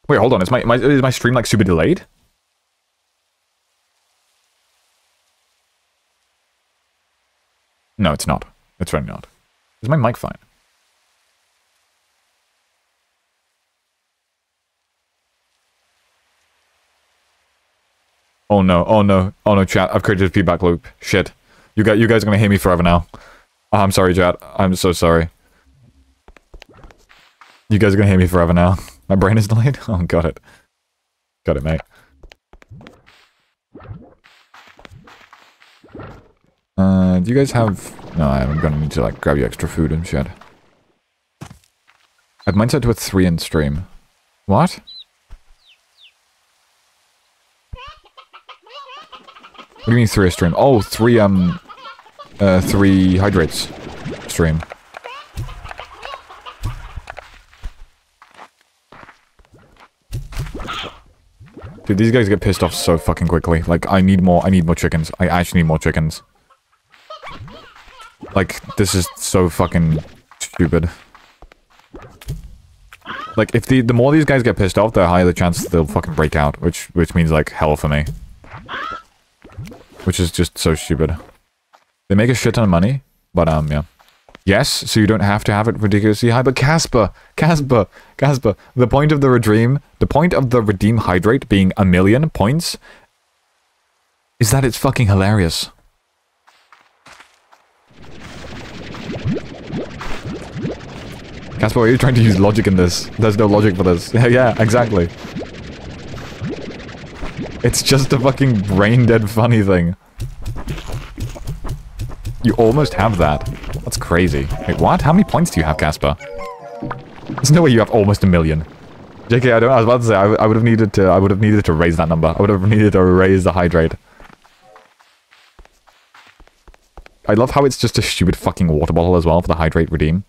Wait, hold on. Is my, my, is my stream like super delayed? No, it's not. It's really not. Is my mic fine? Oh no, oh no, oh no, chat, I've created a feedback loop. Shit. You got you guys are gonna hate me forever now. Oh, I'm sorry, chat. I'm so sorry. You guys are gonna hate me forever now. My brain is delayed? Oh, got it. Got it, mate. Uh, do you guys have... No, I'm gonna need to, like, grab you extra food and shit. I've mind set to a 3 in stream. What? What do you mean 3 a stream? Oh, three, um... Uh, 3 hydrates stream. Dude, these guys get pissed off so fucking quickly. Like, I need more, I need more chickens. I actually need more chickens. Like, this is so fucking stupid. Like, if the the more these guys get pissed off, the higher the chance they'll fucking break out, which which means, like, hell for me. Which is just so stupid. They make a shit ton of money, but, um, yeah. Yes, so you don't have to have it ridiculously high, but Casper, Casper, Casper, the point of the redeem, the point of the redeem hydrate being a million points is that it's fucking hilarious. Casper, are you trying to use logic in this? There's no logic for this. yeah, exactly. It's just a fucking brain-dead funny thing. You almost have that. That's crazy. Wait, what? How many points do you have, Casper? There's no way you have almost a million. JK, I don't. I was about to say I, I would have needed to. I would have needed to raise that number. I would have needed to raise the hydrate. I love how it's just a stupid fucking water bottle as well for the hydrate redeem.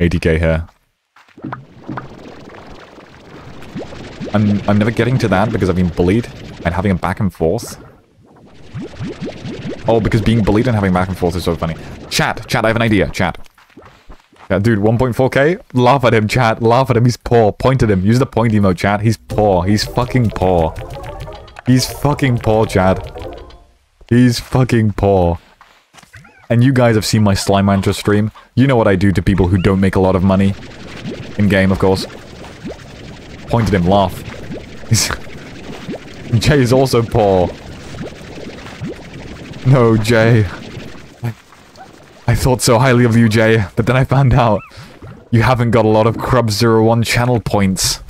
80k here. I'm I'm never getting to that because I've been bullied and having a back and forth. Oh, because being bullied and having back and forth is so funny. Chat, chat, I have an idea, chat. Yeah, dude, 1.4k? Laugh at him, chat. Laugh at him, he's poor. Point at him. Use the point emote, chat. He's poor. He's fucking poor. He's fucking poor, chat. He's fucking poor. And you guys have seen my Slime Rancher stream. You know what I do to people who don't make a lot of money. In-game, of course. Point at him, laugh. Jay is also poor. No, Jay. I, I thought so highly of you, Jay, but then I found out you haven't got a lot of Cruubs01 channel points.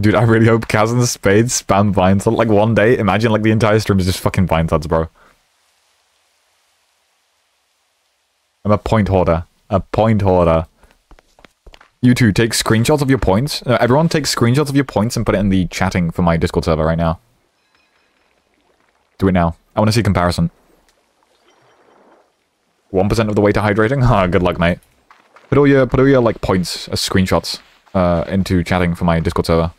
Dude, I really hope Kaz and the Spades spam vines like one day. Imagine like the entire stream is just fucking vine thuds, bro. I'm a point hoarder. A point hoarder. You two, take screenshots of your points. Uh, everyone take screenshots of your points and put it in the chatting for my Discord server right now. Do it now. I want to see comparison. 1% of the way to hydrating? Ah, good luck, mate. Put all your, put all your, like, points as screenshots uh, into chatting for my Discord server.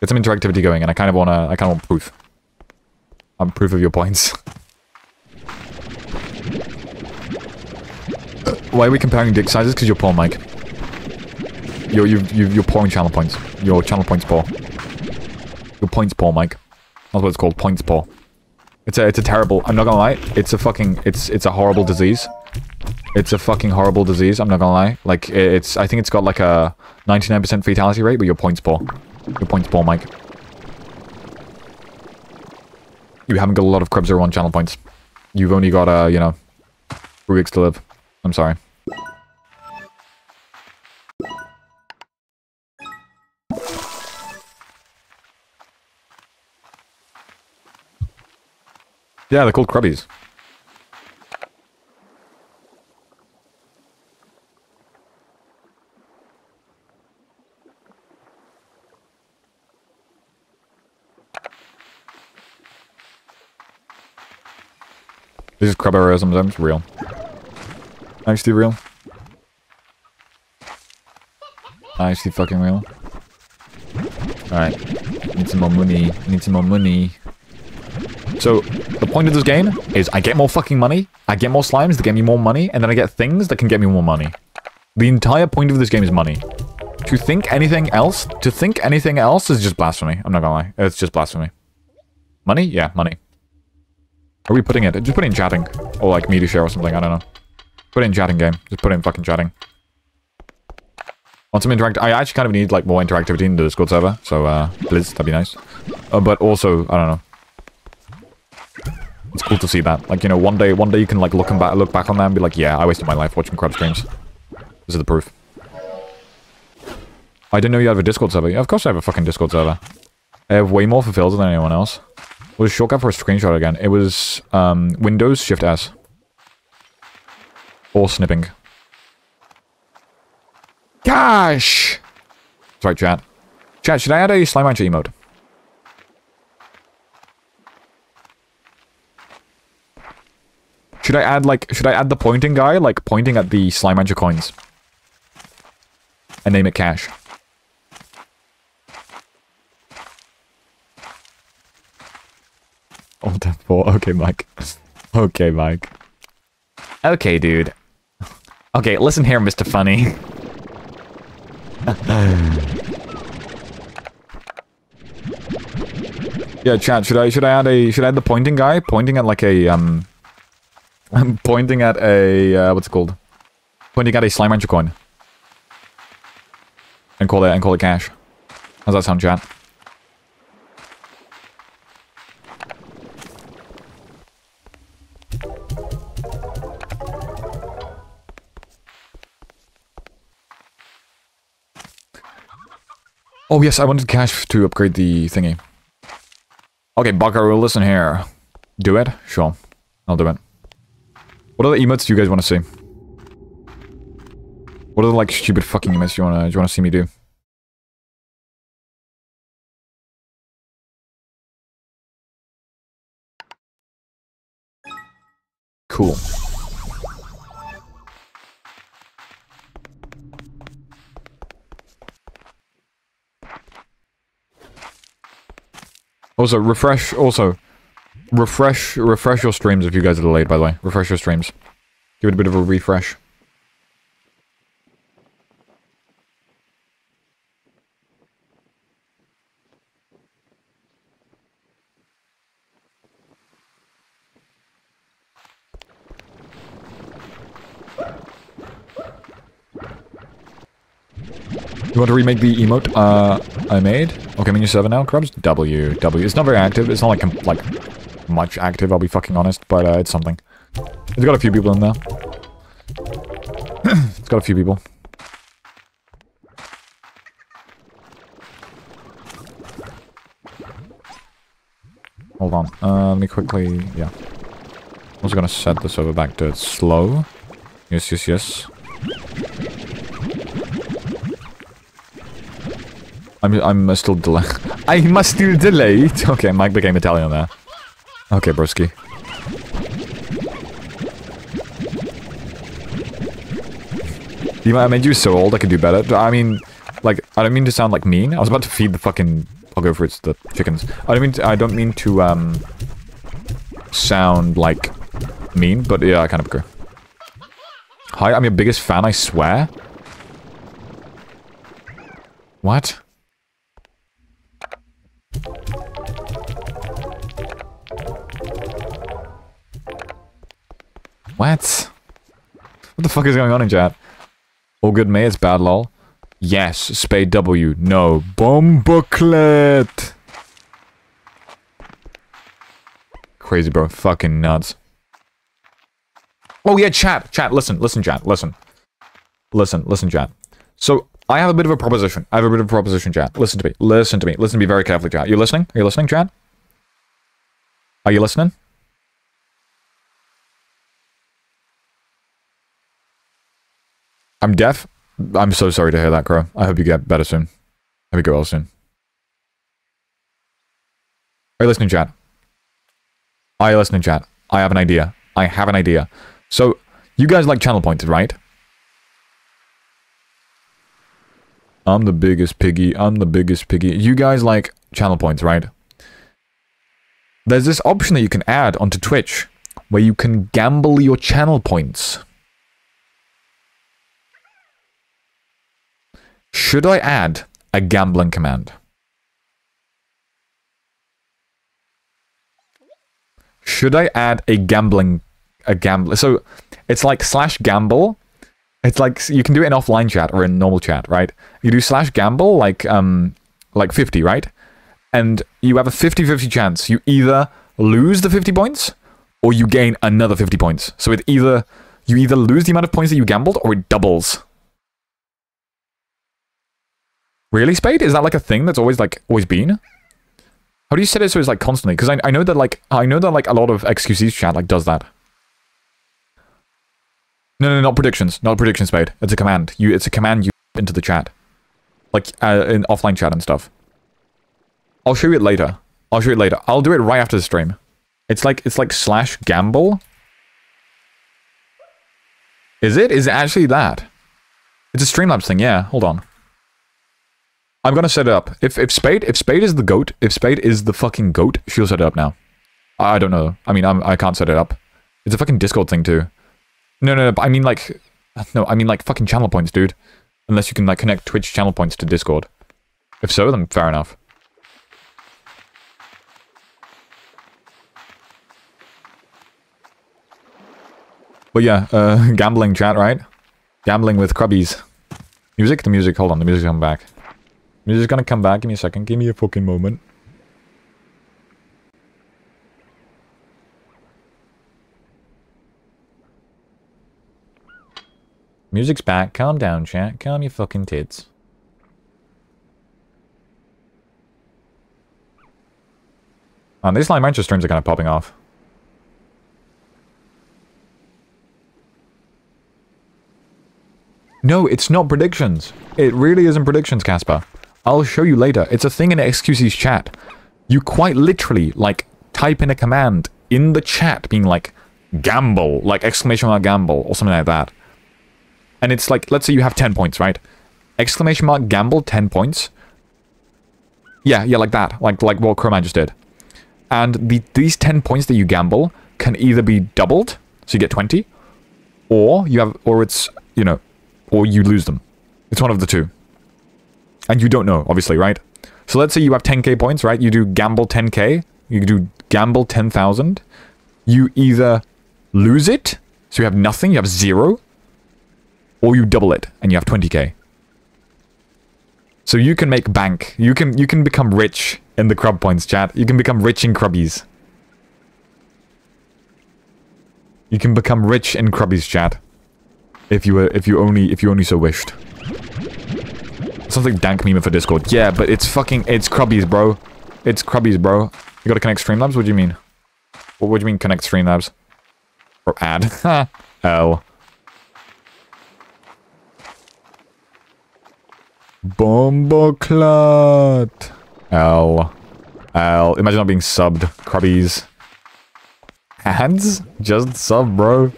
Get some interactivity going, and I kind of want to, I kind of want proof. I'm proof of your points. Why are we comparing dick sizes? Because you're poor, Mike. You're, you you you're pouring channel points. Your channel points poor. Your points poor, Mike. That's what it's called, points poor. It's a, it's a terrible, I'm not gonna lie, it's a fucking, it's, it's a horrible disease. It's a fucking horrible disease, I'm not gonna lie. Like, it's, I think it's got like a 99% fatality rate, but your points poor. Your points poor, Mike. You haven't got a lot of Cruubs01 channel points. You've only got, uh, you know, three weeks to live. I'm sorry. Yeah, they're called Crubbies. This is crab sometimes real. Actually real. Actually fucking real. Alright. Need some more money. Need some more money. So, the point of this game is I get more fucking money, I get more slimes that get me more money, and then I get things that can get me more money. The entire point of this game is money. To think anything else, to think anything else is just blasphemy. I'm not gonna lie. It's just blasphemy. Money? Yeah, money. Are we putting it? Just put in chatting. Or like media share or something, I don't know. Put in chatting game. Just put in fucking chatting. Want some interact- I actually kind of need like more interactivity in the Discord server, so uh, please, that'd be nice. Uh, but also, I don't know. It's cool to see that. Like, you know, one day one day you can like look back look back on that and be like, yeah, I wasted my life watching crab streams. This is the proof. I didn't know you have a Discord server. Yeah, of course I have a fucking Discord server. I have way more fulfilled than anyone else. What was shortcut for a screenshot again? It was um, Windows Shift S. Or snipping. Gosh! Sorry, chat. Chat, should I add a Slime Rancher emote? Should I add, like, should I add the pointing guy, like, pointing at the Slime Rancher coins? And name it Cash. Oh, that four. Okay, Mike. Okay, Mike. Okay, dude. Okay, listen here, Mr. Funny. yeah, chat. Should I should I add a should I add the pointing guy pointing at like a um I'm pointing at a, uh, what's it called? Pointing at a Slime Rancher coin. And call it, and call it cash. How's that sound, chat? Oh yes, I wanted cash to upgrade the thingy. Okay, Buckaroo, listen here. Do it? Sure. I'll do it. What other emotes do you guys want to see? What other like stupid fucking emotes you wanna you wanna see me do? Cool. Also, refresh, also, Refresh, refresh your streams if you guys are delayed, by the way. Refresh your streams. Give it a bit of a refresh. You want to remake the emote uh, I made? Okay, menu 7 now, Cruubs? W, W. It's not very active. It's not like, like much active, I'll be fucking honest, but uh, it's something. It's got a few people in there. it's got a few people. Hold on. Uh, let me quickly... Yeah. I'm also gonna set this over back to slow. Yes, yes, yes. I'm I'm still delay. I'm still delayed. Okay, Mike became Italian there. Okay, broski. You I made you so old I could do better. I mean, like, I don't mean to sound like mean. I was about to feed the fucking I'll go for it's the chickens. I don't mean to, I don't mean to um sound like mean, but yeah, I kind of agree. Hi, I'm your biggest fan, I swear. What? What? What the fuck is going on in chat? All good me, it's bad lol. Yes, spade W. No. Bomb booklet! Crazy bro, fucking nuts. Oh yeah, chat, chat, listen, listen chat, listen. Listen, listen chat. So, I have a bit of a proposition. I have a bit of a proposition, chat. Listen to me, listen to me, listen to me very carefully, chat. You listening? Are you listening, chat? Are you listening? I'm deaf. I'm so sorry to hear that, Crow. I hope you get better soon. Hope you get well soon. Are you listening, chat? Are you listening, chat? I have an idea. I have an idea. So, you guys like channel points, right? I'm the biggest piggy. I'm the biggest piggy. You guys like channel points, right? There's this option that you can add onto Twitch where you can gamble your channel points. Should I add a gambling command? Should I add a gambling a gambler? So it's like slash gamble. It's like you can do it in offline chat or in normal chat, right? You do slash gamble like um like 50, right? And you have a 50-50 chance. You either lose the 50 points or you gain another 50 points. So it either you either lose the amount of points that you gambled or it doubles. Really, Spade? Is that like a thing that's always like always been? How do you set it so it's like constantly? Because I, I know that like I know that like a lot of XQC's chat like does that. No, no, not predictions. Not predictions, Spade. It's a command. You, it's a command you into the chat, like uh, in offline chat and stuff. I'll show you it later. I'll show you it later. I'll do it right after the stream. It's like it's like slash gamble. Is it? Is it actually that? It's a Streamlabs thing. Yeah. Hold on. I'm gonna set it up. If if Spade if Spade is the goat, if Spade is the fucking goat, she'll set it up now. I don't know. I mean, I'm I can't set it up. It's a fucking Discord thing too. No, no, no. I mean like, no. I mean like fucking channel points, dude. Unless you can like connect Twitch channel points to Discord. If so, then fair enough. But yeah, uh, gambling chat, right? Gambling with crubbies. Music? The music, hold on, the music's coming back. Music's gonna come back, me a second, give me a fucking moment. Music's back, calm down, chat, calm your fucking tits. Um, these Slime Rancher streams are kind of popping off. No, it's not predictions. It really isn't predictions, Casper. I'll show you later. It's a thing in XQC's chat. You quite literally, like, type in a command in the chat being like, gamble, like exclamation mark gamble, or something like that. And it's like, let's say you have 10 points, right? Exclamation mark gamble, 10 points. Yeah, yeah, like that. Like like what Crowman just did. And the, these 10 points that you gamble can either be doubled, so you get 20, or you have, or it's, you know, or you lose them. It's one of the two. And you don't know, obviously, right? So let's say you have 10k points, right? You do gamble 10k, you do gamble 10,000. You either lose it, so you have nothing, you have zero, or you double it and you have 20k. So you can make bank. You can you can become rich in the crub points chat. You can become rich in crubbies. You can become rich in crubbies chat. If you were if you only if you only so wished. Something dank meme for Discord. Yeah, but it's fucking it's crubbies, bro. It's crubbies, bro. You gotta connect Streamlabs? What do you mean? What would you mean connect Streamlabs? Or add? L. Bomboclat. L. L. Imagine not being subbed. Crubbies. Ads? Just sub, bro.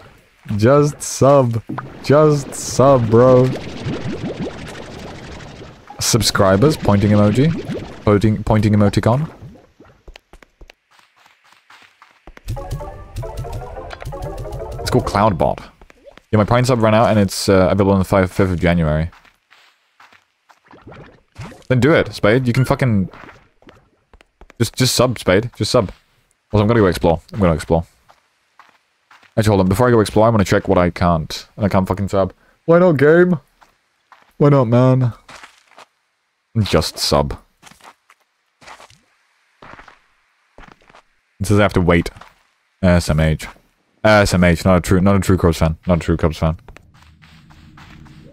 Just sub. Just sub, bro. Subscribers. Pointing emoji. Pointing, pointing emoticon. It's called Cloudbot. Yeah, my Prime sub ran out and it's uh, available on the 5th of January. Then do it, Spade. You can fucking... Just just sub, Spade. Just sub. Also, I'm gonna go explore. I'm gonna explore. Actually, hold on. Before I go explore, I'm gonna check what I can't. And I can't fucking sub. Why not, game? Why not, man? Just sub. It says I have to wait. SMH. SMH, not a true, not a true Cruubs fan. Not a true Cruubs fan.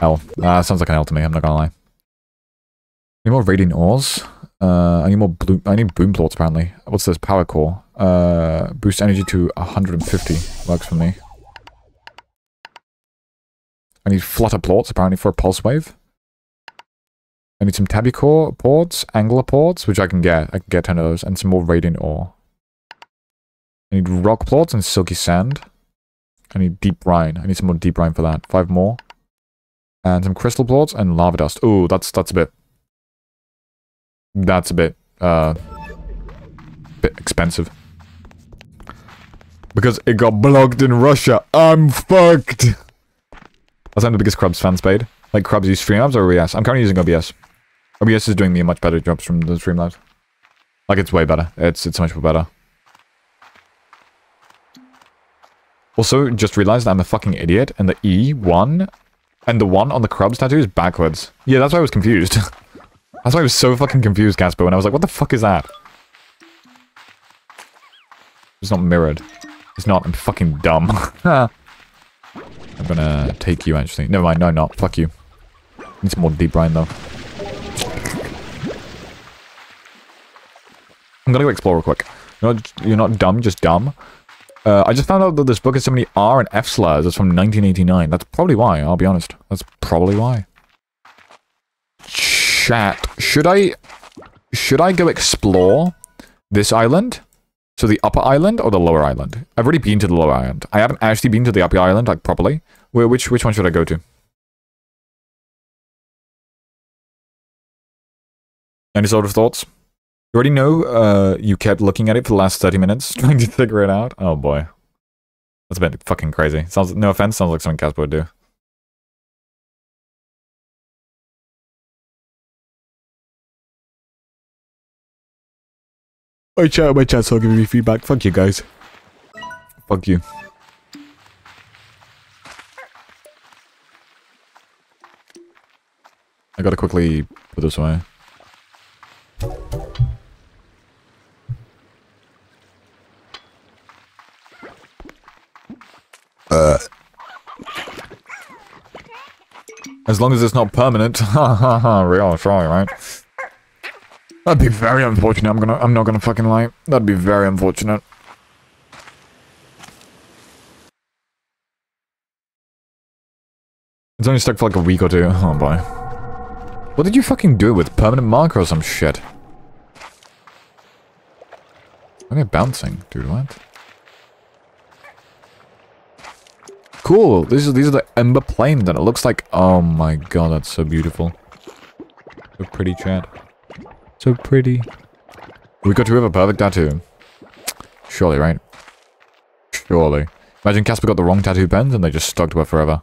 L. Uh, sounds like an L to me, I'm not gonna lie. Need more radiant ores. Uh, I need more bloom. I need boom plorts apparently. What's this? Power core. Uh, boost energy to 150. Works for me. I need flutter plorts apparently for a pulse wave. I need some tabby core ports, angler plorts, which I can get. I can get 10 of those, and some more radiant ore. I need rock plorts and silky sand. I need deep brine. I need some more deep brine for that. Five more. And some crystal plorts and lava dust. Oh, that's that's a bit that's a bit, uh, bit expensive. Because it got blocked in Russia. I'm fucked! That's I'm the biggest Cruubs fan, Spade. Like, Cruubs use Streamlabs or OBS? I'm currently using OBS. OBS is doing me a much better job from the Streamlabs. Like, it's way better. It's, it's much better. Also, just realized that I'm a fucking idiot, and the E1 and the 1 on the Cruubs tattoo is backwards. Yeah, that's why I was confused. That's why I was so fucking confused, Casper, when I was like, what the fuck is that? It's not mirrored. It's not. I'm fucking dumb. I'm gonna take you, actually. Never mind. No, not. Fuck you. Need some more deep brine, though. I'm gonna go explore real quick. You're not, you're not dumb, just dumb. Uh, I just found out that this book has so many R and F slurs. It's from 1989. That's probably why, I'll be honest. That's probably why. Chat. Should I... Should I go explore this island? So the upper island or the lower island? I've already been to the lower island. I haven't actually been to the upper island, like, properly. Where, which, which one should I go to? Any sort of thoughts? You already know uh, you kept looking at it for the last 30 minutes, trying to figure it out? Oh boy. That's a bit fucking crazy. Sounds No offense, sounds like something Casper would do. My chat, my chat's all giving me feedback. Fuck you guys. Fuck you. I gotta quickly put this away. Uh. As long as it's not permanent. Ha ha ha, real, sorry, right? That'd be very unfortunate, I'm gonna- I'm not gonna fucking lie. That'd be very unfortunate. It's only stuck for like a week or two. Oh boy. What did you fucking do with permanent marker or some shit? Why are they bouncing? Dude, what? Cool. These are these are the ember plains and it looks like oh my god, that's so beautiful. So pretty, Chad. So pretty. We got to have a perfect tattoo. Surely, right? Surely. Imagine Casper got the wrong tattoo pens and they just stuck to her forever.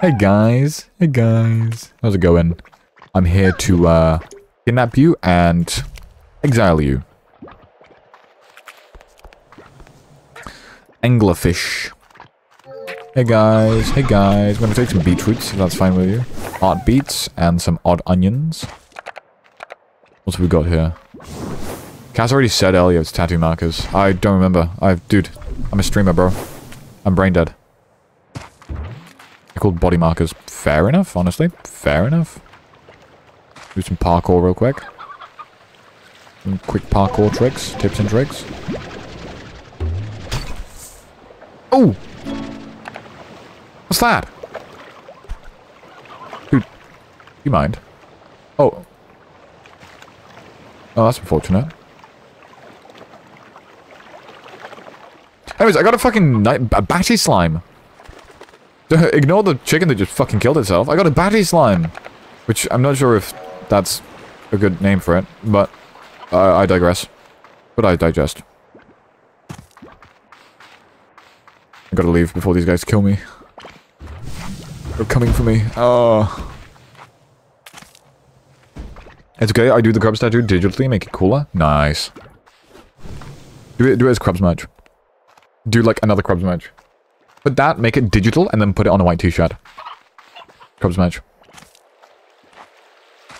Hey guys. Hey guys. How's it going? I'm here to uh, kidnap you and exile you. Anglerfish. Hey guys, hey guys. I'm gonna take some beetroots, if that's fine with you. Odd beets and some odd onions. What have we got here? Cass already said earlier it's tattoo markers. I don't remember. I, dude, I'm a streamer, bro. I'm brain dead. They're called body markers. Fair enough, honestly. Fair enough. Do some parkour real quick. Some quick parkour tricks, tips and tricks. Oh! What's that? Dude, you mind? Oh. Oh, that's unfortunate. Anyways, I got a fucking a batty slime. Ignore the chicken that just fucking killed itself. I got a batty slime. Which, I'm not sure if that's a good name for it, but uh, I digress. But I digest. I gotta leave before these guys kill me. They're coming for me. Oh. It's okay, I do the Cruubs statue digitally, make it cooler. Nice. Do it, do it as Cruubs merch. Do like another Cruubs merch. Put that, make it digital, and then put it on a white t-shirt. Cruubs merch.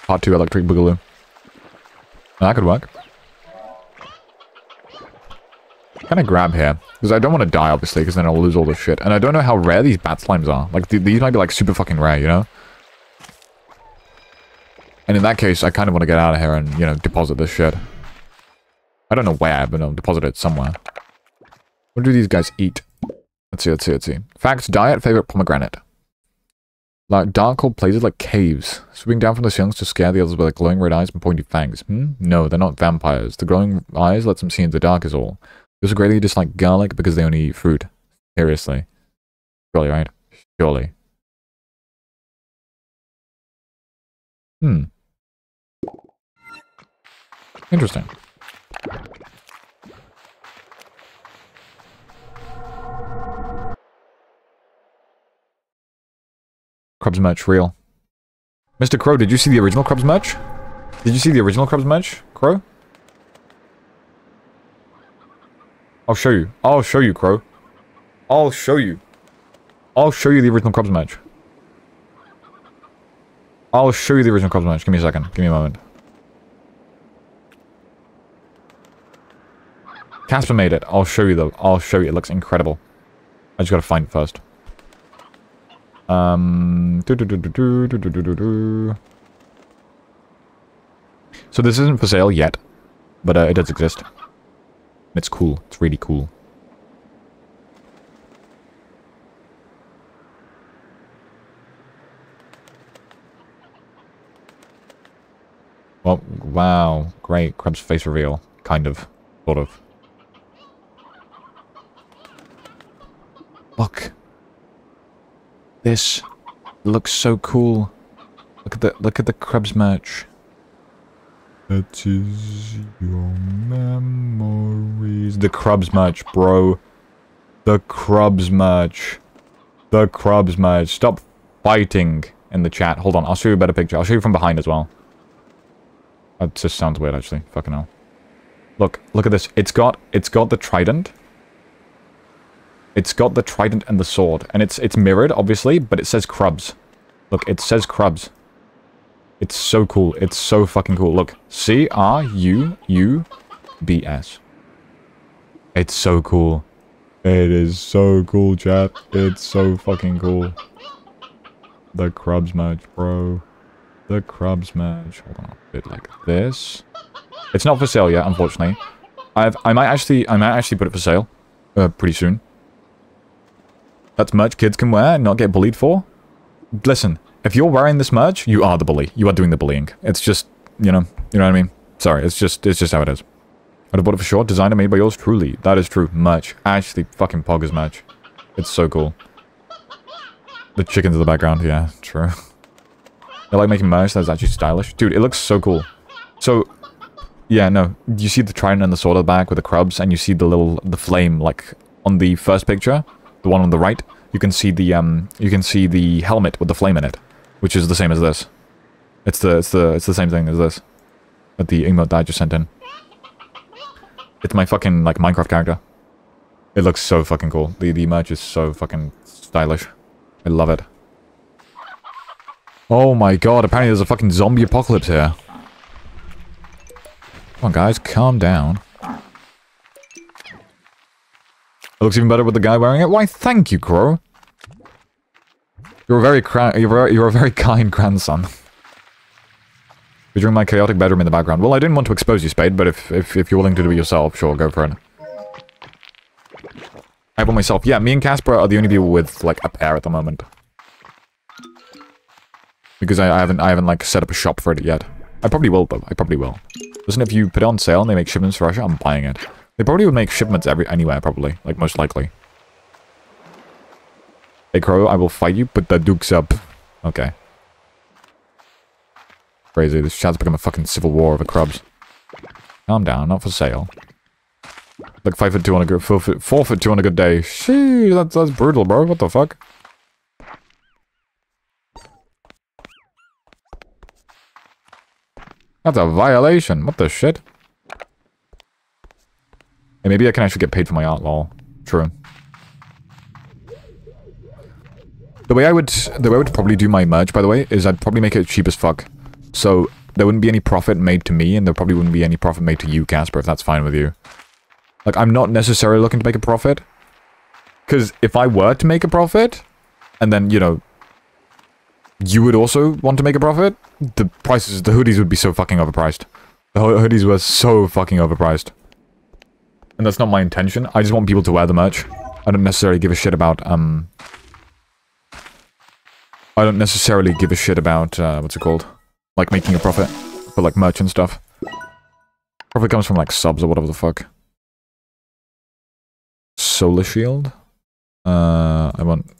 Part 2 Electric Boogaloo. That could work. Kind of grab here. Because I don't want to die, obviously, because then I'll lose all this shit. And I don't know how rare these bat slimes are. Like, th these might be, like, super fucking rare, you know? And in that case, I kind of want to get out of here and, you know, deposit this shit. I don't know where, but I'll deposit it somewhere. What do these guys eat? Let's see, let's see, let's see. Facts, diet, favorite pomegranate. Like dark cold places like caves, swooping down from the ceilings to scare the others with their glowing red eyes and pointy fangs. Hmm? No, they're not vampires. The glowing eyes lets them see in the dark is all. Those greatly dislike garlic because they only eat fruit. Seriously. Surely, right? Surely. Hmm. Interesting. Cruubs merch, real. Mr. Crow, did you see the original Cruubs merch? Did you see the original Cruubs merch, Crow? I'll show you. I'll show you, Crow. I'll show you. I'll show you the original Cruubs match. I'll show you the original Cruubs match. Give me a second. Give me a moment. Casper made it. I'll show you though. I'll show you. It looks incredible. I just gotta find it first. Um. So this isn't for sale yet, but uh, it does exist. It's cool. It's really cool. Well, wow. Great. Cruubs face reveal. Kind of. Sort of. Look. This looks so cool. Look at the look at the Cruubs merch. That is your memories. The Cruubs match, bro. The Cruubs match. The Cruubs match. Stop fighting in the chat. Hold on, I'll show you a better picture. I'll show you from behind as well. That just sounds weird, actually. Fucking hell. Look, look at this. It's got, it's got the trident. It's got the trident and the sword. And it's, it's mirrored, obviously, but it says Cruubs. Look, it says Cruubs. It's so cool. It's so fucking cool. Look, C-R-U-U-B-S. It's so cool. It is so cool, chat. It's so fucking cool. The Cruubs match, bro. The Cruubs match. Hold on, a bit like this. It's not for sale yet, unfortunately. I've I might actually I might actually put it for sale, uh, pretty soon. That's merch kids can wear and not get bullied for. Listen, if you're wearing this merch, you are the bully. You are doing the bullying. It's just, you know, you know what I mean? Sorry, it's just, it's just how it is. I'd have bought it for sure. Designer made by yours truly. That is true. Merch. Actually, fucking Poggers merch. It's so cool. The chickens in the background, yeah, true. I like making merch that's actually stylish. Dude, it looks so cool. So, yeah, no. You see the trident and the sword at the back with the Cruubs, and you see the little, the flame, like, on the first picture, the one on the right, you can see the, um, you can see the helmet with the flame in it which is the same as this. It's the it's the it's the same thing as this. But the emote that I just sent in. It's my fucking like Minecraft character. It looks so fucking cool. The the merch is so fucking stylish. I love it. Oh my god, apparently there's a fucking zombie apocalypse here. Come on guys, calm down. It looks even better with the guy wearing it. Why, thank you, Crow. You're a very you're, you're a very kind grandson. Featuring my chaotic bedroom in the background. Well, I didn't want to expose you, Spade, but if, if, if you're willing to do it yourself, sure, go for it. I have myself. Yeah, me and Casper are the only people with, like, a pair at the moment. Because I, I haven't, I haven't, like, set up a shop for it yet. I probably will, though. I probably will. Listen, if you put it on sale and they make shipments for Russia, I'm buying it. They probably would make shipments every anywhere, probably. Like, most likely. Hey, Crow, I will fight you, but the dukes up. Okay. Crazy, this chat's become a fucking civil war of the Cruubs. Calm down, not for sale. Like 5 foot 2 on a good, 4 foot, 4 foot 2 on a good day. Shee, that's, that's brutal, bro. What the fuck? That's a violation. What the shit? Hey, maybe I can actually get paid for my art, lol. True. The way I would, the way I would probably do my merch, by the way, is I'd probably make it cheap as fuck. So there wouldn't be any profit made to me, and there probably wouldn't be any profit made to you, Casper, if that's fine with you. Like, I'm not necessarily looking to make a profit. Because if I were to make a profit, and then, you know, you would also want to make a profit, the prices, the hoodies would be so fucking overpriced. The hoodies were so fucking overpriced. And that's not my intention. I just want people to wear the merch. I don't necessarily give a shit about, um, I don't necessarily give a shit about, uh, what's it called? Like making a profit for like merch and stuff. Profit comes from like subs or whatever the fuck. Solar Shield? Uh, I want...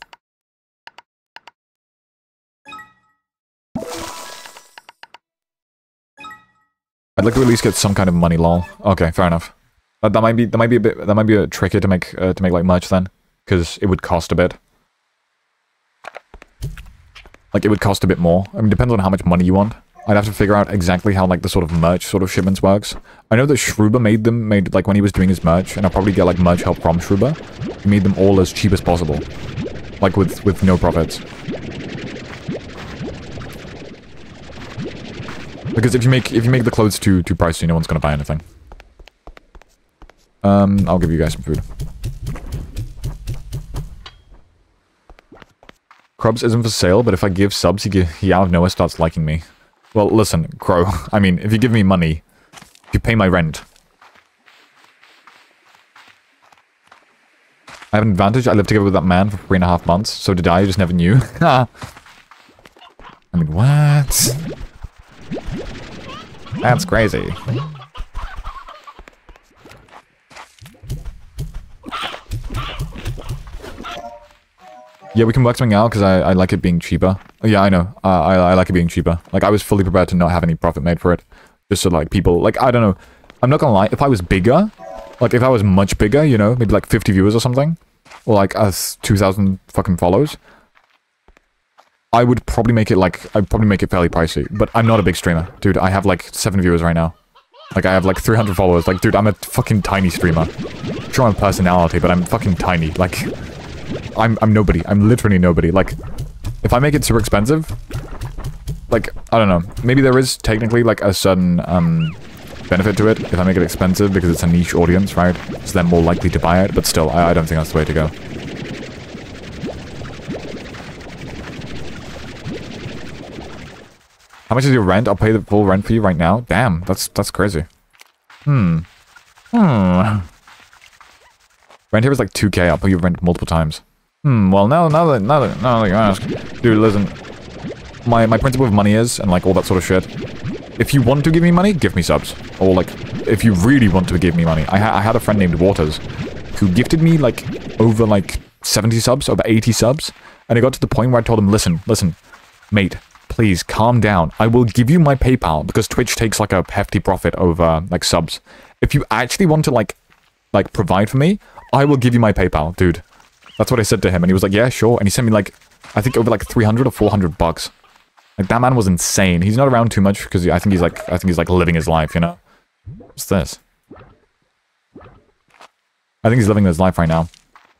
I'd like to at least get some kind of money, lol. Okay, fair enough. That, that might be that might be a bit that might be a tricky to make uh, to make like merch then, because it would cost a bit. Like, it would cost a bit more. I mean, depends on how much money you want. I'd have to figure out exactly how, like, the sort of merch sort of shipments works. I know that Schruber made them, made, like, when he was doing his merch, and I'll probably get, like, merch help from Schruber. He made them all as cheap as possible. Like, with, with no profits. Because if you make, if you make the clothes too, too pricey, no one's gonna buy anything. Um, I'll give you guys some food. Cruubs isn't for sale, but if I give subs, he, he out of nowhere starts liking me. Well, listen, Crow. I mean, if you give me money, you pay my rent. I have an advantage. I lived together with that man for three and a half months. So did I. I just never knew. I mean, what? That's crazy. Yeah, we can work something out because I, I like it being cheaper. Yeah, I know. Uh, I, I like it being cheaper. Like, I was fully prepared to not have any profit made for it. Just so, like, people... Like, I don't know. I'm not gonna lie. If I was bigger, like, if I was much bigger, you know, maybe like 50 viewers or something, or like us 2,000 fucking follows, I would probably make it like, I'd probably make it fairly pricey. But I'm not a big streamer. Dude, I have like 7 viewers right now. Like, I have like 300 followers. Like, dude, I'm a fucking tiny streamer. Sure, I'm personality, but I'm fucking tiny. Like, I'm, I'm nobody. I'm literally nobody. Like, if I make it super expensive, like, I don't know. Maybe there is technically like a certain, um, benefit to it if I make it expensive because it's a niche audience, right? So they're more likely to buy it, but still, I, I don't think that's the way to go. How much is your rent? I'll pay the full rent for you right now. Damn, that's that's crazy. Hmm. Hmm. Rent here is like 2k. I'll pay you rent multiple times. Hmm. Well, now now that now that now that you ask, dude, listen. My my principle of money is and like all that sort of shit if you want to give me money, give me subs. Or, like, if you really want to give me money. I, ha I had a friend named Waters who gifted me, like, over, like, 70 subs, over 80 subs. And it got to the point where I told him, listen, listen, mate, please, calm down. I will give you my PayPal because Twitch takes, like, a hefty profit over, like, subs. If you actually want to, like, like, provide for me, I will give you my PayPal, dude. That's what I said to him. And he was like, yeah, sure. And he sent me, like, I think over, like, 300 or 400 bucks. Like, that man was insane. He's not around too much because I think he's like, I think he's like living his life, you know? What's this? I think he's living his life right now.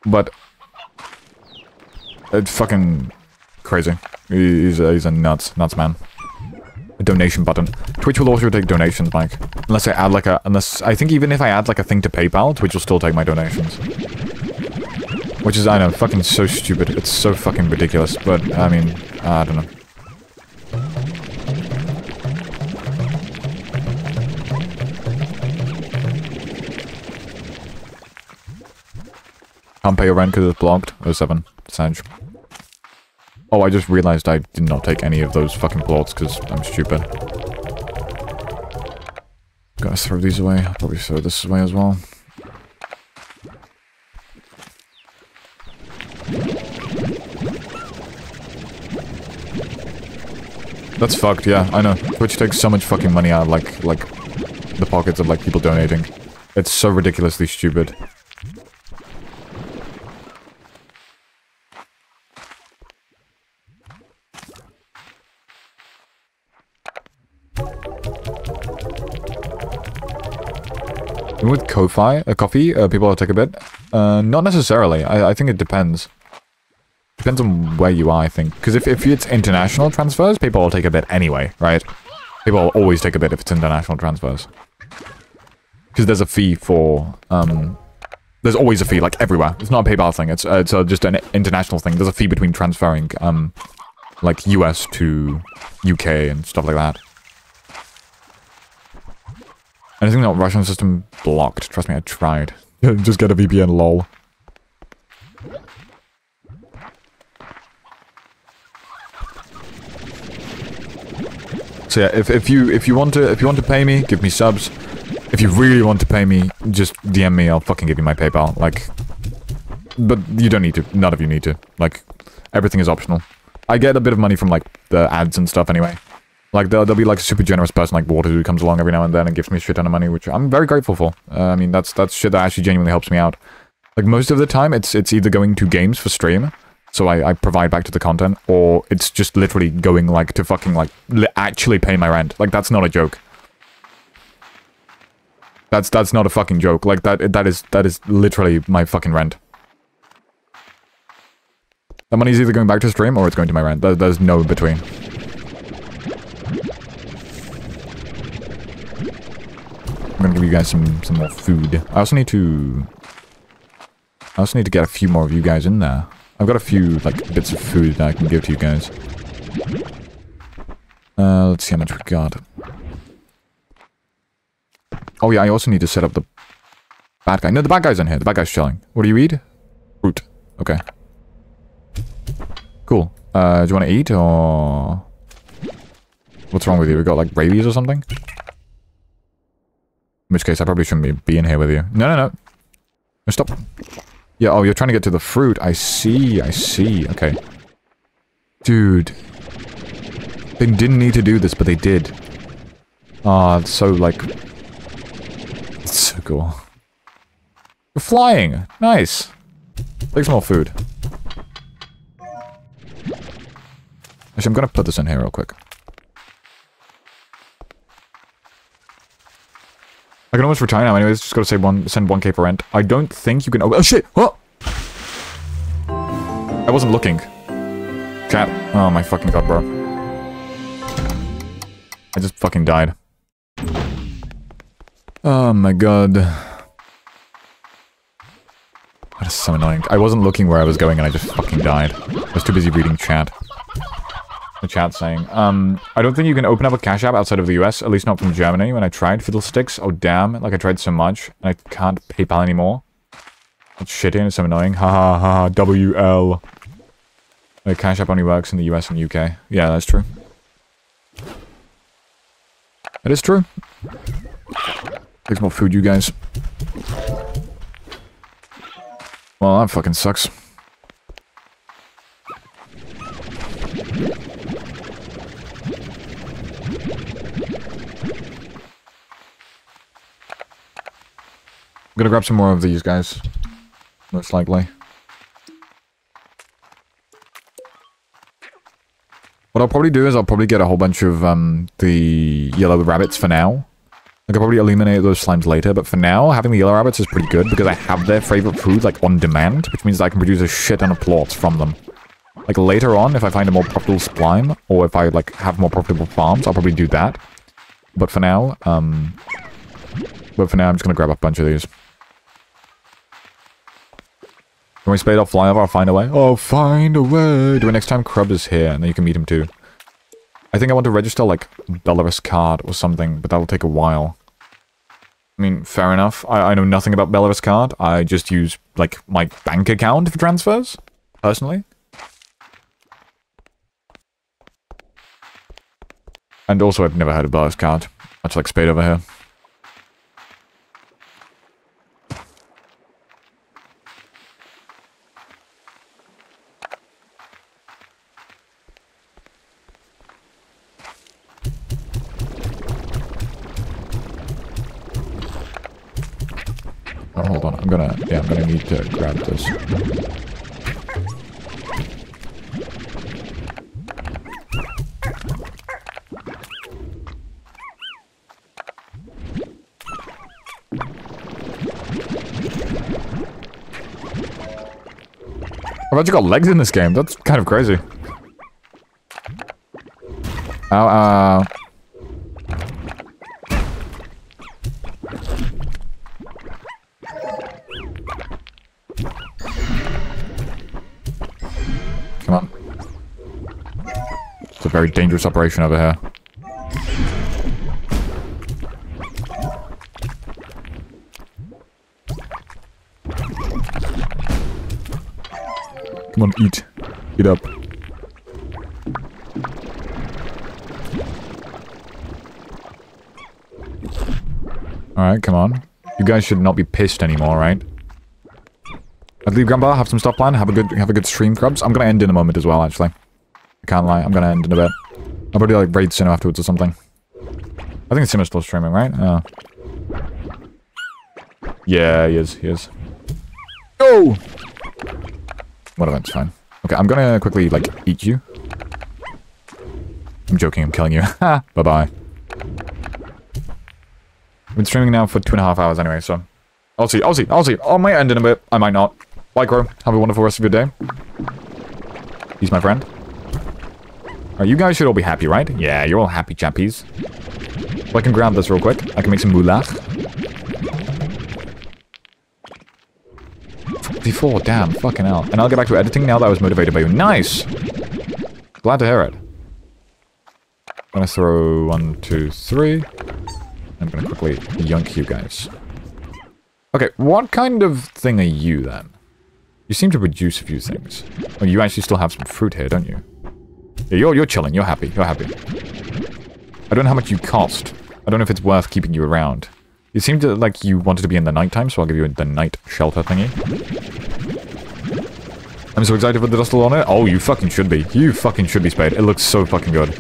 But... It's fucking crazy. He's a, he's a nuts, nuts man. A donation button. Twitch will also take donations, Mike. Unless I add like a... Unless... I think even if I add like a thing to PayPal, Twitch will still take my donations. Which is, I know, fucking so stupid. It's so fucking ridiculous. But, I mean, I don't know. Can't pay your rent because it's blocked. 07. Sanj. Oh, I just realized I did not take any of those fucking plorts because I'm stupid. Gotta throw these away. I'll probably throw this away as well. That's fucked, yeah, I know. Twitch takes so much fucking money out of, like, like, the pockets of, like, people donating. It's so ridiculously stupid. with Ko-Fi, uh, coffee, uh, people will take a bit. Uh, not necessarily. I, I think it depends. Depends on where you are, I think. Because if, if it's international transfers, people will take a bit anyway, right? People will always take a bit if it's international transfers. Because there's a fee for, um... There's always a fee, like, everywhere. It's not a PayPal thing. It's, uh, it's uh, just an international thing. There's a fee between transferring, um... Like, US to UK and stuff like that. Anything that Russian system blocked. Trust me, I tried. Just get a VPN, lol. So yeah, if, if you if you want to if you want to pay me, give me subs. If you really want to pay me, just DM me. I'll fucking give you my PayPal. Like, but you don't need to. None of you need to. Like, everything is optional. I get a bit of money from like the ads and stuff anyway. Like, there'll, there'll be, like, a super generous person like Water who comes along every now and then and gives me a shit ton of money, which I'm very grateful for. Uh, I mean, that's that's shit that actually genuinely helps me out. Like, most of the time, it's it's either going to games for stream, so I, I provide back to the content, or it's just literally going, like, to fucking, like, actually pay my rent. Like, that's not a joke. That's that's not a fucking joke. Like, that that is that is literally my fucking rent. That money's either going back to stream or it's going to my rent. There, there's no in between. I'm gonna give you guys some, some more food. I also need to... I also need to get a few more of you guys in there. I've got a few, like, bits of food that I can give to you guys. Uh, let's see how much we got. Oh yeah, I also need to set up the bad guy. No, the bad guy's in here. The bad guy's chilling. What do you eat? Fruit. Okay. Cool. Uh, do you want to eat or... What's wrong with you? We got like rabies or something? In which case, I probably shouldn't be, in here with you. No, no. No, stop. Yeah, oh, you're trying to get to the fruit. I see, I see. Okay. Dude. They didn't need to do this, but they did. Ah, it's so, like... It's so cool. We're flying! Nice! Take some more food. Actually, I'm gonna put this in here real quick. I can almost retire now anyways, just gotta say one, send 1k for rent. I don't think you can- oh, oh shit! What? I wasn't looking. Cat. Oh my fucking god, bro. I just fucking died. Oh my god. That is so annoying. I wasn't looking where I was going and I just fucking died. I was too busy reading chat. The chat saying, um, I don't think you can open up a cash app outside of the US, at least not from Germany. When I tried Fiddlesticks, oh damn, like I tried so much, and I can't PayPal anymore. That's shitty and it's so annoying. Ha ha ha, ha WL. The cash app only works in the US and UK. Yeah, that's true. That is true. Take more food, you guys. Well, that fucking sucks. Gonna grab some more of these guys. Most likely. What I'll probably do is I'll probably get a whole bunch of um, the yellow rabbits for now. I could probably eliminate those slimes later, but for now, having the yellow rabbits is pretty good because I have their favorite food, like, on demand, which means I can produce a shit ton of plorts from them. Like, later on, if I find a more profitable slime, or if I, like, have more profitable farms, I'll probably do that. But for now, um... But for now, I'm just gonna grab a bunch of these. Can we spade off fly over? I'll find a way. Oh, find a way. Do it next time Krub is here, and then you can meet him too. I think I want to register, like, Belarus card or something, but that'll take a while. I mean, fair enough. I, I know nothing about Belarus card. I just use, like, my bank account for transfers, personally. And also, I've never heard of Belarus card. Much like Spade over here. Oh, hold on. I'm gonna, yeah, I'm gonna need to grab this. I've actually got legs in this game. That's kind of crazy. Ow, ow. A very dangerous operation over here. Come on, eat. Eat up. Alright, come on. You guys should not be pissed anymore, right? I'd leave Grandpa, have some stuff planned, have a good have a good stream, Cruubs. I'm gonna end in a moment as well, actually. I can't lie, I'm gonna end in a bit. I'll probably like raid Sinnoh afterwards or something. I think Sinnoh's still streaming, right? Oh. Yeah, he is, he is. Go! Whatever, it's fine. Okay, I'm gonna quickly, like, eat you. I'm joking, I'm killing you. Bye-bye. I've been streaming now for two and a half hours anyway, so... I'll see, I'll see, I'll see. I might end in a bit, I might not. Bye, Crow. Have a wonderful rest of your day. He's my friend. Alright, you guys should all be happy, right? Yeah, you're all happy, chappies. So I can grab this real quick. I can make some moolah. 54, damn, fucking hell. And I'll get back to editing now that I was motivated by you. Nice! Glad to hear it. I'm gonna throw one, two, three. I'm gonna quickly yunk you guys. Okay, what kind of thing are you then? You seem to produce a few things. Oh, you actually still have some fruit here, don't you? Yeah, you're, you're chilling, you're happy, you're happy. I don't know how much you cost. I don't know if it's worth keeping you around. You seem to like you wanted to be in the nighttime, so I'll give you the night shelter thingy. I'm so excited for the dust on it. Oh, you fucking should be. You fucking should be, Spade. It looks so fucking good.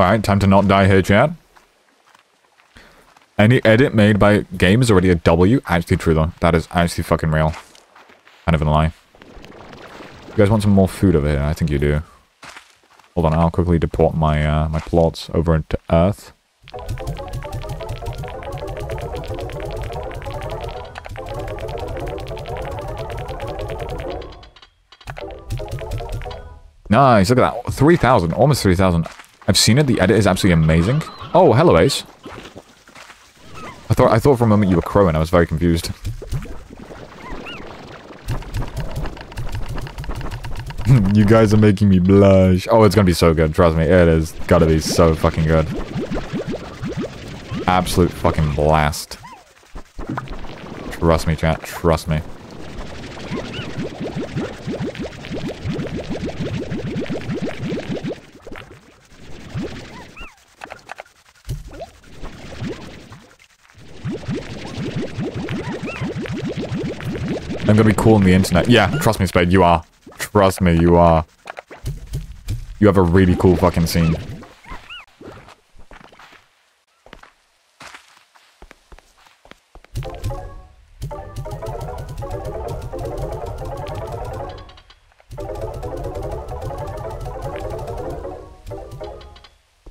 Alright, time to not die here, chat. Any edit made by game is already a W. Actually true, though. That is actually fucking real. Kind of a lie. You guys want some more food over here? I think you do. Hold on, I'll quickly deport my, uh, my plorts over into Earth. Nice, look at that. 3,000, almost 3,000. I've seen it, the edit is absolutely amazing. Oh, hello, Ace. I thought I thought for a moment you were crowing, I was very confused. you guys are making me blush. Oh, it's gonna be so good, trust me. It is gotta be so fucking good. Absolute fucking blast. Trust me, chat, trust me. I'm gonna be cool on the internet. Yeah, trust me, Spade, you are. Trust me, you are. You have a really cool fucking scene.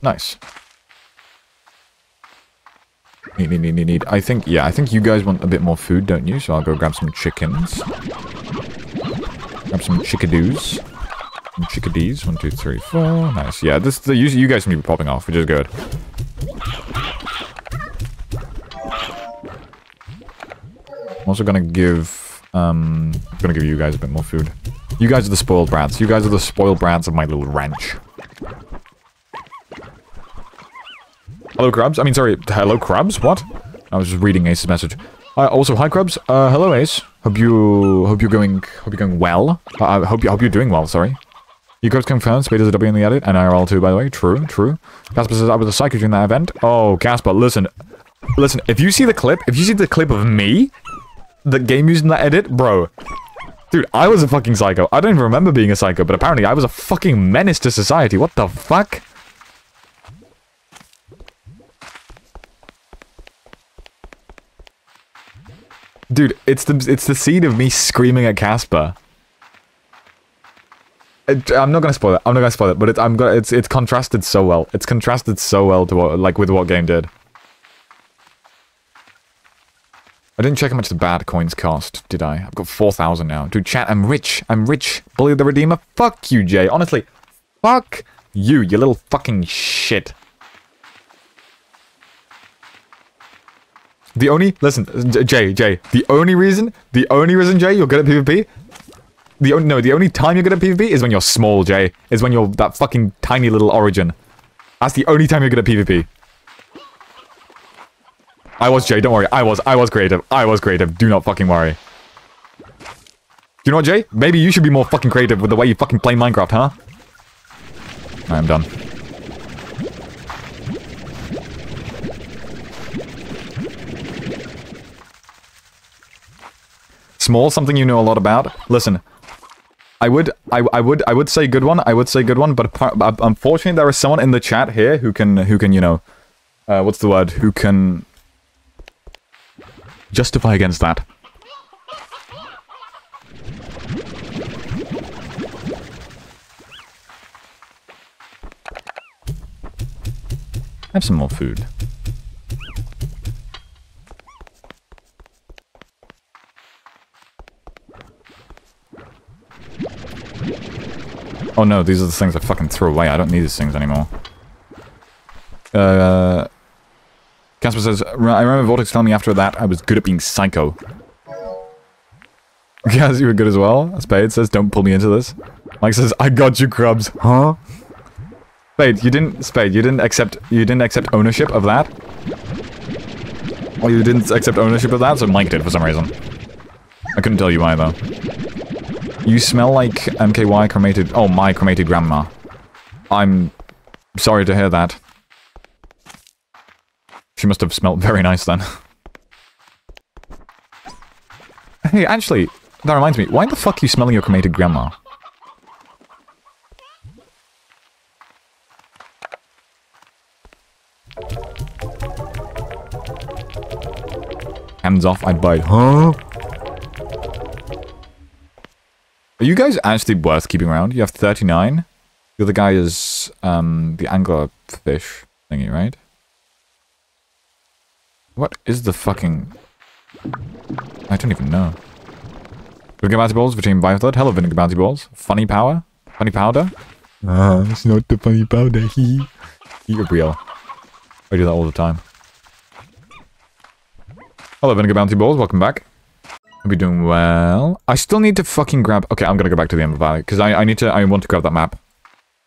Nice. Need, need, need, need, need. I think, yeah, I think you guys want a bit more food, don't you? So I'll go grab some chickens. Grab some chickadoos. Some chickadees. One, two, three, four. Nice. Yeah, this the you, you guys to be popping off, which is good. I'm also gonna give, um, gonna give you guys a bit more food. You guys are the spoiled brats. You guys are the spoiled brats of my little ranch. Hello, Crabs. I mean, sorry. Hello, Crabs? What? I was just reading Ace's message. Uh, also, hi, Crabs. Uh, hello, Ace. Hope you, hope you're going, hope you're going well. Uh, I hope you, hope you're doing well, sorry. You guys confirmed Spade is a W in the edit, and IRL too, by the way. True, true. Casper says I was a psycho during that event. Oh, Casper, listen. Listen, if you see the clip, if you see the clip of me, the game using that edit, bro. Dude, I was a fucking psycho. I don't even remember being a psycho, but apparently I was a fucking menace to society. What the fuck? Dude, it's the it's the scene of me screaming at Casper. I'm not gonna spoil it. I'm not gonna spoil it, but it, I'm gonna. It's it's contrasted so well. It's contrasted so well to what like with what game did. I didn't check how much the bad coins cost, did I? I've got 4,000 now. Dude, chat, I'm rich. I'm rich. Bully the Redeemer. Fuck you, Jay. Honestly, fuck you, you little fucking shit. The only listen, Jay, Jay. The only reason, the only reason, Jay, you're good at PvP. The only no, the only time you're good at PvP is when you're small, Jay. Is when you're that fucking tiny little origin. That's the only time you're good at PvP. I was Jay. Don't worry. I was. I was creative. I was creative. Do not fucking worry. Do you know what, Jay? Maybe you should be more fucking creative with the way you fucking play Minecraft, huh? I am done. Small, something you know a lot about. Listen, I would, I, I would, I would say good one. I would say good one, but unfortunately, there is someone in the chat here who can, who can, you know, uh, what's the word? Who can justify against that. Have some more food. Oh no, these are the things I fucking threw away. I don't need these things anymore. Uh, Casper says, I remember Vortex telling me after that I was good at being psycho. Yes, you were good as well. Spade says, don't pull me into this. Mike says, I got you, Cruubs. Huh? Spade, you didn't, Spade, you didn't accept, you didn't accept ownership of that? Well, you didn't accept ownership of that, so Mike did for some reason. I couldn't tell you why, though. You smell like MKY cremated, oh, my cremated grandma. I'm sorry to hear that. She must have smelled very nice then. hey, actually, that reminds me, why the fuck are you smelling your cremated grandma? Hands off, I'd bite. Huh? Are you guys actually worth keeping around? You have 39? The other guy is, um, the angler fish thingy, right? What is the fucking... I don't even know. Vinegar Bounty Balls between Bioflood. Hello, Vinegar Bounty Balls. Funny power? Funny powder? Ah, it's not the funny powder. Hee. You're real. I do that all the time. Hello, Vinegar Bounty Balls. Welcome back. Be doing well. I still need to fucking grab... Okay, I'm gonna go back to the Ember Valley. Because I, I need to... I want to grab that map.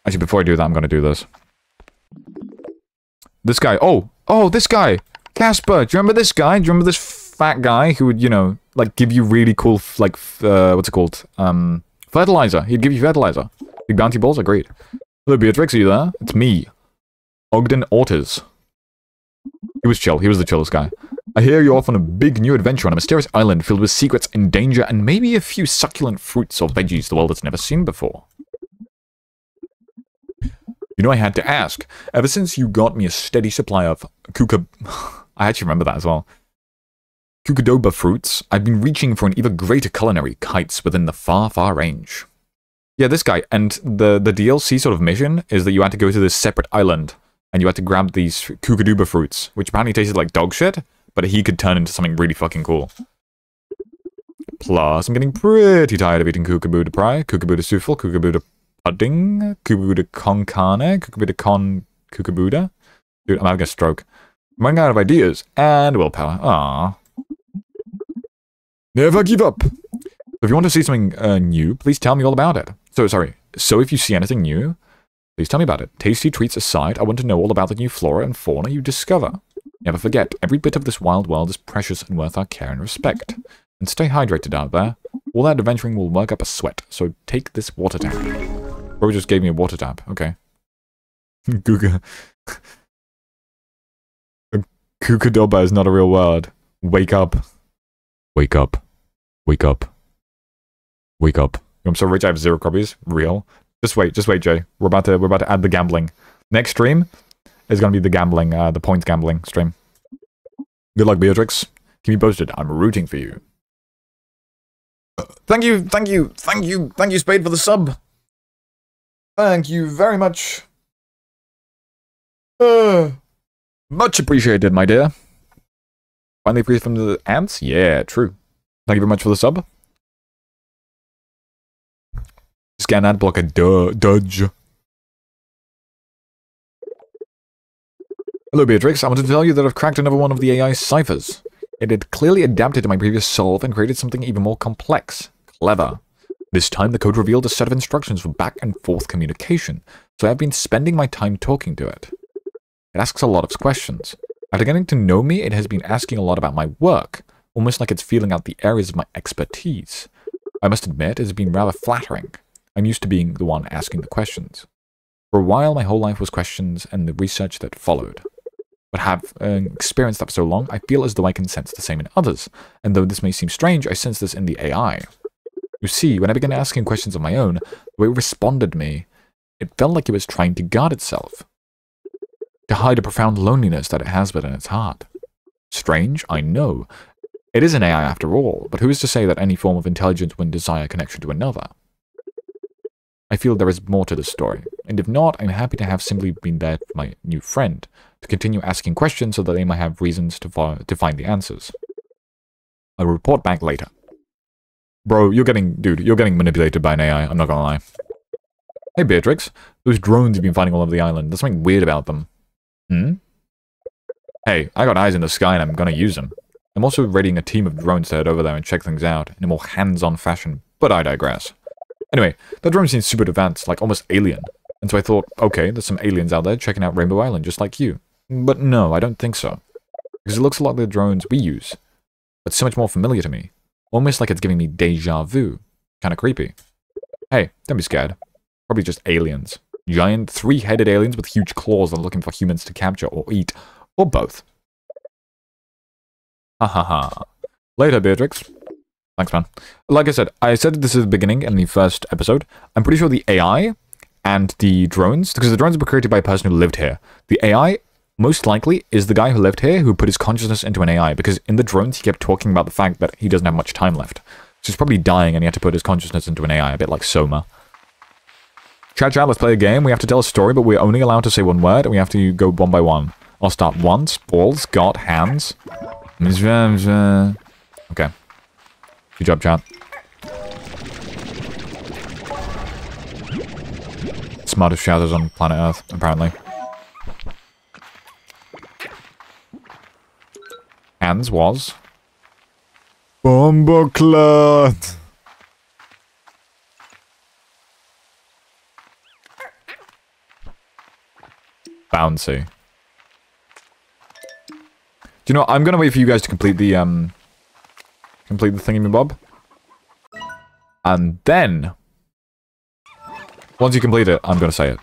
Actually, before I do that, I'm gonna do this. This guy. Oh! Oh, this guy! Casper, do you remember this guy? Do you remember this fat guy who would, you know, like give you really cool, like, uh, what's it called? Um, fertilizer. He'd give you fertilizer. Big bounty balls are great. Hello, Beatrix, are you there? It's me. Ogden Ortiz. He was chill. He was the chillest guy. I hear you're off on a big new adventure on a mysterious island filled with secrets and danger and maybe a few succulent fruits or veggies the world has never seen before. You know, I had to ask. Ever since you got me a steady supply of kuka... I actually remember that as well. Kookadoba fruits, I've been reaching for an even greater culinary heights within the far, far range. Yeah, this guy. And the, the DLC sort of mission is that you had to go to this separate island and you had to grab these Kookadoba fruits, which apparently tasted like dog shit, but he could turn into something really fucking cool. Plus, I'm getting pretty tired of eating Kukabuda Pry, Kukabuda Sufel, Kukabuda Pudding, Kukabuda Con Carne, Kukabuda Con Kukabuda. Dude, I'm having a stroke. I'm running out of ideas and willpower. Ah. Never give up. If you want to see something uh, new, please tell me all about it. So, sorry. So if you see anything new, please tell me about it. Tasty treats aside, I want to know all about the new flora and fauna you discover. Never forget, every bit of this wild world is precious and worth our care and respect. And stay hydrated out there. All that adventuring will work up a sweat, so take this water tap. Bro just gave me a water tap. Okay. Guga. Kookadoba is not a real word. Wake up. Wake up. Wake up. Wake up. I'm so rich I have zero copies. Real. Just wait, just wait, Jay. We're about to we're about to add the gambling. Next stream is gonna be the gambling, uh the points gambling stream. Good luck, Beatrix. Keep me posted. I'm rooting for you. Thank you, thank you, thank you, thank you, Spade, for the sub. Thank you very much. Uh, much appreciated, my dear. Finally free from the ants? Yeah, true. Thank you very much for the sub. Scan ad blocker, duh, dodge. Hello, Beatrix. I want to tell you that I've cracked another one of the AI ciphers. It had clearly adapted to my previous solve and created something even more complex. Clever. This time, the code revealed a set of instructions for back and forth communication, so I've been spending my time talking to it. It asks a lot of questions. After getting to know me, it has been asking a lot about my work, almost like it's feeling out the areas of my expertise. I must admit, it has been rather flattering. I'm used to being the one asking the questions. For a while, my whole life was questions and the research that followed. But have uh, experienced that for so long, I feel as though I can sense the same in others, and though this may seem strange, I sense this in the AI. You see, when I began asking questions of my own, the way it responded me, it felt like it was trying to guard itself, to hide a profound loneliness that it has within its heart. Strange, I know. It is an AI after all, but who is to say that any form of intelligence wouldn't desire connection to another? I feel there is more to the story, and if not, I'm happy to have simply been there for my new friend, to continue asking questions so that they might have reasons to, to find the answers. I'll report back later. Bro, you're getting... Dude, you're getting manipulated by an AI. I'm not gonna lie. Hey, Beatrix. Those drones you've been finding all over the island. There's something weird about them. Hmm? Hey, I got eyes in the sky and I'm gonna use them. I'm also readying a team of drones to head over there and check things out in a more hands-on fashion, but I digress. Anyway, that drone seems super advanced, like almost alien. And so I thought, okay, there's some aliens out there checking out Rainbow Island just like you. But no, I don't think so. Because it looks a lot like the drones we use. But so much more familiar to me. Almost like it's giving me deja vu. Kinda creepy. Hey, don't be scared. Probably just aliens. Giant, three-headed aliens with huge claws that are looking for humans to capture or eat. Or both. Ha ha ha. Later, Beatrix. Thanks, man. Like I said, I said this is the beginning in the first episode. I'm pretty sure the AI and the drones, because the drones were created by a person who lived here. The AI, most likely, is the guy who lived here who put his consciousness into an AI, because in the drones he kept talking about the fact that he doesn't have much time left. So he's probably dying and he had to put his consciousness into an AI, a bit like Soma. Chat chat, let's play a game. We have to tell a story, but we're only allowed to say one word, and we have to go one by one. I'll start once. Balls, got, hands. Okay. Good job, chat. Smartest shadows on planet Earth, apparently. Hands was... Bomboclat! Bouncy. Do you know, I'm gonna wait for you guys to complete the, um... Complete the thingy-bob. And then... Once you complete it, I'm gonna say it.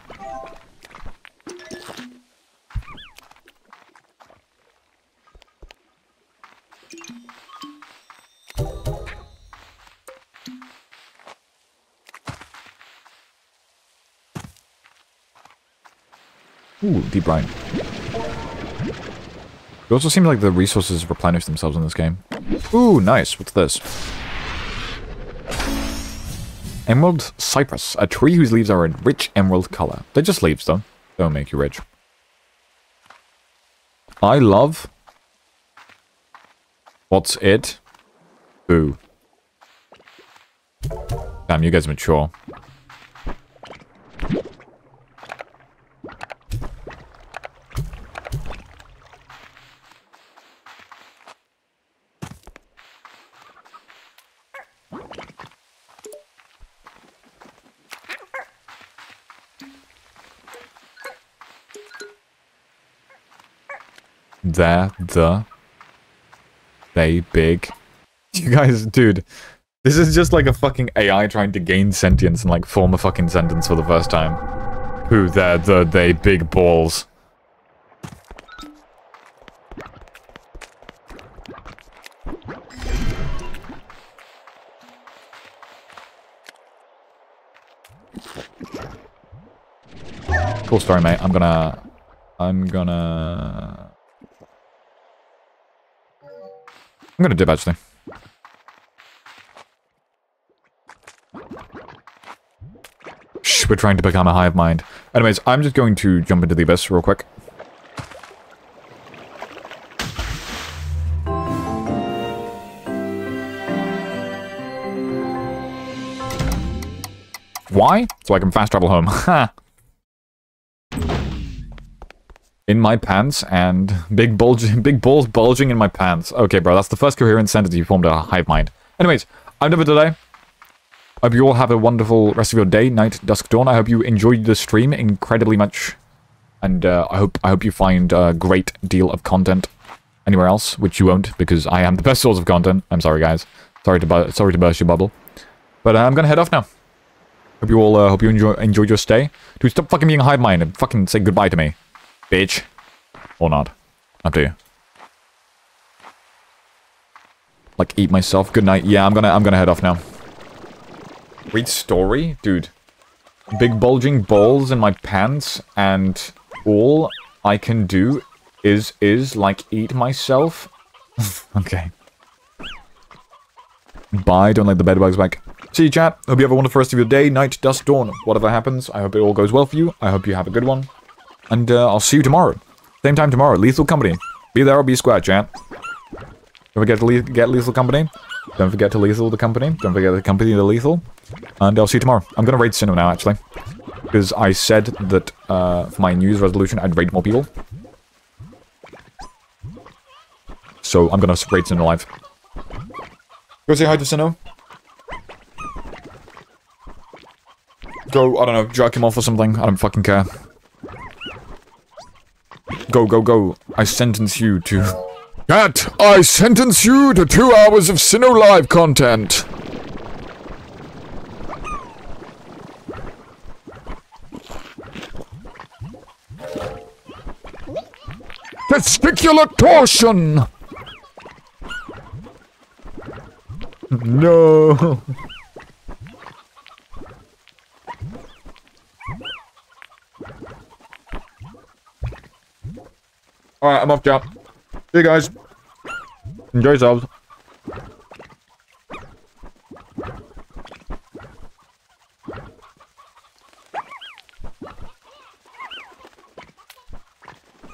Ooh, deep brine. It also seems like the resources replenish themselves in this game. Ooh, nice. What's this? Emerald cypress, a tree whose leaves are a rich emerald color. They're just leaves, though. Don't make you rich. I love... What's it? Boo. Damn, you guys mature. There, the, they, big. You guys, dude, this is just like a fucking AI trying to gain sentience and like form a fucking sentence for the first time. Who, there, the, they, big balls. Cool story, mate. I'm gonna... I'm gonna... I'm gonna dip, actually. Shh, we're trying to become a hive mind. Anyways, I'm just going to jump into the abyss real quick. Why? So I can fast travel home. in my pants and big bulging, big balls bulging in my pants. Okay, bro, that's the first coherent sentence you formed a hive mind. Anyways, I'm done for today. I hope you all have a wonderful rest of your day, night, dusk, dawn. I hope you enjoyed the stream incredibly much. And uh, I hope I hope you find a great deal of content anywhere else, which you won't, because I am the best source of content. I'm sorry, guys. Sorry to sorry to burst your bubble. But uh, I'm gonna head off now. Hope you all uh, hope you enjoy enjoyed your stay. Dude, stop fucking being hive mind and fucking say goodbye to me. Bitch. Or not. Up to you. Like, eat myself. Good night. Yeah, I'm gonna, I'm gonna head off now. Read story? Dude. Big bulging balls in my pants, and all I can do is, is, like, eat myself? okay. Bye, don't let the bedbugs back. See you, chat. Hope you have a wonderful rest of your day, night, dusk, dawn. Whatever happens, I hope it all goes well for you. I hope you have a good one. And uh, I'll see you tomorrow. Same time tomorrow. Lethal Company. Be there or be square, chat. Don't forget to le get Lethal Company. Don't forget to lethal the company. Don't forget the company the lethal. And I'll see you tomorrow. I'm gonna raid Sinnoh now, actually. Because I said that uh, for my news resolution, I'd raid more people. So I'm gonna raid Sinnoh live. Go say hi to Sinnoh. Go, I don't know, jerk him off or something. I don't fucking care. Go, go, go. I sentence you to... Cat, I sentence you to two hours of Sinnoh Live content. Testicular torsion! No! Alright, I'm off, job. See you guys. Enjoy yourselves.